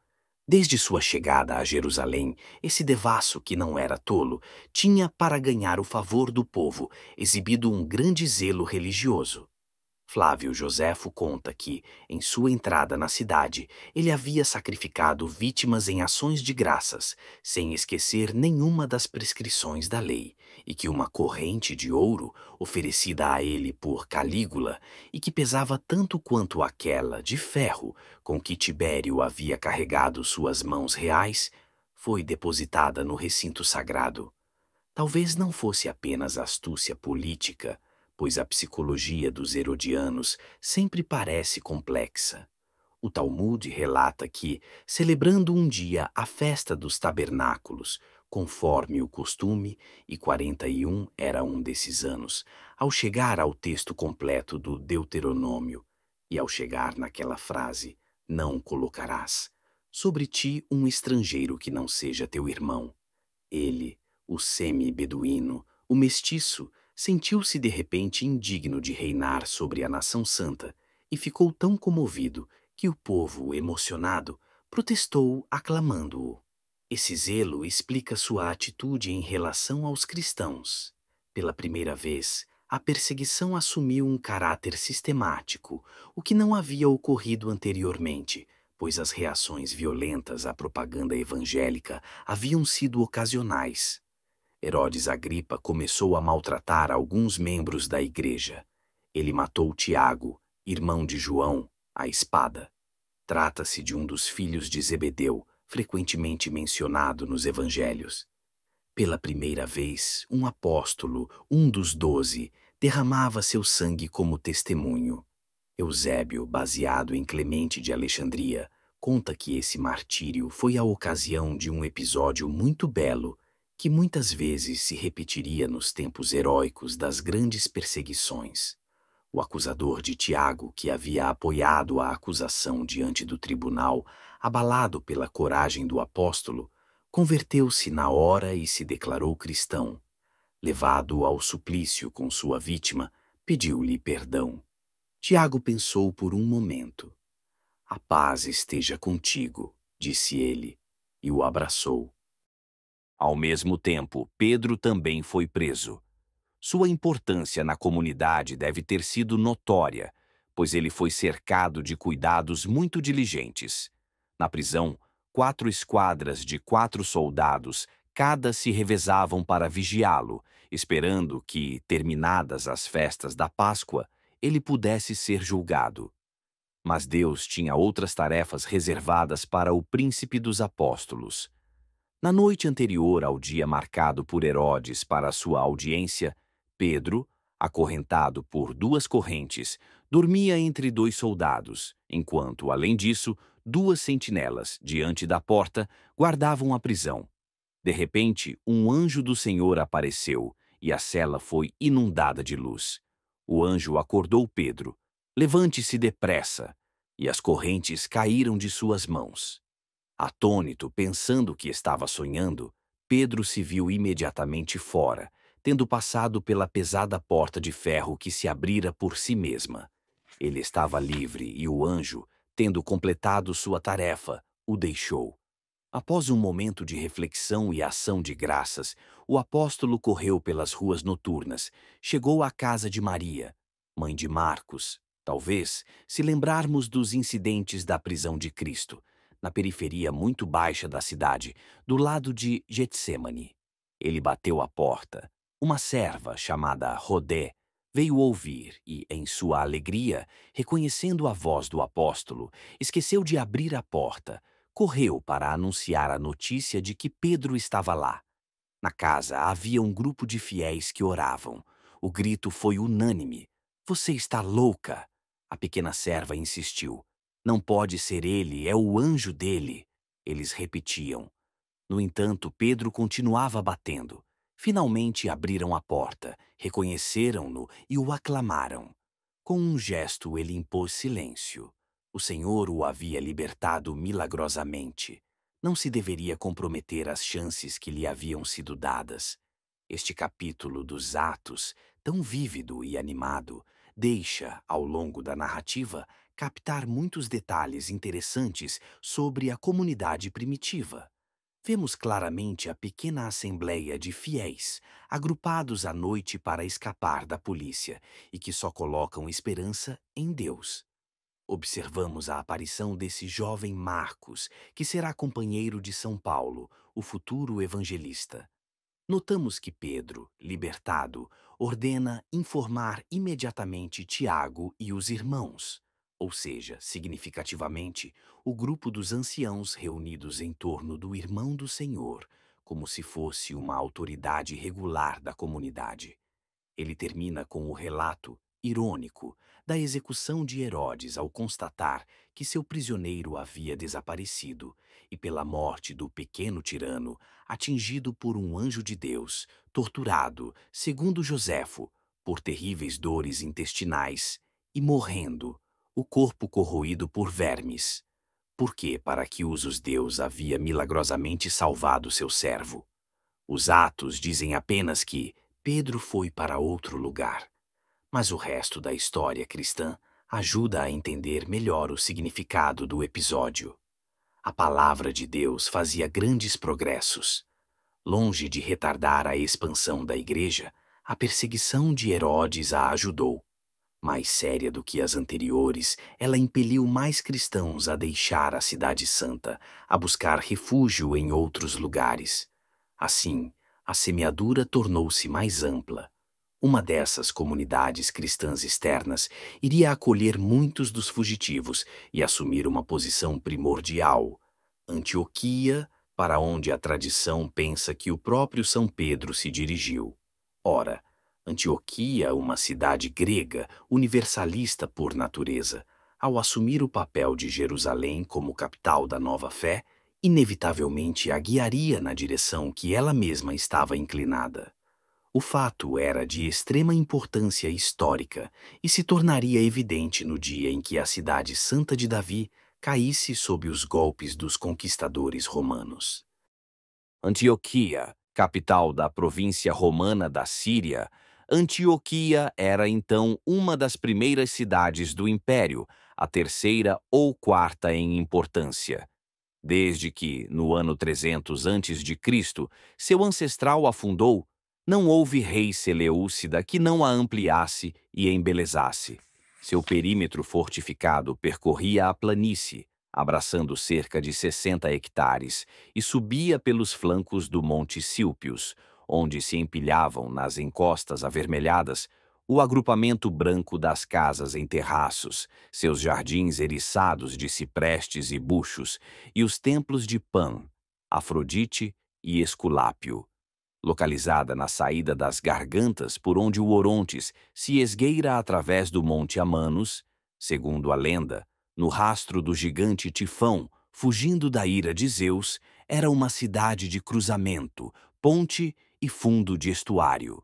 B: Desde sua chegada a Jerusalém, esse devasso, que não era tolo, tinha, para ganhar o favor do povo, exibido um grande zelo religioso. Flávio Joséfo conta que, em sua entrada na cidade, ele havia sacrificado vítimas em ações de graças, sem esquecer nenhuma das prescrições da lei, e que uma corrente de ouro, oferecida a ele por Calígula, e que pesava tanto quanto aquela de ferro com que Tibério havia carregado suas mãos reais, foi depositada no recinto sagrado. Talvez não fosse apenas astúcia política, pois a psicologia dos herodianos sempre parece complexa. O Talmud relata que, celebrando um dia a festa dos tabernáculos, conforme o costume, e 41 era um desses anos, ao chegar ao texto completo do Deuteronômio, e ao chegar naquela frase, não colocarás sobre ti um estrangeiro que não seja teu irmão. Ele, o semi-beduíno, o mestiço, sentiu-se de repente indigno de reinar sobre a nação santa e ficou tão comovido que o povo, emocionado, protestou aclamando-o. Esse zelo explica sua atitude em relação aos cristãos. Pela primeira vez, a perseguição assumiu um caráter sistemático, o que não havia ocorrido anteriormente, pois as reações violentas à propaganda evangélica haviam sido ocasionais. Herodes Agripa começou a maltratar alguns membros da igreja. Ele matou Tiago, irmão de João, à espada. Trata-se de um dos filhos de Zebedeu, frequentemente mencionado nos evangelhos. Pela primeira vez, um apóstolo, um dos doze, derramava seu sangue como testemunho. Eusébio, baseado em Clemente de Alexandria, conta que esse martírio foi a ocasião de um episódio muito belo que muitas vezes se repetiria nos tempos heróicos das grandes perseguições. O acusador de Tiago, que havia apoiado a acusação diante do tribunal, abalado pela coragem do apóstolo, converteu-se na hora e se declarou cristão. Levado ao suplício com sua vítima, pediu-lhe perdão. Tiago pensou por um momento. A paz esteja contigo, disse ele, e o abraçou.
A: Ao mesmo tempo, Pedro também foi preso. Sua importância na comunidade deve ter sido notória, pois ele foi cercado de cuidados muito diligentes. Na prisão, quatro esquadras de quatro soldados, cada se revezavam para vigiá-lo, esperando que, terminadas as festas da Páscoa, ele pudesse ser julgado. Mas Deus tinha outras tarefas reservadas para o príncipe dos apóstolos. Na noite anterior ao dia marcado por Herodes para sua audiência, Pedro, acorrentado por duas correntes, dormia entre dois soldados, enquanto, além disso, duas sentinelas, diante da porta, guardavam a prisão. De repente, um anjo do Senhor apareceu e a cela foi inundada de luz. O anjo acordou Pedro. Levante-se depressa. E as correntes caíram de suas mãos. Atônito, pensando que estava sonhando, Pedro se viu imediatamente fora, tendo passado pela pesada porta de ferro que se abrira por si mesma. Ele estava livre e o anjo, tendo completado sua tarefa, o deixou. Após um momento de reflexão e ação de graças, o apóstolo correu pelas ruas noturnas, chegou à casa de Maria, mãe de Marcos, talvez, se lembrarmos dos incidentes da prisão de Cristo, na periferia muito baixa da cidade, do lado de Getsemane. Ele bateu à porta. Uma serva, chamada Rodé, veio ouvir e, em sua alegria, reconhecendo a voz do apóstolo, esqueceu de abrir a porta, correu para anunciar a notícia de que Pedro estava lá. Na casa havia um grupo de fiéis que oravam. O grito foi unânime. Você está louca! A pequena serva insistiu. Não pode ser ele, é o anjo dele. Eles repetiam. No entanto, Pedro continuava batendo. Finalmente abriram a porta, reconheceram-no e o aclamaram. Com um gesto, ele impôs silêncio. O Senhor o havia libertado milagrosamente. Não se deveria comprometer as chances que lhe haviam sido dadas. Este capítulo dos Atos, tão vívido e animado, deixa, ao longo da narrativa, captar muitos detalhes interessantes sobre a comunidade primitiva. Vemos claramente a pequena assembleia de fiéis, agrupados à noite para escapar da polícia e que só colocam esperança em Deus. Observamos a aparição desse jovem Marcos, que será companheiro de São Paulo, o futuro evangelista. Notamos que Pedro, libertado, ordena informar imediatamente Tiago e os irmãos ou seja, significativamente, o grupo dos anciãos reunidos em torno do irmão do Senhor, como se fosse uma autoridade regular da comunidade. Ele termina com o relato, irônico, da execução de Herodes ao constatar que seu prisioneiro havia desaparecido e pela morte do pequeno tirano, atingido por um anjo de Deus, torturado, segundo Joséfo, por terríveis dores intestinais e morrendo o corpo corroído por vermes. Porque para que usos Deus havia milagrosamente salvado seu servo? Os atos dizem apenas que Pedro foi para outro lugar. Mas o resto da história cristã ajuda a entender melhor o significado do episódio. A palavra de Deus fazia grandes progressos. Longe de retardar a expansão da igreja, a perseguição de Herodes a ajudou. Mais séria do que as anteriores, ela impeliu mais cristãos a deixar a Cidade Santa, a buscar refúgio em outros lugares. Assim, a semeadura tornou-se mais ampla. Uma dessas comunidades cristãs externas iria acolher muitos dos fugitivos e assumir uma posição primordial. Antioquia, para onde a tradição pensa que o próprio São Pedro se dirigiu. Ora, Antioquia, uma cidade grega, universalista por natureza, ao assumir o papel de Jerusalém como capital da nova fé, inevitavelmente a guiaria na direção que ela mesma estava inclinada. O fato era de extrema importância histórica e se tornaria evidente no dia em que a cidade santa de Davi caísse sob os golpes dos conquistadores romanos.
C: Antioquia, capital da província romana da Síria, Antioquia era então uma das primeiras cidades do império, a terceira ou quarta em importância. Desde que, no ano 300 a.C., seu ancestral a fundou, não houve rei Seleucida que não a ampliasse e embelezasse. Seu perímetro fortificado percorria a planície, abraçando cerca de 60 hectares, e subia pelos flancos do Monte Sílpios, onde se empilhavam nas encostas avermelhadas o agrupamento branco das casas em terraços, seus jardins eriçados de ciprestes e buchos, e os templos de Pan, Afrodite e Esculápio. Localizada na saída das gargantas por onde o Orontes se esgueira através do Monte Amanos, segundo a lenda, no rastro do gigante Tifão, fugindo da ira de Zeus, era uma cidade de cruzamento, ponte e fundo de estuário.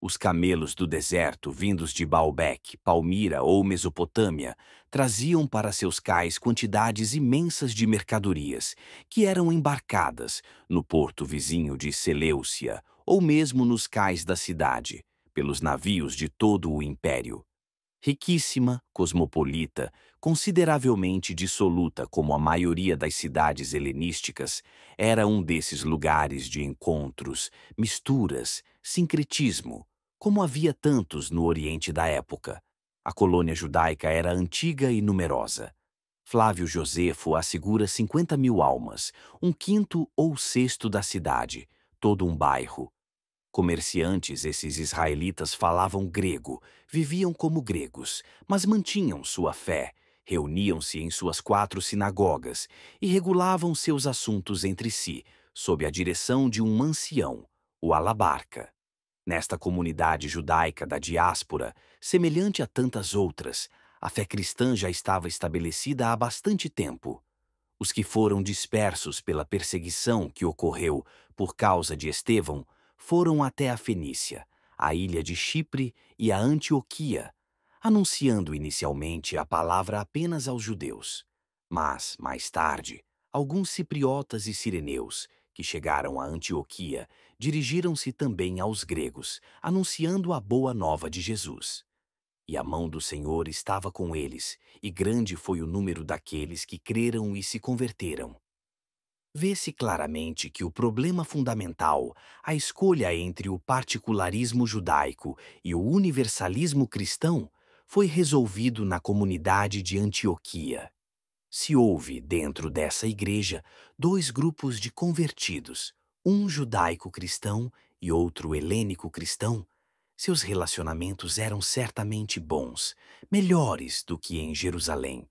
C: Os camelos do deserto, vindos de Baalbec, Palmira ou Mesopotâmia, traziam para seus cais quantidades imensas de mercadorias, que eram embarcadas no porto vizinho de Seleucia ou mesmo nos cais da cidade, pelos navios de todo o império. Riquíssima, cosmopolita, consideravelmente dissoluta como a maioria das cidades helenísticas, era um desses lugares de encontros, misturas, sincretismo, como havia tantos no Oriente da época. A colônia judaica era antiga e numerosa. Flávio Josefo assegura 50 mil almas, um quinto ou sexto da cidade, todo um bairro. Comerciantes, esses israelitas falavam grego, viviam como gregos, mas mantinham sua fé, reuniam-se em suas quatro sinagogas e regulavam seus assuntos entre si, sob a direção de um ancião, o Alabarca. Nesta comunidade judaica da diáspora, semelhante a tantas outras, a fé cristã já estava estabelecida há bastante tempo. Os que foram dispersos pela perseguição que ocorreu por causa de Estevão foram até a Fenícia, a ilha de Chipre e a Antioquia, anunciando inicialmente a palavra apenas aos judeus. Mas, mais tarde, alguns cipriotas e sireneus, que chegaram a Antioquia, dirigiram-se também aos gregos, anunciando a boa nova de Jesus. E a mão do Senhor estava com eles, e grande foi o número daqueles que creram e se converteram. Vê-se claramente que o problema fundamental, a escolha entre o particularismo judaico e o universalismo cristão, foi resolvido na comunidade de Antioquia. Se houve, dentro dessa igreja, dois grupos de convertidos, um judaico-cristão e outro helênico-cristão, seus relacionamentos eram certamente bons, melhores do que em Jerusalém,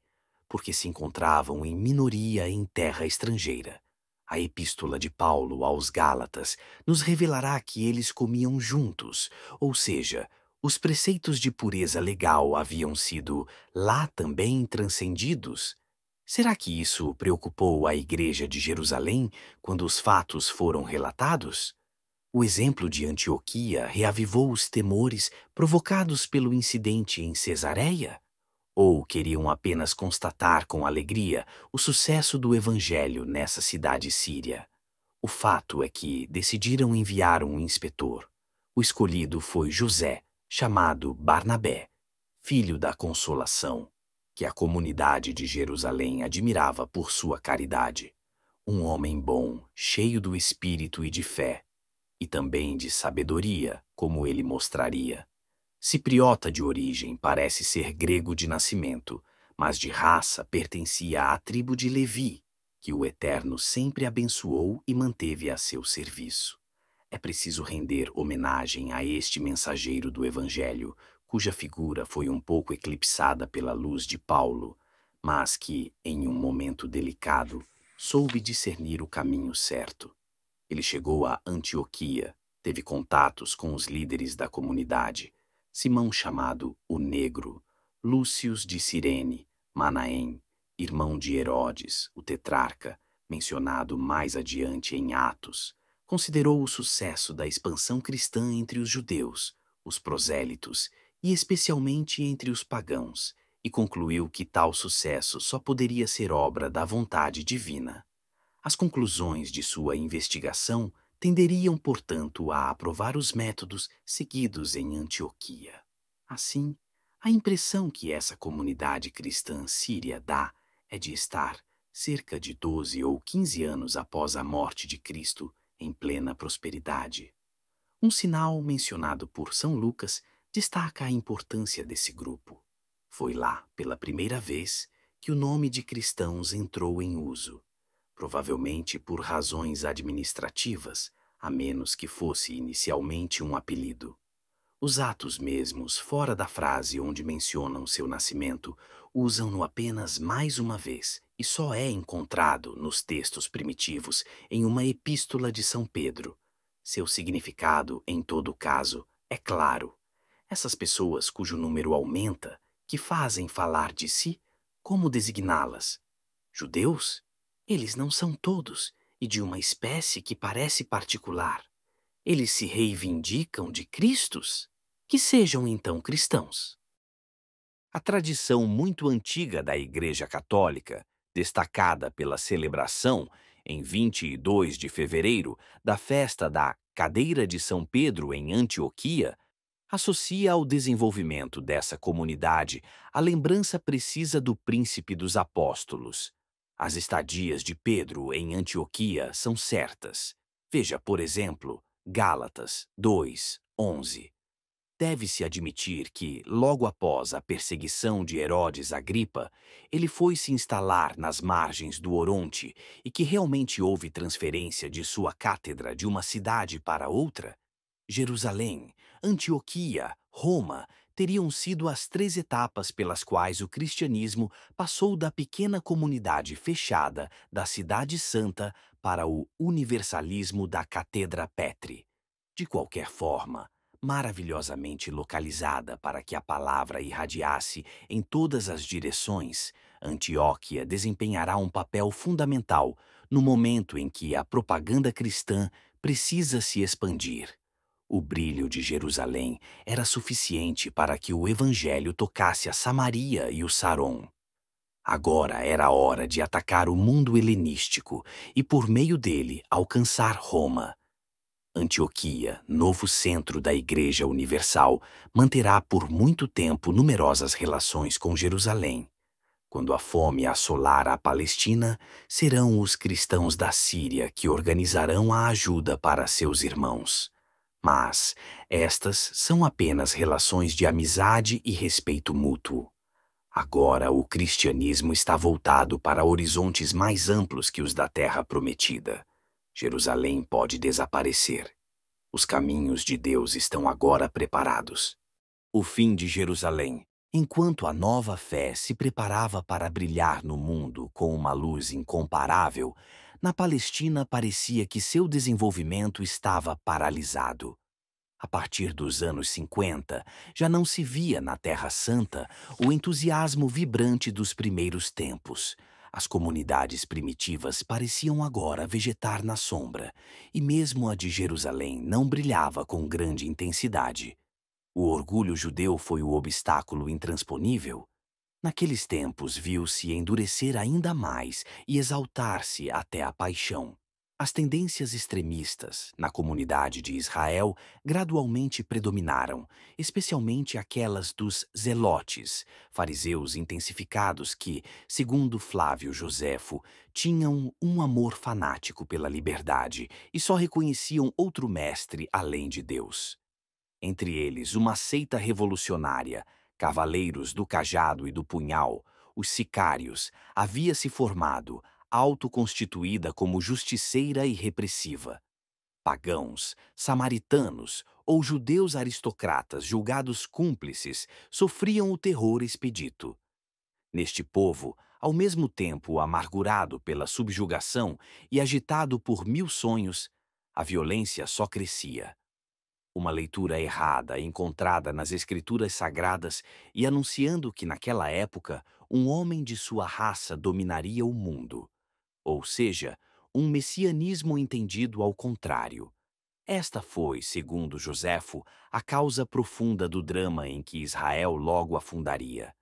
C: porque se encontravam em minoria em terra estrangeira. A epístola de Paulo aos Gálatas nos revelará que eles comiam juntos, ou seja, os preceitos de pureza legal haviam sido lá também transcendidos. Será que isso preocupou a igreja de Jerusalém quando os fatos foram relatados? O exemplo de Antioquia reavivou os temores provocados pelo incidente em Cesareia? Ou queriam apenas constatar com alegria o sucesso do evangelho nessa cidade síria? O fato é que decidiram enviar um inspetor. O escolhido foi José, chamado Barnabé, filho da consolação, que a comunidade de Jerusalém admirava por sua caridade. Um homem bom, cheio do espírito e de fé, e também de sabedoria, como ele mostraria. Cipriota de origem parece ser grego de nascimento, mas de raça pertencia à tribo de Levi, que o Eterno sempre abençoou e manteve a seu serviço. É preciso render homenagem a este mensageiro do Evangelho, cuja figura foi um pouco eclipsada pela luz de Paulo, mas que, em um momento delicado, soube discernir o caminho certo. Ele chegou a Antioquia, teve contatos com os líderes da comunidade, Simão chamado o Negro, Lúcius de Cirene, Manaém, irmão de Herodes, o tetrarca, mencionado mais adiante em Atos, considerou o sucesso da expansão cristã entre os judeus, os prosélitos e especialmente entre os pagãos, e concluiu que tal sucesso só poderia ser obra da vontade divina. As conclusões de sua investigação tenderiam, portanto, a aprovar os métodos seguidos em Antioquia. Assim, a impressão que essa comunidade cristã síria dá é de estar, cerca de 12 ou 15 anos após a morte de Cristo, em plena prosperidade. Um sinal mencionado por São Lucas destaca a importância desse grupo. Foi lá, pela primeira vez, que o nome de cristãos entrou em uso provavelmente por razões administrativas, a menos que fosse inicialmente um apelido. Os atos mesmos, fora da frase onde mencionam seu nascimento, usam-no apenas mais uma vez e só é encontrado nos textos primitivos em uma epístola de São Pedro. Seu significado, em todo caso, é claro. Essas pessoas cujo número aumenta, que fazem falar de si, como designá-las? Judeus? Eles não são todos e de uma espécie que parece particular. Eles se reivindicam de Cristos? Que sejam então cristãos. A tradição muito antiga da Igreja Católica, destacada pela celebração, em 22 de fevereiro, da festa da Cadeira de São Pedro em Antioquia, associa ao desenvolvimento dessa comunidade a lembrança precisa do príncipe dos apóstolos, as estadias de Pedro em Antioquia são certas. Veja, por exemplo, Gálatas 2, 11. Deve-se admitir que, logo após a perseguição de Herodes Agripa, ele foi se instalar nas margens do Oronte e que realmente houve transferência de sua cátedra de uma cidade para outra? Jerusalém, Antioquia, Roma teriam sido as três etapas pelas quais o cristianismo passou da pequena comunidade fechada da Cidade Santa para o universalismo da Catedra Petri. De qualquer forma, maravilhosamente localizada para que a palavra irradiasse em todas as direções, Antioquia desempenhará um papel fundamental no momento em que a propaganda cristã precisa se expandir. O brilho de Jerusalém era suficiente para que o evangelho tocasse a Samaria e o Saron. Agora era hora de atacar o mundo helenístico e, por meio dele, alcançar Roma. Antioquia, novo centro da Igreja Universal, manterá por muito tempo numerosas relações com Jerusalém. Quando a fome assolar a Palestina, serão os cristãos da Síria que organizarão a ajuda para seus irmãos. Mas estas são apenas relações de amizade e respeito mútuo. Agora o cristianismo está voltado para horizontes mais amplos que os da Terra Prometida. Jerusalém pode desaparecer. Os caminhos de Deus estão agora preparados. O fim de Jerusalém Enquanto a nova fé se preparava para brilhar no mundo com uma luz incomparável, na Palestina parecia que seu desenvolvimento estava paralisado. A partir dos anos 50, já não se via na Terra Santa o entusiasmo vibrante dos primeiros tempos. As comunidades primitivas pareciam agora vegetar na sombra, e mesmo a de Jerusalém não brilhava com grande intensidade. O orgulho judeu foi o obstáculo intransponível. Naqueles tempos viu-se endurecer ainda mais e exaltar-se até a paixão. As tendências extremistas na comunidade de Israel gradualmente predominaram, especialmente aquelas dos zelotes, fariseus intensificados que, segundo Flávio Joséfo, tinham um amor fanático pela liberdade e só reconheciam outro mestre além de Deus. Entre eles uma seita revolucionária, cavaleiros do cajado e do punhal, os sicários, havia se formado, autoconstituída como justiceira e repressiva. Pagãos, samaritanos ou judeus aristocratas julgados cúmplices sofriam o terror expedito. Neste povo, ao mesmo tempo amargurado pela subjugação e agitado por mil sonhos, a violência só crescia uma leitura errada encontrada nas escrituras sagradas e anunciando que naquela época um homem de sua raça dominaria o mundo, ou seja, um messianismo entendido ao contrário. Esta foi, segundo Joséfo, a causa profunda do drama em que Israel logo afundaria.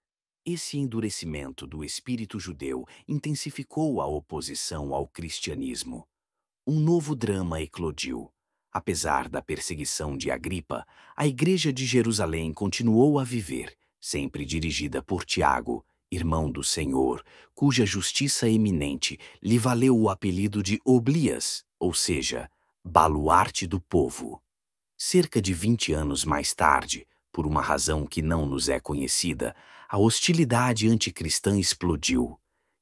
C: Esse endurecimento do espírito judeu intensificou a oposição ao cristianismo. Um novo drama eclodiu Apesar da perseguição de Agripa, a Igreja de Jerusalém continuou a viver, sempre dirigida por Tiago, irmão do Senhor, cuja justiça eminente lhe valeu o apelido de Oblias, ou seja, baluarte do povo. Cerca de vinte anos mais tarde, por uma razão que não nos é conhecida, a hostilidade anticristã explodiu.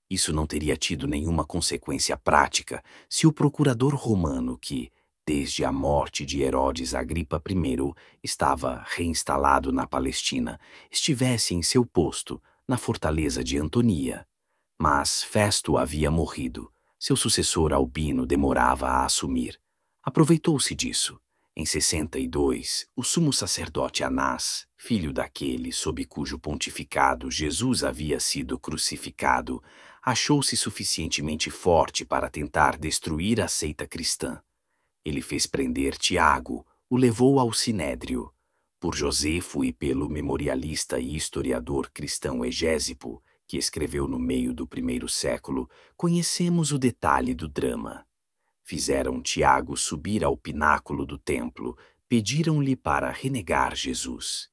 C: Isso não teria tido nenhuma consequência prática se o procurador romano que, desde a morte de Herodes Agripa I, estava reinstalado na Palestina, estivesse em seu posto, na fortaleza de Antonia. Mas Festo havia morrido. Seu sucessor Albino demorava a assumir. Aproveitou-se disso. Em 62, o sumo sacerdote Anás, filho daquele sob cujo pontificado Jesus havia sido crucificado, achou-se suficientemente forte para tentar destruir a seita cristã. Ele fez prender Tiago, o levou ao Sinédrio. Por Josefo e pelo memorialista e historiador cristão Egésipo, que escreveu no meio do primeiro século, conhecemos o detalhe do drama. Fizeram Tiago subir ao pináculo do templo, pediram-lhe para renegar Jesus.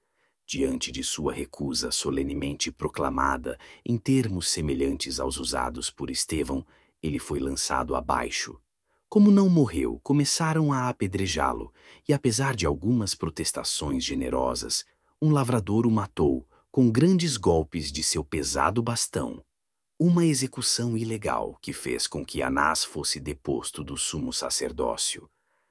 C: Diante de sua recusa solenemente proclamada, em termos semelhantes aos usados por Estevão, ele foi lançado abaixo, como não morreu, começaram a apedrejá-lo, e apesar de algumas protestações generosas, um lavrador o matou com grandes golpes de seu pesado bastão. Uma execução ilegal que fez com que Anás fosse deposto do sumo sacerdócio.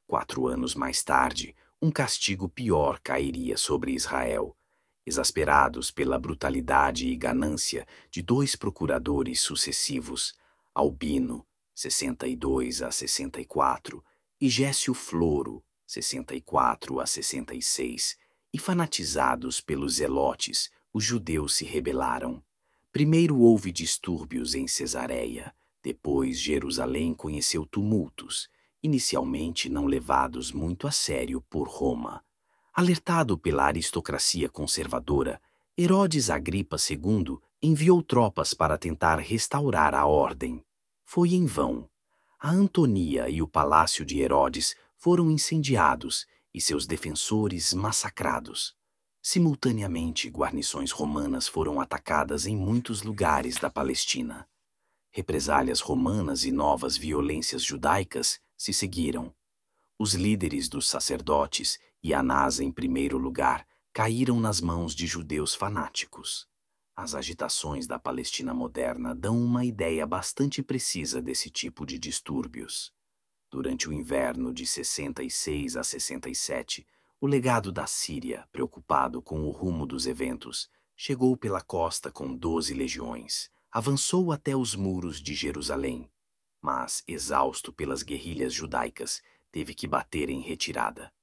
C: Quatro anos mais tarde,
B: um castigo pior cairia sobre Israel. Exasperados pela brutalidade e ganância de dois procuradores sucessivos, Albino, 62 a 64, e Gécio Floro, 64 a 66, e fanatizados pelos zelotes, os judeus se rebelaram. Primeiro houve distúrbios em Cesareia, depois Jerusalém conheceu tumultos, inicialmente não levados muito a sério por Roma. Alertado pela aristocracia conservadora, Herodes Agripa II enviou tropas para tentar restaurar a ordem. Foi em vão. A Antonia e o palácio de Herodes foram incendiados e seus defensores massacrados. Simultaneamente, guarnições romanas foram atacadas em muitos lugares da Palestina. Represálias romanas e novas violências judaicas se seguiram. Os líderes dos sacerdotes, e Anás em primeiro lugar, caíram nas mãos de judeus fanáticos. As agitações da Palestina moderna dão uma ideia bastante precisa desse tipo de distúrbios. Durante o inverno de 66 a 67, o legado da Síria, preocupado com o rumo dos eventos, chegou pela costa com doze legiões, avançou até os muros de Jerusalém, mas, exausto pelas guerrilhas judaicas, teve que bater em retirada.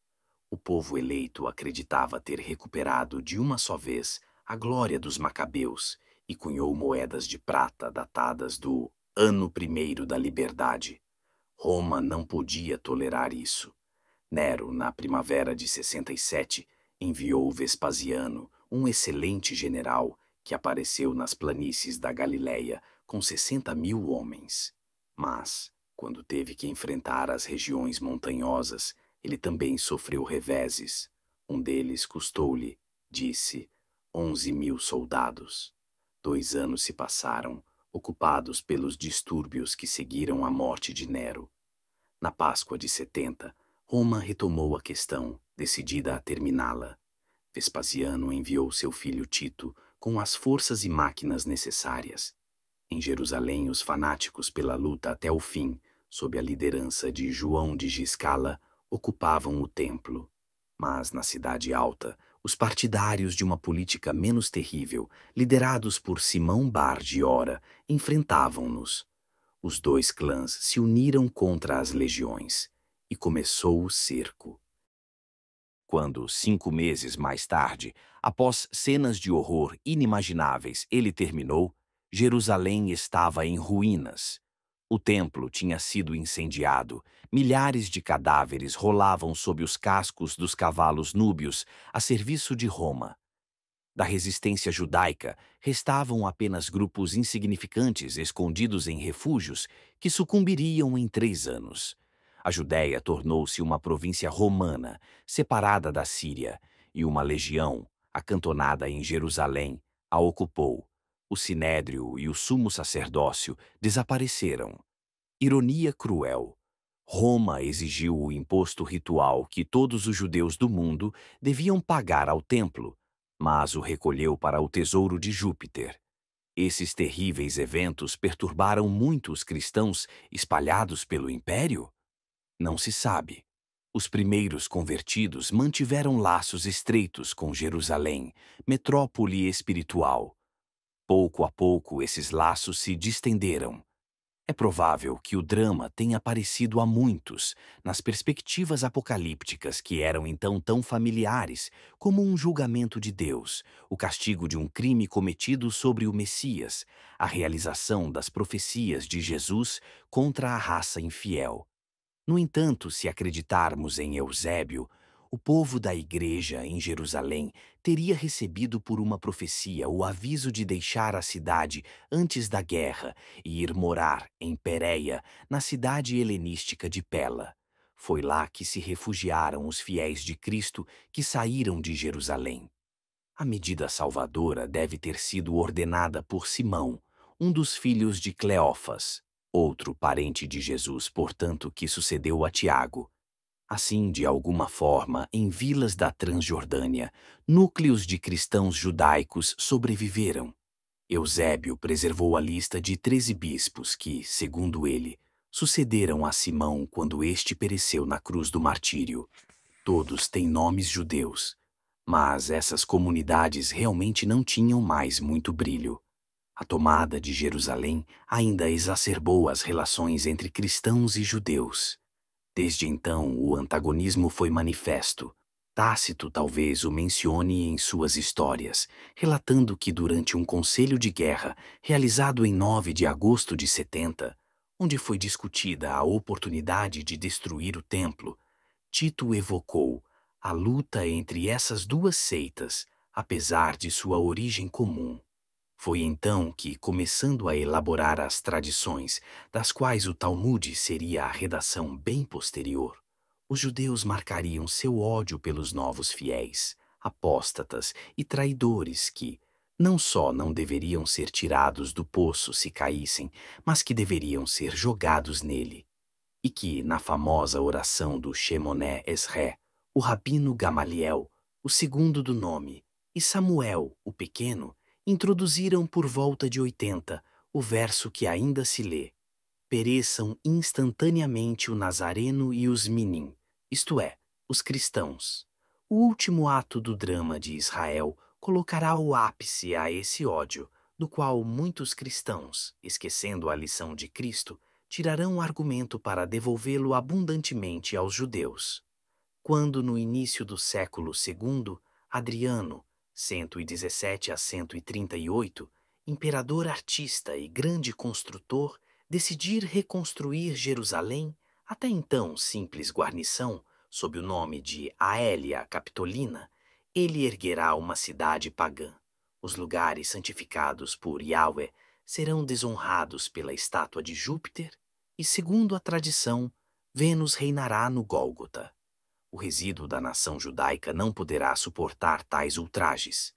B: O povo eleito acreditava ter recuperado de uma só vez a glória dos Macabeus e cunhou moedas de prata datadas do ano primeiro da liberdade. Roma não podia tolerar isso. Nero, na primavera de 67, enviou Vespasiano, um excelente general que apareceu nas planícies da Galiléia com 60 mil homens. Mas, quando teve que enfrentar as regiões montanhosas, ele também sofreu reveses. Um deles custou-lhe, disse, onze mil soldados. Dois anos se passaram, ocupados pelos distúrbios que seguiram a morte de Nero. Na Páscoa de 70, Roma retomou a questão, decidida a terminá-la. Vespasiano enviou seu filho Tito com as forças e máquinas necessárias. Em Jerusalém, os fanáticos pela luta até o fim, sob a liderança de João de Giscala, ocupavam o templo. Mas na Cidade Alta, os partidários de uma política menos terrível, liderados por Simão Bar de Ora, enfrentavam-nos. Os dois clãs se uniram contra as legiões e começou o cerco.
C: Quando, cinco meses mais tarde, após cenas de horror inimagináveis, ele terminou, Jerusalém estava em ruínas. O templo tinha sido incendiado, milhares de cadáveres rolavam sob os cascos dos cavalos núbios a serviço de Roma. Da resistência judaica, restavam apenas grupos insignificantes escondidos em refúgios que sucumbiriam em três anos. A Judéia tornou-se uma província romana, separada da Síria, e uma legião, acantonada em Jerusalém, a ocupou. O sinédrio e o sumo sacerdócio desapareceram. Ironia cruel. Roma exigiu o imposto ritual que todos os judeus do mundo deviam pagar ao templo, mas o recolheu para o tesouro de Júpiter. Esses terríveis eventos perturbaram muito os cristãos espalhados pelo império? Não se sabe. Os primeiros convertidos mantiveram laços estreitos com Jerusalém, metrópole espiritual. Pouco a pouco, esses laços se distenderam. É provável que o drama tenha aparecido a muitos, nas perspectivas apocalípticas que eram então tão familiares, como um julgamento de Deus, o castigo de um crime cometido sobre o Messias, a realização das profecias de Jesus contra a raça infiel. No entanto, se acreditarmos em Eusébio, o povo da igreja em Jerusalém teria recebido por uma profecia o aviso de deixar a cidade antes da guerra e ir morar em Pérea, na cidade helenística de Pela. Foi lá que se refugiaram os fiéis de Cristo que saíram de Jerusalém. A medida salvadora deve ter sido ordenada por Simão, um dos filhos de Cleófas, outro parente de Jesus, portanto, que sucedeu a Tiago. Assim, de alguma forma, em vilas da Transjordânia, núcleos de cristãos judaicos sobreviveram. Eusébio preservou a lista de treze bispos que, segundo ele, sucederam a Simão quando este pereceu na cruz do martírio.
B: Todos têm nomes judeus, mas essas comunidades realmente não tinham mais muito brilho. A tomada de Jerusalém ainda exacerbou as relações entre cristãos e judeus. Desde então, o antagonismo foi manifesto. Tácito talvez o mencione em suas histórias, relatando que durante um conselho de guerra realizado em 9 de agosto de 70, onde foi discutida a oportunidade de destruir o templo, Tito evocou a luta entre essas duas seitas, apesar de sua origem comum. Foi então que, começando a elaborar as tradições, das quais o Talmud seria a redação bem posterior, os judeus marcariam seu ódio pelos novos fiéis, apóstatas e traidores que, não só não deveriam ser tirados do poço se caíssem, mas que deveriam ser jogados nele. E que, na famosa oração do Shemoné Esré, o rabino Gamaliel, o segundo do nome, e Samuel, o pequeno, introduziram por volta de 80 o verso que ainda se lê: Pereçam instantaneamente o Nazareno e os Minim, isto é, os cristãos. O último ato do drama de Israel colocará o ápice a esse ódio, do qual muitos cristãos, esquecendo a lição de Cristo, tirarão argumento para devolvê-lo abundantemente aos judeus. Quando, no início do século II, Adriano, 117 a 138, imperador artista e grande construtor, decidir reconstruir Jerusalém, até então simples guarnição, sob o nome de Aélia Capitolina, ele erguerá uma cidade pagã. Os lugares santificados por Yahweh serão desonrados pela estátua de Júpiter e, segundo a tradição, Vênus reinará no Gólgota o resíduo da nação judaica não poderá suportar tais ultrajes.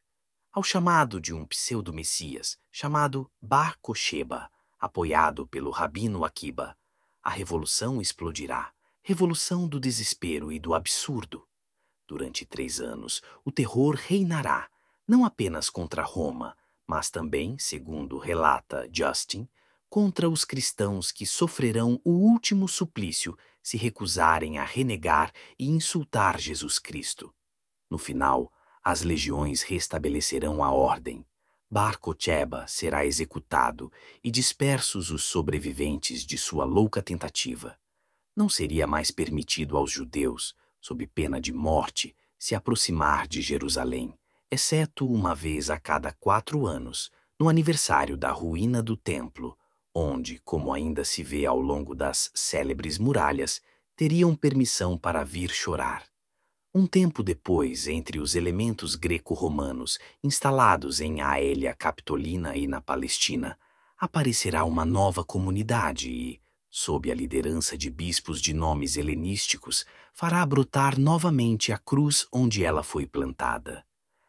B: Ao chamado de um pseudo-messias, chamado Bar Kosheba, apoiado pelo rabino Akiba, a revolução explodirá, revolução do desespero e do absurdo. Durante três anos, o terror reinará, não apenas contra Roma, mas também, segundo relata Justin, contra os cristãos que sofrerão o último suplício se recusarem a renegar e insultar Jesus Cristo. No final, as legiões restabelecerão a ordem. Bar Kocheba será executado e dispersos os sobreviventes de sua louca tentativa. Não seria mais permitido aos judeus, sob pena de morte, se aproximar de Jerusalém, exceto uma vez a cada quatro anos, no aniversário da ruína do templo, onde, como ainda se vê ao longo das célebres muralhas, teriam permissão para vir chorar. Um tempo depois, entre os elementos greco-romanos instalados em Aélia Capitolina e na Palestina, aparecerá uma nova comunidade e, sob a liderança de bispos de nomes helenísticos, fará brotar novamente a cruz onde ela foi plantada.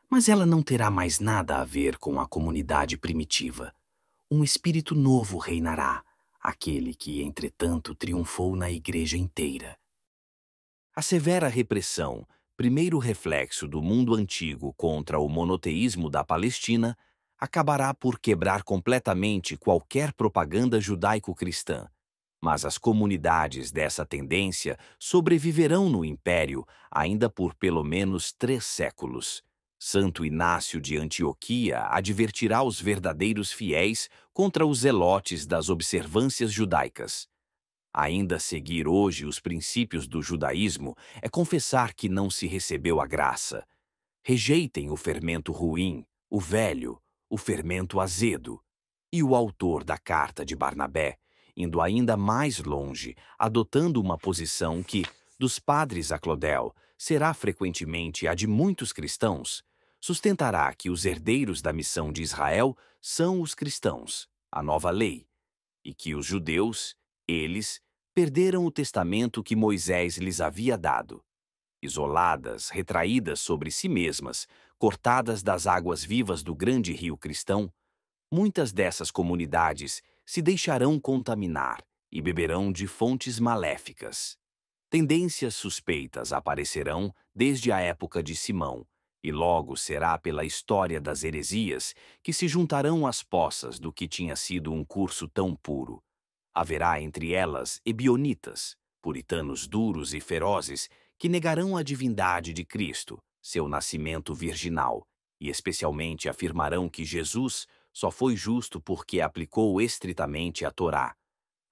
B: Mas ela não terá mais nada a ver com a comunidade primitiva um espírito novo reinará, aquele que, entretanto, triunfou na igreja inteira.
A: A severa repressão, primeiro reflexo do mundo antigo contra o monoteísmo da Palestina, acabará por quebrar completamente qualquer propaganda judaico-cristã. Mas as comunidades dessa tendência sobreviverão no Império ainda por pelo menos três séculos. Santo Inácio de Antioquia advertirá os verdadeiros fiéis contra os zelotes das observâncias judaicas. Ainda seguir hoje os princípios do judaísmo é confessar que não se recebeu a graça. Rejeitem o fermento ruim, o velho, o fermento azedo. E o autor da carta de Barnabé, indo ainda mais longe, adotando uma posição que, dos padres a Clodel, será frequentemente a de muitos cristãos, sustentará que os herdeiros da missão de Israel são os cristãos, a nova lei, e que os judeus, eles, perderam o testamento que Moisés lhes havia dado. Isoladas, retraídas sobre si mesmas, cortadas das águas vivas do grande rio cristão, muitas dessas comunidades se deixarão contaminar e beberão de fontes maléficas. Tendências suspeitas aparecerão desde a época de Simão, e logo será pela história das heresias que se juntarão as poças do que tinha sido um curso tão puro. Haverá entre elas ebionitas, puritanos duros e ferozes,
C: que negarão a divindade de Cristo, seu nascimento virginal, e especialmente afirmarão que Jesus só foi justo porque aplicou estritamente a Torá.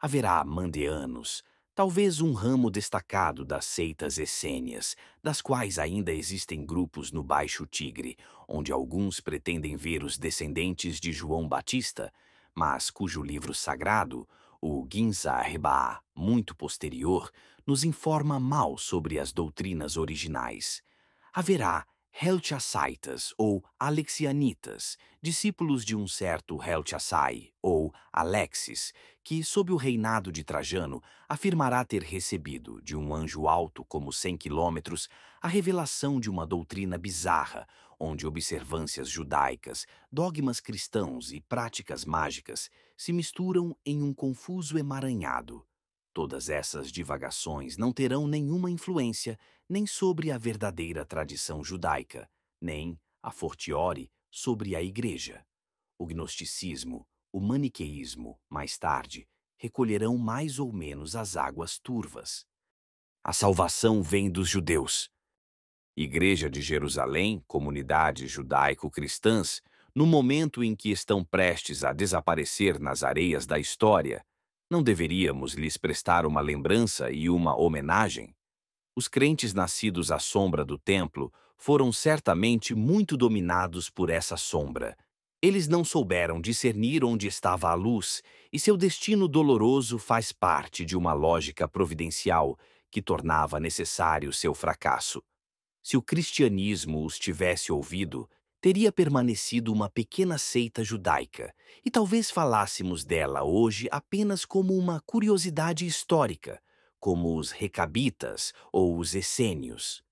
C: Haverá mandeanos, talvez um ramo destacado das seitas essênias, das quais ainda existem grupos no Baixo Tigre, onde alguns pretendem ver os descendentes de João Batista, mas cujo livro sagrado, o Ginza Arrebaa, muito posterior, nos informa mal sobre as doutrinas originais. Haverá Helchasaitas ou Alexianitas, discípulos de um certo Helchasai ou Alexis, que, sob o reinado de Trajano, afirmará ter recebido, de um anjo alto como cem quilômetros, a revelação de uma doutrina bizarra, onde observâncias judaicas, dogmas cristãos e práticas mágicas se misturam em um confuso emaranhado. Todas essas divagações não terão nenhuma influência nem sobre a verdadeira tradição judaica, nem, a fortiori, sobre a Igreja. O gnosticismo, o maniqueísmo, mais tarde, recolherão mais ou menos as águas turvas. A salvação vem dos judeus. Igreja de Jerusalém, comunidades judaico-cristãs, no momento em que estão prestes a desaparecer nas areias da história, não deveríamos lhes prestar uma lembrança e uma homenagem? Os crentes nascidos à sombra do templo foram certamente muito dominados por essa sombra. Eles não souberam discernir onde estava a luz, e seu destino doloroso faz parte de uma lógica providencial que tornava necessário seu fracasso. Se o cristianismo os tivesse ouvido, teria permanecido uma pequena seita judaica, e talvez falássemos dela hoje apenas como uma curiosidade histórica, como os recabitas ou os essênios.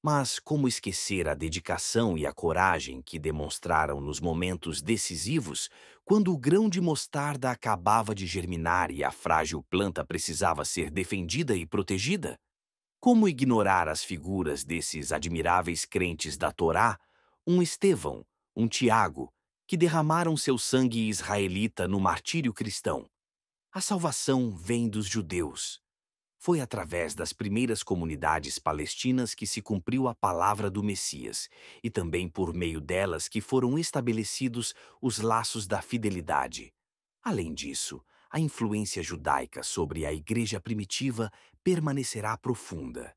C: Mas como esquecer a dedicação e a coragem que demonstraram nos momentos decisivos, quando o grão de mostarda acabava de germinar e a frágil planta precisava ser defendida e protegida? Como ignorar as figuras desses admiráveis crentes da Torá um Estevão, um Tiago, que derramaram seu sangue israelita no martírio cristão. A salvação vem dos judeus. Foi através das primeiras comunidades palestinas que se cumpriu a palavra do Messias, e também por meio delas que foram estabelecidos os laços da fidelidade. Além disso, a influência judaica sobre a igreja primitiva permanecerá profunda.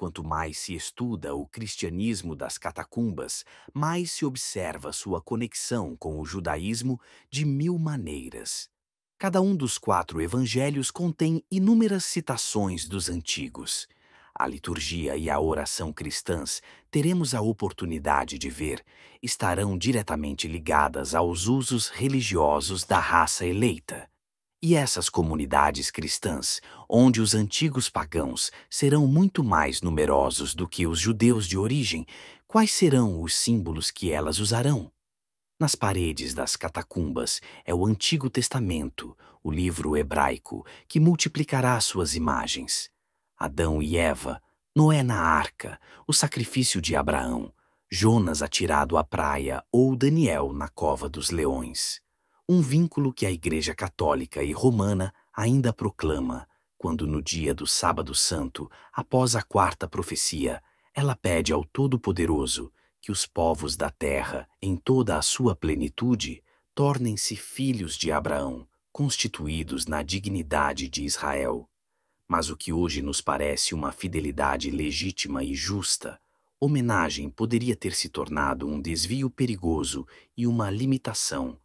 C: Quanto mais se estuda o cristianismo das catacumbas, mais se observa sua conexão com o judaísmo de mil maneiras. Cada um dos quatro evangelhos contém inúmeras citações dos antigos. A liturgia e a oração cristãs, teremos a oportunidade de ver, estarão diretamente ligadas aos usos religiosos da raça eleita. E essas comunidades cristãs, onde os antigos pagãos serão muito mais numerosos do que os judeus de origem, quais serão os símbolos que elas usarão? Nas paredes das catacumbas é o Antigo Testamento, o livro hebraico, que multiplicará suas imagens. Adão e Eva, Noé na arca, o sacrifício de Abraão, Jonas atirado à praia ou Daniel na cova dos leões um vínculo que a Igreja Católica e Romana ainda proclama, quando no dia do Sábado Santo, após a quarta profecia, ela pede ao Todo-Poderoso que os povos da terra, em toda a sua plenitude, tornem-se filhos de Abraão, constituídos na dignidade de Israel. Mas o que hoje nos parece uma fidelidade legítima e justa, homenagem poderia ter se tornado um desvio perigoso e uma limitação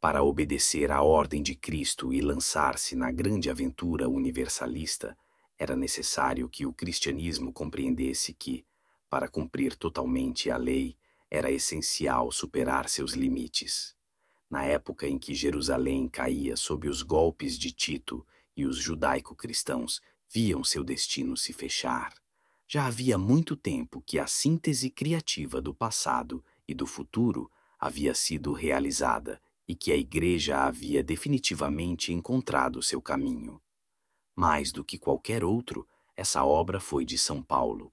C: para obedecer à ordem de Cristo e lançar-se na grande aventura universalista, era necessário que o cristianismo compreendesse que, para cumprir totalmente a lei, era essencial superar seus limites. Na época em que Jerusalém caía sob os golpes de Tito e os judaico-cristãos viam seu destino se fechar, já havia muito tempo que a síntese criativa do passado e do futuro havia sido realizada e que a Igreja havia definitivamente encontrado seu caminho. Mais do que qualquer outro, essa obra foi de São Paulo.